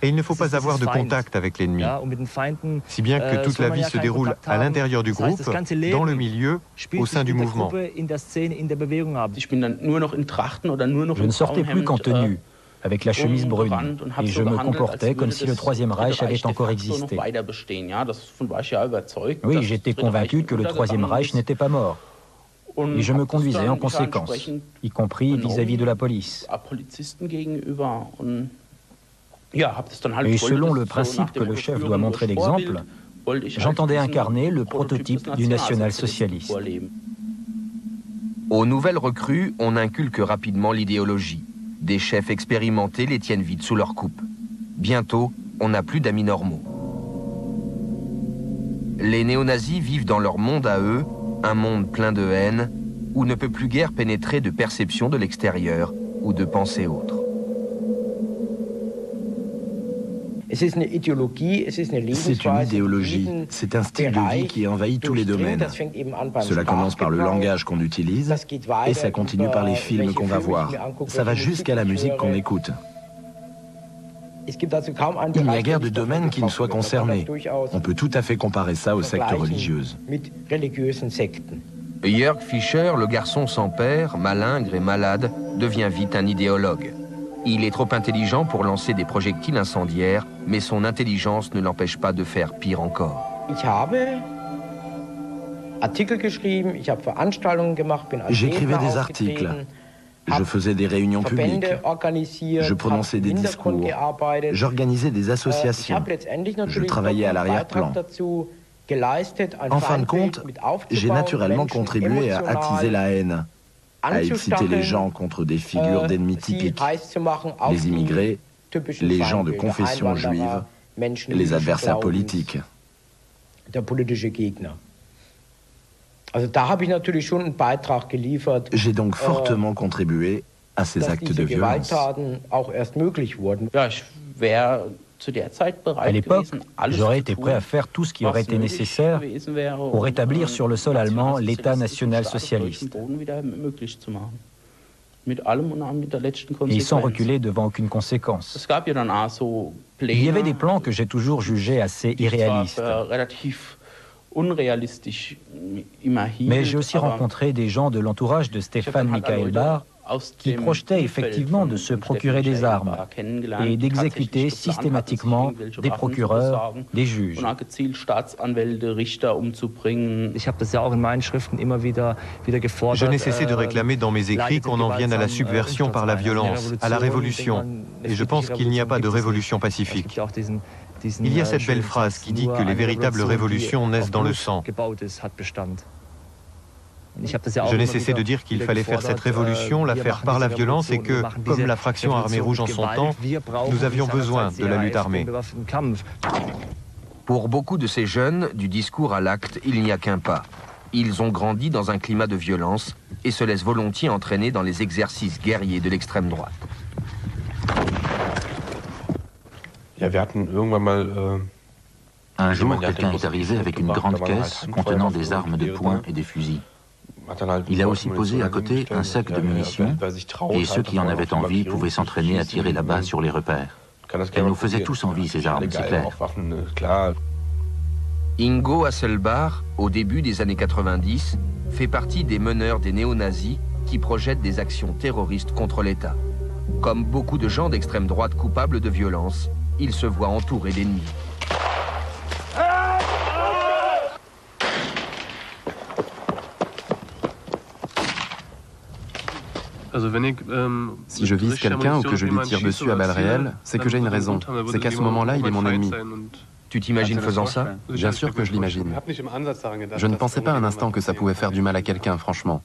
Et il ne faut pas avoir de contact avec l'ennemi. Si bien que äh, toute la vie se déroule à l'intérieur du groupe, dans le milieu, au sein du mouvement. Je ne sortais plus qu'en tenue avec la chemise brune, et je me comportais comme si le Troisième Reich avait encore existé. Oui, j'étais convaincu que le Troisième Reich n'était pas mort. Et je me conduisais en conséquence, y compris vis-à-vis de la police. Et selon le principe que le chef doit montrer l'exemple, j'entendais incarner le prototype du national-socialiste. Aux nouvelles recrues, on inculque rapidement l'idéologie. Des chefs expérimentés les tiennent vite sous leur coupe. Bientôt, on n'a plus d'amis normaux. Les néo-nazis vivent dans leur monde à eux, un monde plein de haine, où ne peut plus guère pénétrer de perception de l'extérieur ou de pensée autre. C'est une idéologie, c'est un style de vie qui envahit tous les domaines. Cela commence par le langage qu'on utilise et ça continue par les films qu'on va voir. Ça va jusqu'à la musique qu'on écoute. Il n'y a guère de domaine qui ne soit concerné. On peut tout à fait comparer ça aux sectes religieuses. Jörg Fischer, le garçon sans père, malingre et malade, devient vite un idéologue. Il est trop intelligent pour lancer des projectiles incendiaires, mais son intelligence ne l'empêche pas de faire pire encore. J'écrivais des articles. Je faisais des réunions publiques. Je prononçais des discours. J'organisais des associations. Je travaillais à l'arrière-plan. En fin de compte, j'ai naturellement contribué à attiser la haine à exciter les gens contre des figures äh, d'ennemis typiques, les immigrés, les gens de confession juive, les adversaires politiques. J'ai donc äh, fortement contribué à ces actes de violence. À l'époque, j'aurais été prêt à faire tout ce qui aurait été nécessaire pour rétablir sur le sol allemand l'État national-socialiste. Et sans reculer devant aucune conséquence. Il y avait des plans que j'ai toujours jugés assez irréalistes. Mais j'ai aussi rencontré des gens de l'entourage de Stéphane Michael Barr qui projetait effectivement de se procurer des armes et d'exécuter systématiquement des procureurs, des juges. Je n'ai cessé de réclamer dans mes écrits qu'on en vienne à la subversion par la violence, à la révolution. Et je pense qu'il n'y a pas de révolution pacifique. Il y a cette belle phrase qui dit que les véritables révolutions naissent dans le sang. Je n'ai cessé de dire qu'il fallait faire cette révolution, la faire par la violence et que, comme la fraction armée rouge en son temps, nous avions besoin de la lutte armée. Pour beaucoup de ces jeunes, du discours à l'acte, il n'y a qu'un pas. Ils ont grandi dans un climat de violence et se laissent volontiers entraîner dans les exercices guerriers de l'extrême droite. Un jour, quelqu'un est arrivé avec une grande caisse contenant des armes de poing et des fusils. Il a aussi posé à côté un sac de munitions et ceux qui en avaient envie pouvaient s'entraîner à tirer là-bas sur les repères. Elles nous faisaient tous envie, ces armes, c'est clair. Ingo Hasselbar, au début des années 90, fait partie des meneurs des néo-nazis qui projettent des actions terroristes contre l'État. Comme beaucoup de gens d'extrême droite coupables de violence, il se voit entouré d'ennemis. Si je vise quelqu'un ou que je lui tire dessus à balles réelles, c'est que j'ai une raison. C'est qu'à ce moment-là, il est mon ennemi. Tu t'imagines faisant ça? Bien sûr que je l'imagine. Je ne pensais pas un instant que ça pouvait faire du mal à quelqu'un, franchement.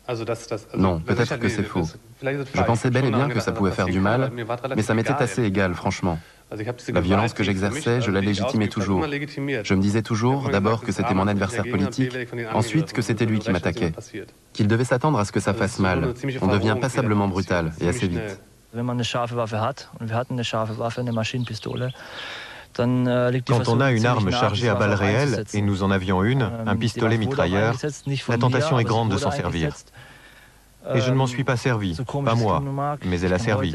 Non, peut-être que c'est faux. Je pensais bel et bien que ça pouvait faire du mal, mais ça m'était assez égal, franchement. La violence que j'exerçais, je la légitimais toujours. Je me disais toujours, d'abord, que c'était mon adversaire politique, ensuite que c'était lui qui m'attaquait, qu'il devait s'attendre à ce que ça fasse mal. On devient passablement brutal, et assez vite. Quand on a une arme chargée à balles réelles, et nous en avions une, un pistolet mitrailleur, la tentation est grande de s'en servir. Et je ne m'en suis pas servi, pas moi, mais elle a servi.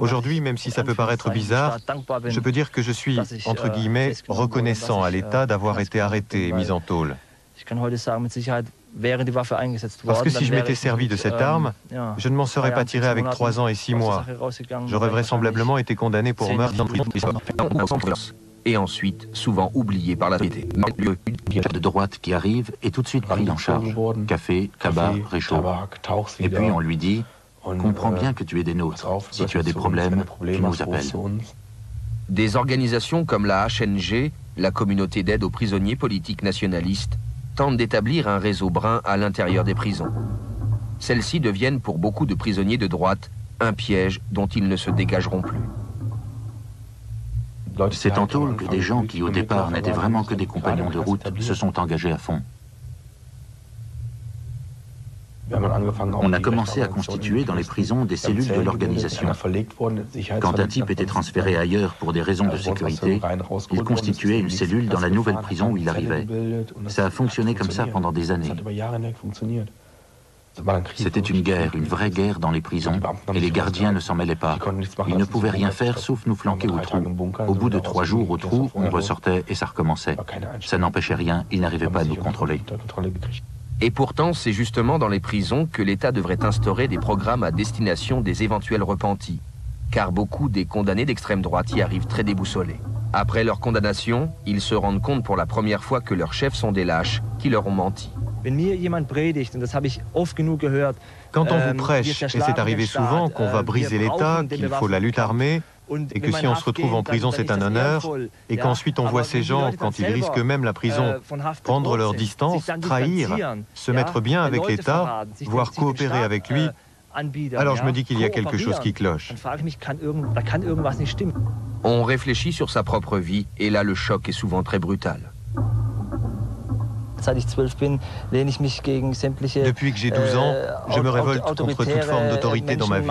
Aujourd'hui, même si ça peut paraître bizarre, je peux dire que je suis, entre guillemets, reconnaissant à l'État d'avoir été arrêté et mis en tôle. Parce que si je m'étais servi de cette arme, je ne m'en serais pas tiré avec trois ans et six mois. J'aurais vraisemblablement été condamné pour meurtre et ensuite souvent oublié par la société. de droite qui arrive et tout de suite pris en charge. Café, tabac, réchaud. Et puis on lui dit Comprends bien que tu es des nôtres. Si tu as des problèmes, tu nous appelles. Des organisations comme la HNG, la communauté d'aide aux prisonniers politiques nationalistes, tentent d'établir un réseau brun à l'intérieur des prisons. Celles-ci deviennent pour beaucoup de prisonniers de droite un piège dont ils ne se dégageront plus. C'est en tôle que des gens qui au départ n'étaient vraiment que des compagnons de route se sont engagés à fond. On a commencé à constituer dans les prisons des cellules de l'organisation. Quand un type était transféré ailleurs pour des raisons de sécurité, il constituait une cellule dans la nouvelle prison où il arrivait. Ça a fonctionné comme ça pendant des années. C'était une guerre, une vraie guerre dans les prisons, et les gardiens ne s'en mêlaient pas. Ils ne pouvaient rien faire sauf nous flanquer au trou. Au bout de trois jours au trou, on ressortait et ça recommençait. Ça n'empêchait rien, ils n'arrivaient pas à nous contrôler. Et pourtant, c'est justement dans les prisons que l'État devrait instaurer des programmes à destination des éventuels repentis, car beaucoup des condamnés d'extrême droite y arrivent très déboussolés. Après leur condamnation, ils se rendent compte pour la première fois que leurs chefs sont des lâches qui leur ont menti. Quand on vous ähm, prêche, et c'est arrivé souvent, qu'on va äh, briser l'État, qu'il faut la lutte armée, et que si on se retrouve en prison, c'est un honneur, et qu'ensuite on voit ces gens, quand ils risquent eux-mêmes la prison, äh, prendre leur distance, trahir, se mettre bien avec l'État, voire coopérer avec lui, äh, alors je me dis qu'il y a quelque chose qui cloche. On réfléchit sur sa propre vie, et là le choc est souvent très brutal. Depuis que j'ai 12 ans, äh, je me révolte contre toute forme d'autorité dans ma vie.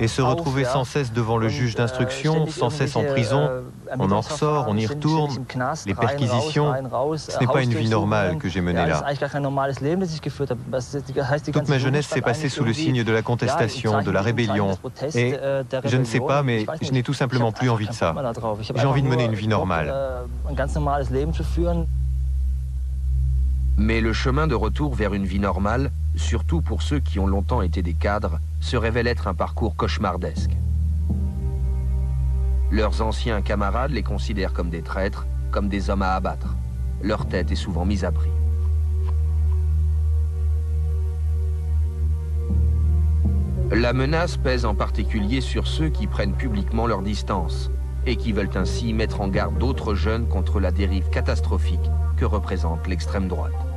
Et se retrouver sans cesse devant le juge äh, d'instruction, sans cesse en prison, äh, on en ressort, on y retourne, les perquisitions, ce n'est pas une vie normale que j'ai menée là. Toute ma jeunesse s'est passée sous le signe de la contestation, de la rébellion. Et je ne sais pas, mais je n'ai tout simplement plus envie de ça. J'ai envie de mener une vie normale. Mais le chemin de retour vers une vie normale, surtout pour ceux qui ont longtemps été des cadres, se révèle être un parcours cauchemardesque. Leurs anciens camarades les considèrent comme des traîtres, comme des hommes à abattre. Leur tête est souvent mise à prix. La menace pèse en particulier sur ceux qui prennent publiquement leur distance et qui veulent ainsi mettre en garde d'autres jeunes contre la dérive catastrophique que représente l'extrême droite.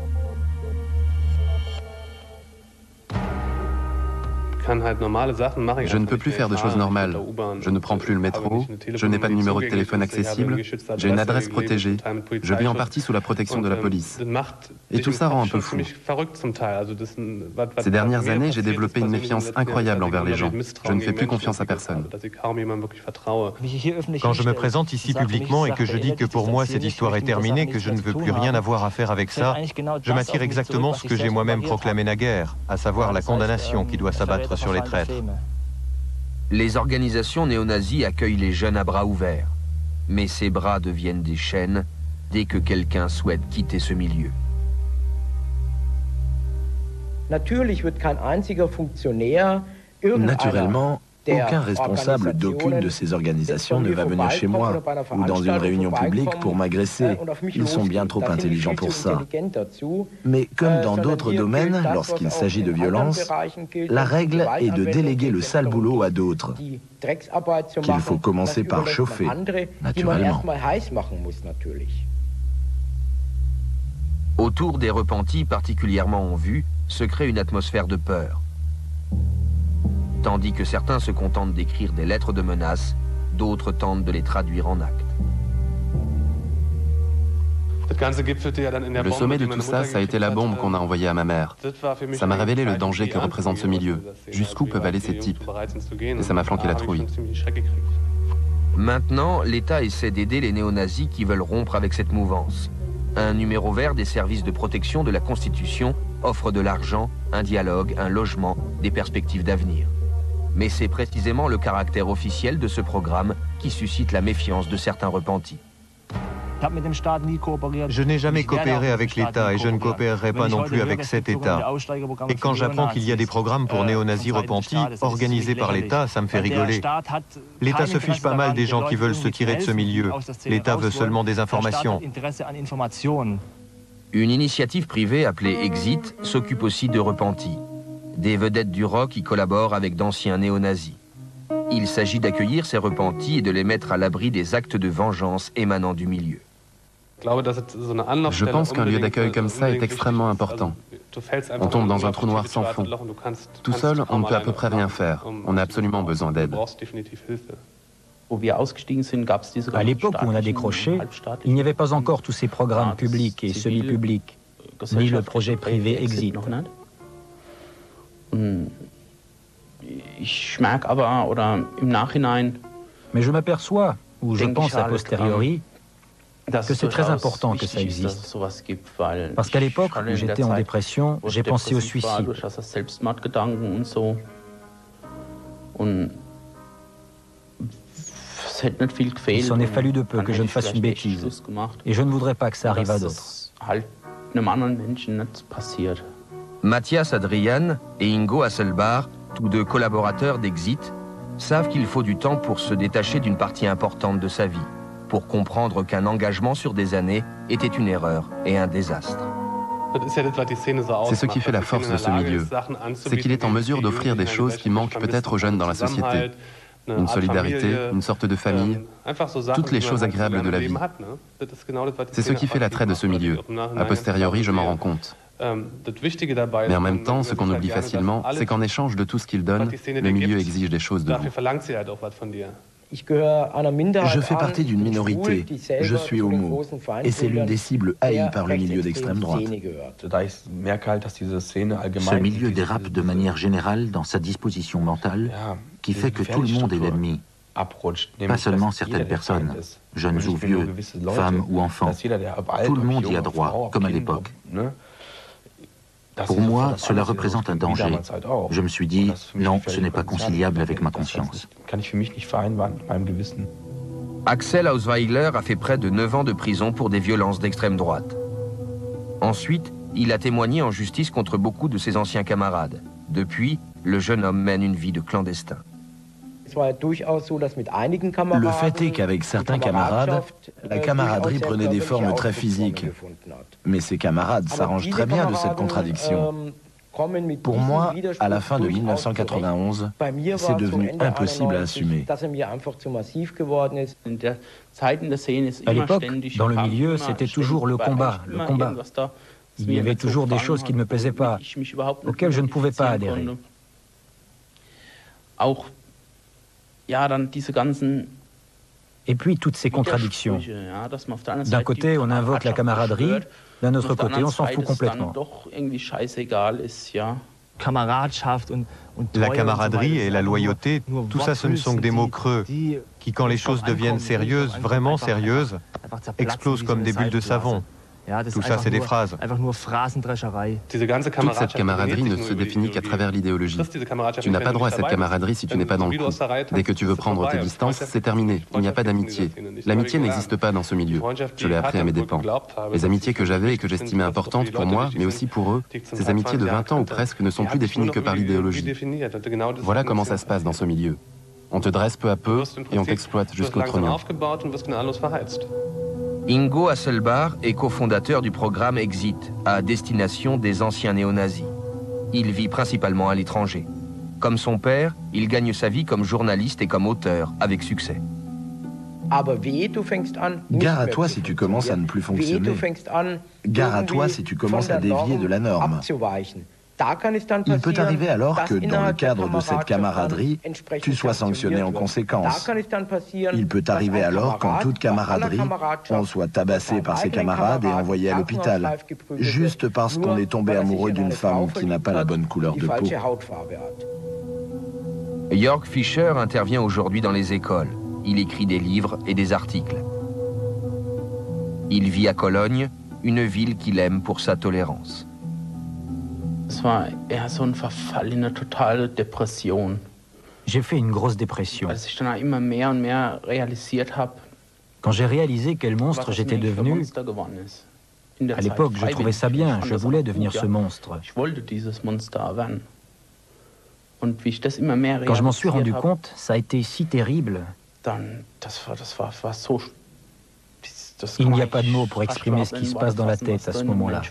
Je ne peux plus faire de choses normales. Je ne prends plus le métro, je n'ai pas de numéro de téléphone accessible, j'ai une adresse protégée, je vis en partie sous la protection de la police. Et tout ça rend un peu fou. Ces dernières années, j'ai développé une méfiance incroyable envers les gens. Je ne fais plus confiance à personne. Quand je me présente ici publiquement et que je dis que pour moi cette histoire est terminée, que je ne veux plus rien avoir à faire avec ça, je m'attire exactement ce que j'ai moi-même proclamé naguère, à savoir la condamnation qui doit s'abattre sur les traîtres. Les organisations néo-nazies accueillent les jeunes à bras ouverts. Mais ces bras deviennent des chaînes dès que quelqu'un souhaite quitter ce milieu. Naturellement, aucun responsable d'aucune de ces organisations ne va venir chez moi ou dans une réunion publique pour m'agresser. Ils sont bien trop intelligents pour ça. Mais comme dans d'autres domaines, lorsqu'il s'agit de violence, la règle est de déléguer le sale boulot à d'autres, qu'il faut commencer par chauffer, naturellement. Autour des repentis particulièrement en vue se crée une atmosphère de peur tandis que certains se contentent d'écrire des lettres de menaces, d'autres tentent de les traduire en actes. Le sommet de tout ça, ça a été la bombe qu'on a envoyée à ma mère. Ça m'a révélé le danger que représente ce milieu, jusqu'où peuvent aller ces types? Et ça m'a flanqué la trouille. Maintenant, l'État essaie d'aider les néo-nazis qui veulent rompre avec cette mouvance. Un numéro vert des services de protection de la Constitution offre de l'argent, un dialogue, un logement, des perspectives d'avenir. Mais c'est précisément le caractère officiel de ce programme qui suscite la méfiance de certains repentis. Je n'ai jamais coopéré avec l'État et je ne coopérerai pas non plus avec cet État. Et quand j'apprends qu'il y a des programmes pour néo-nazis repentis organisés par l'État, ça me fait rigoler. L'État se fiche pas mal des gens qui veulent se tirer de ce milieu. L'État veut seulement des informations. Une initiative privée appelée Exit s'occupe aussi de repentis des vedettes du rock y collaborent avec d'anciens néo-nazis. Il s'agit d'accueillir ces repentis et de les mettre à l'abri des actes de vengeance émanant du milieu. Je pense qu'un lieu d'accueil comme ça est extrêmement important. On tombe dans un trou noir sans fond. Tout seul, on ne peut à peu près rien faire. On a absolument besoin d'aide. À l'époque où on a décroché, il n'y avait pas encore tous ces programmes publics et semi-publics, ni le projet privé Exit. Mais je m'aperçois, ou je pense a posteriori, que c'est très important que ça existe. Parce qu'à l'époque où j'étais en dépression, j'ai pensé au suicide. Il s'en est fallu de peu que je ne fasse une bêtise. Et je ne voudrais pas que ça arrive à d'autres. Mathias Adrian et Ingo Hasselbar, tous deux collaborateurs d'Exit, savent qu'il faut du temps pour se détacher d'une partie importante de sa vie, pour comprendre qu'un engagement sur des années était une erreur et un désastre. C'est ce qui fait la force de ce milieu. C'est qu'il est en mesure d'offrir des choses qui manquent peut-être aux jeunes dans la société. Une solidarité, une sorte de famille, toutes les choses agréables de la vie. C'est ce qui fait l'attrait de ce milieu. A posteriori, je m'en rends compte. Mais en même temps, ce qu'on oublie facilement, c'est qu'en échange de tout ce qu'il donne, le milieu exige des choses de vous. Je fais partie d'une minorité. Je suis homo. Et c'est l'une des cibles haïes par le milieu d'extrême droite. Ce milieu dérape de manière générale dans sa disposition mentale, qui fait que tout le monde est l'ennemi. Pas seulement certaines personnes, jeunes ou vieux, femmes ou enfants. Tout le monde y a droit, comme à l'époque. Pour moi, cela représente un danger. Je me suis dit, non, ce n'est pas conciliable avec ma conscience. Axel Ausweiler a fait près de 9 ans de prison pour des violences d'extrême droite. Ensuite, il a témoigné en justice contre beaucoup de ses anciens camarades. Depuis, le jeune homme mène une vie de clandestin. Le fait est qu'avec certains camarades, la camaraderie prenait des formes très physiques. Mais ces camarades s'arrangent très bien de cette contradiction. Pour moi, à la fin de 1991, c'est devenu impossible à assumer. À l'époque, dans le milieu, c'était toujours le combat, le combat. Il y avait toujours des choses qui ne me plaisaient pas, auxquelles je ne pouvais pas adhérer. Et puis toutes ces contradictions. D'un côté, on invoque la camaraderie, d'un autre côté, on s'en fout complètement. La camaraderie et la loyauté, tout ça, ce ne sont que des mots creux qui, quand les choses deviennent sérieuses, vraiment sérieuses, explosent comme des bulles de savon. Tout ça, c'est des phrases. Toute cette camaraderie ne se définit qu'à travers l'idéologie. Tu n'as pas droit à cette camaraderie si tu n'es pas dans le coup. Dès que tu veux prendre tes distances, c'est terminé. Il n'y a pas d'amitié. L'amitié n'existe pas dans ce milieu. Je l'ai appris à mes dépens. Les amitiés que j'avais et que j'estimais importantes pour moi, mais aussi pour eux, ces amitiés de 20 ans ou presque ne sont plus définies que par l'idéologie. Voilà comment ça se passe dans ce milieu. On te dresse peu à peu et on t'exploite jusqu'au trognon. Ingo Hasselbar est cofondateur du programme Exit, à destination des anciens néo-nazis. Il vit principalement à l'étranger. Comme son père, il gagne sa vie comme journaliste et comme auteur, avec succès. Gare à toi si tu commences à ne plus fonctionner. Gare à toi si tu commences à dévier de la norme. Il peut arriver alors que, dans le cadre de cette camaraderie, tu sois sanctionné en conséquence. Il peut arriver alors qu'en toute camaraderie, on soit tabassé par ses camarades et envoyé à l'hôpital, juste parce qu'on est tombé amoureux d'une femme qui n'a pas la bonne couleur de peau. Jörg Fischer intervient aujourd'hui dans les écoles. Il écrit des livres et des articles. Il vit à Cologne, une ville qu'il aime pour sa tolérance. J'ai fait une grosse dépression. Quand j'ai réalisé quel monstre j'étais devenu, à l'époque, je trouvais ça bien, je voulais devenir ce monstre. Quand je m'en suis rendu compte, ça a été si terrible. Il n'y a pas de mots pour exprimer ce qui se passe dans la tête à ce moment-là.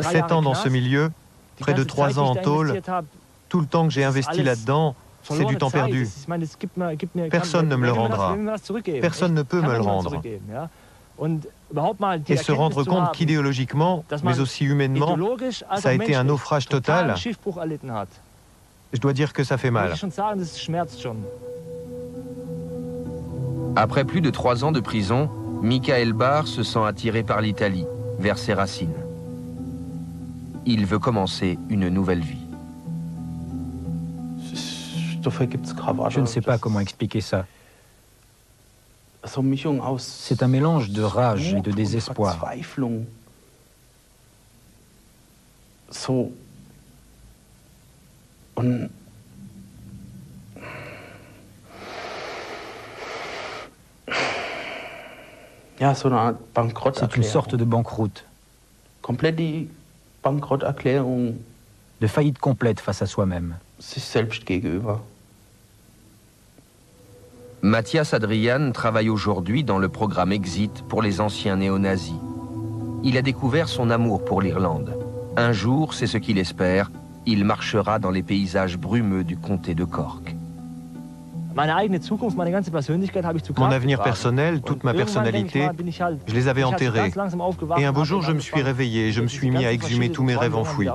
Sept ans dans ce milieu, près de trois ans en tôle, tout le temps que j'ai investi là-dedans, c'est du temps perdu. Personne ne me le rendra. Personne ne peut me le rendre. Et se rendre compte qu'idéologiquement, mais aussi humainement, ça a été un naufrage total. Je dois dire que ça fait mal. Après plus de trois ans de prison, Michael Barr se sent attiré par l'Italie, vers ses racines. Il veut commencer une nouvelle vie. Je ne sais pas comment expliquer ça. C'est un mélange de rage et de désespoir. C'est une sorte de banqueroute. De faillite complète face à soi-même. Mathias Adrian travaille aujourd'hui dans le programme Exit pour les anciens néo-nazis. Il a découvert son amour pour l'Irlande. Un jour, c'est ce qu'il espère, il marchera dans les paysages brumeux du comté de Cork. Mon avenir personnel, toute ma personnalité, je les avais enterrés. Et un beau jour, je me suis réveillé et je me suis mis à exhumer tous mes rêves enfouis.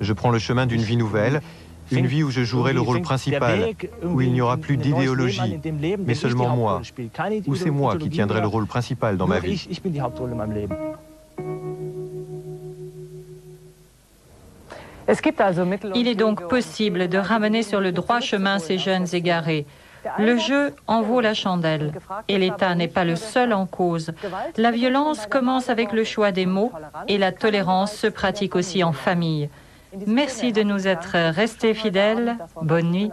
Je prends le chemin d'une vie nouvelle, une vie où je jouerai le rôle principal, où il n'y aura plus d'idéologie, mais seulement moi, où c'est moi qui tiendrai le rôle principal dans ma vie. Il est donc possible de ramener sur le droit chemin ces jeunes égarés. Le jeu en vaut la chandelle. Et l'État n'est pas le seul en cause. La violence commence avec le choix des mots et la tolérance se pratique aussi en famille. Merci de nous être restés fidèles. Bonne nuit.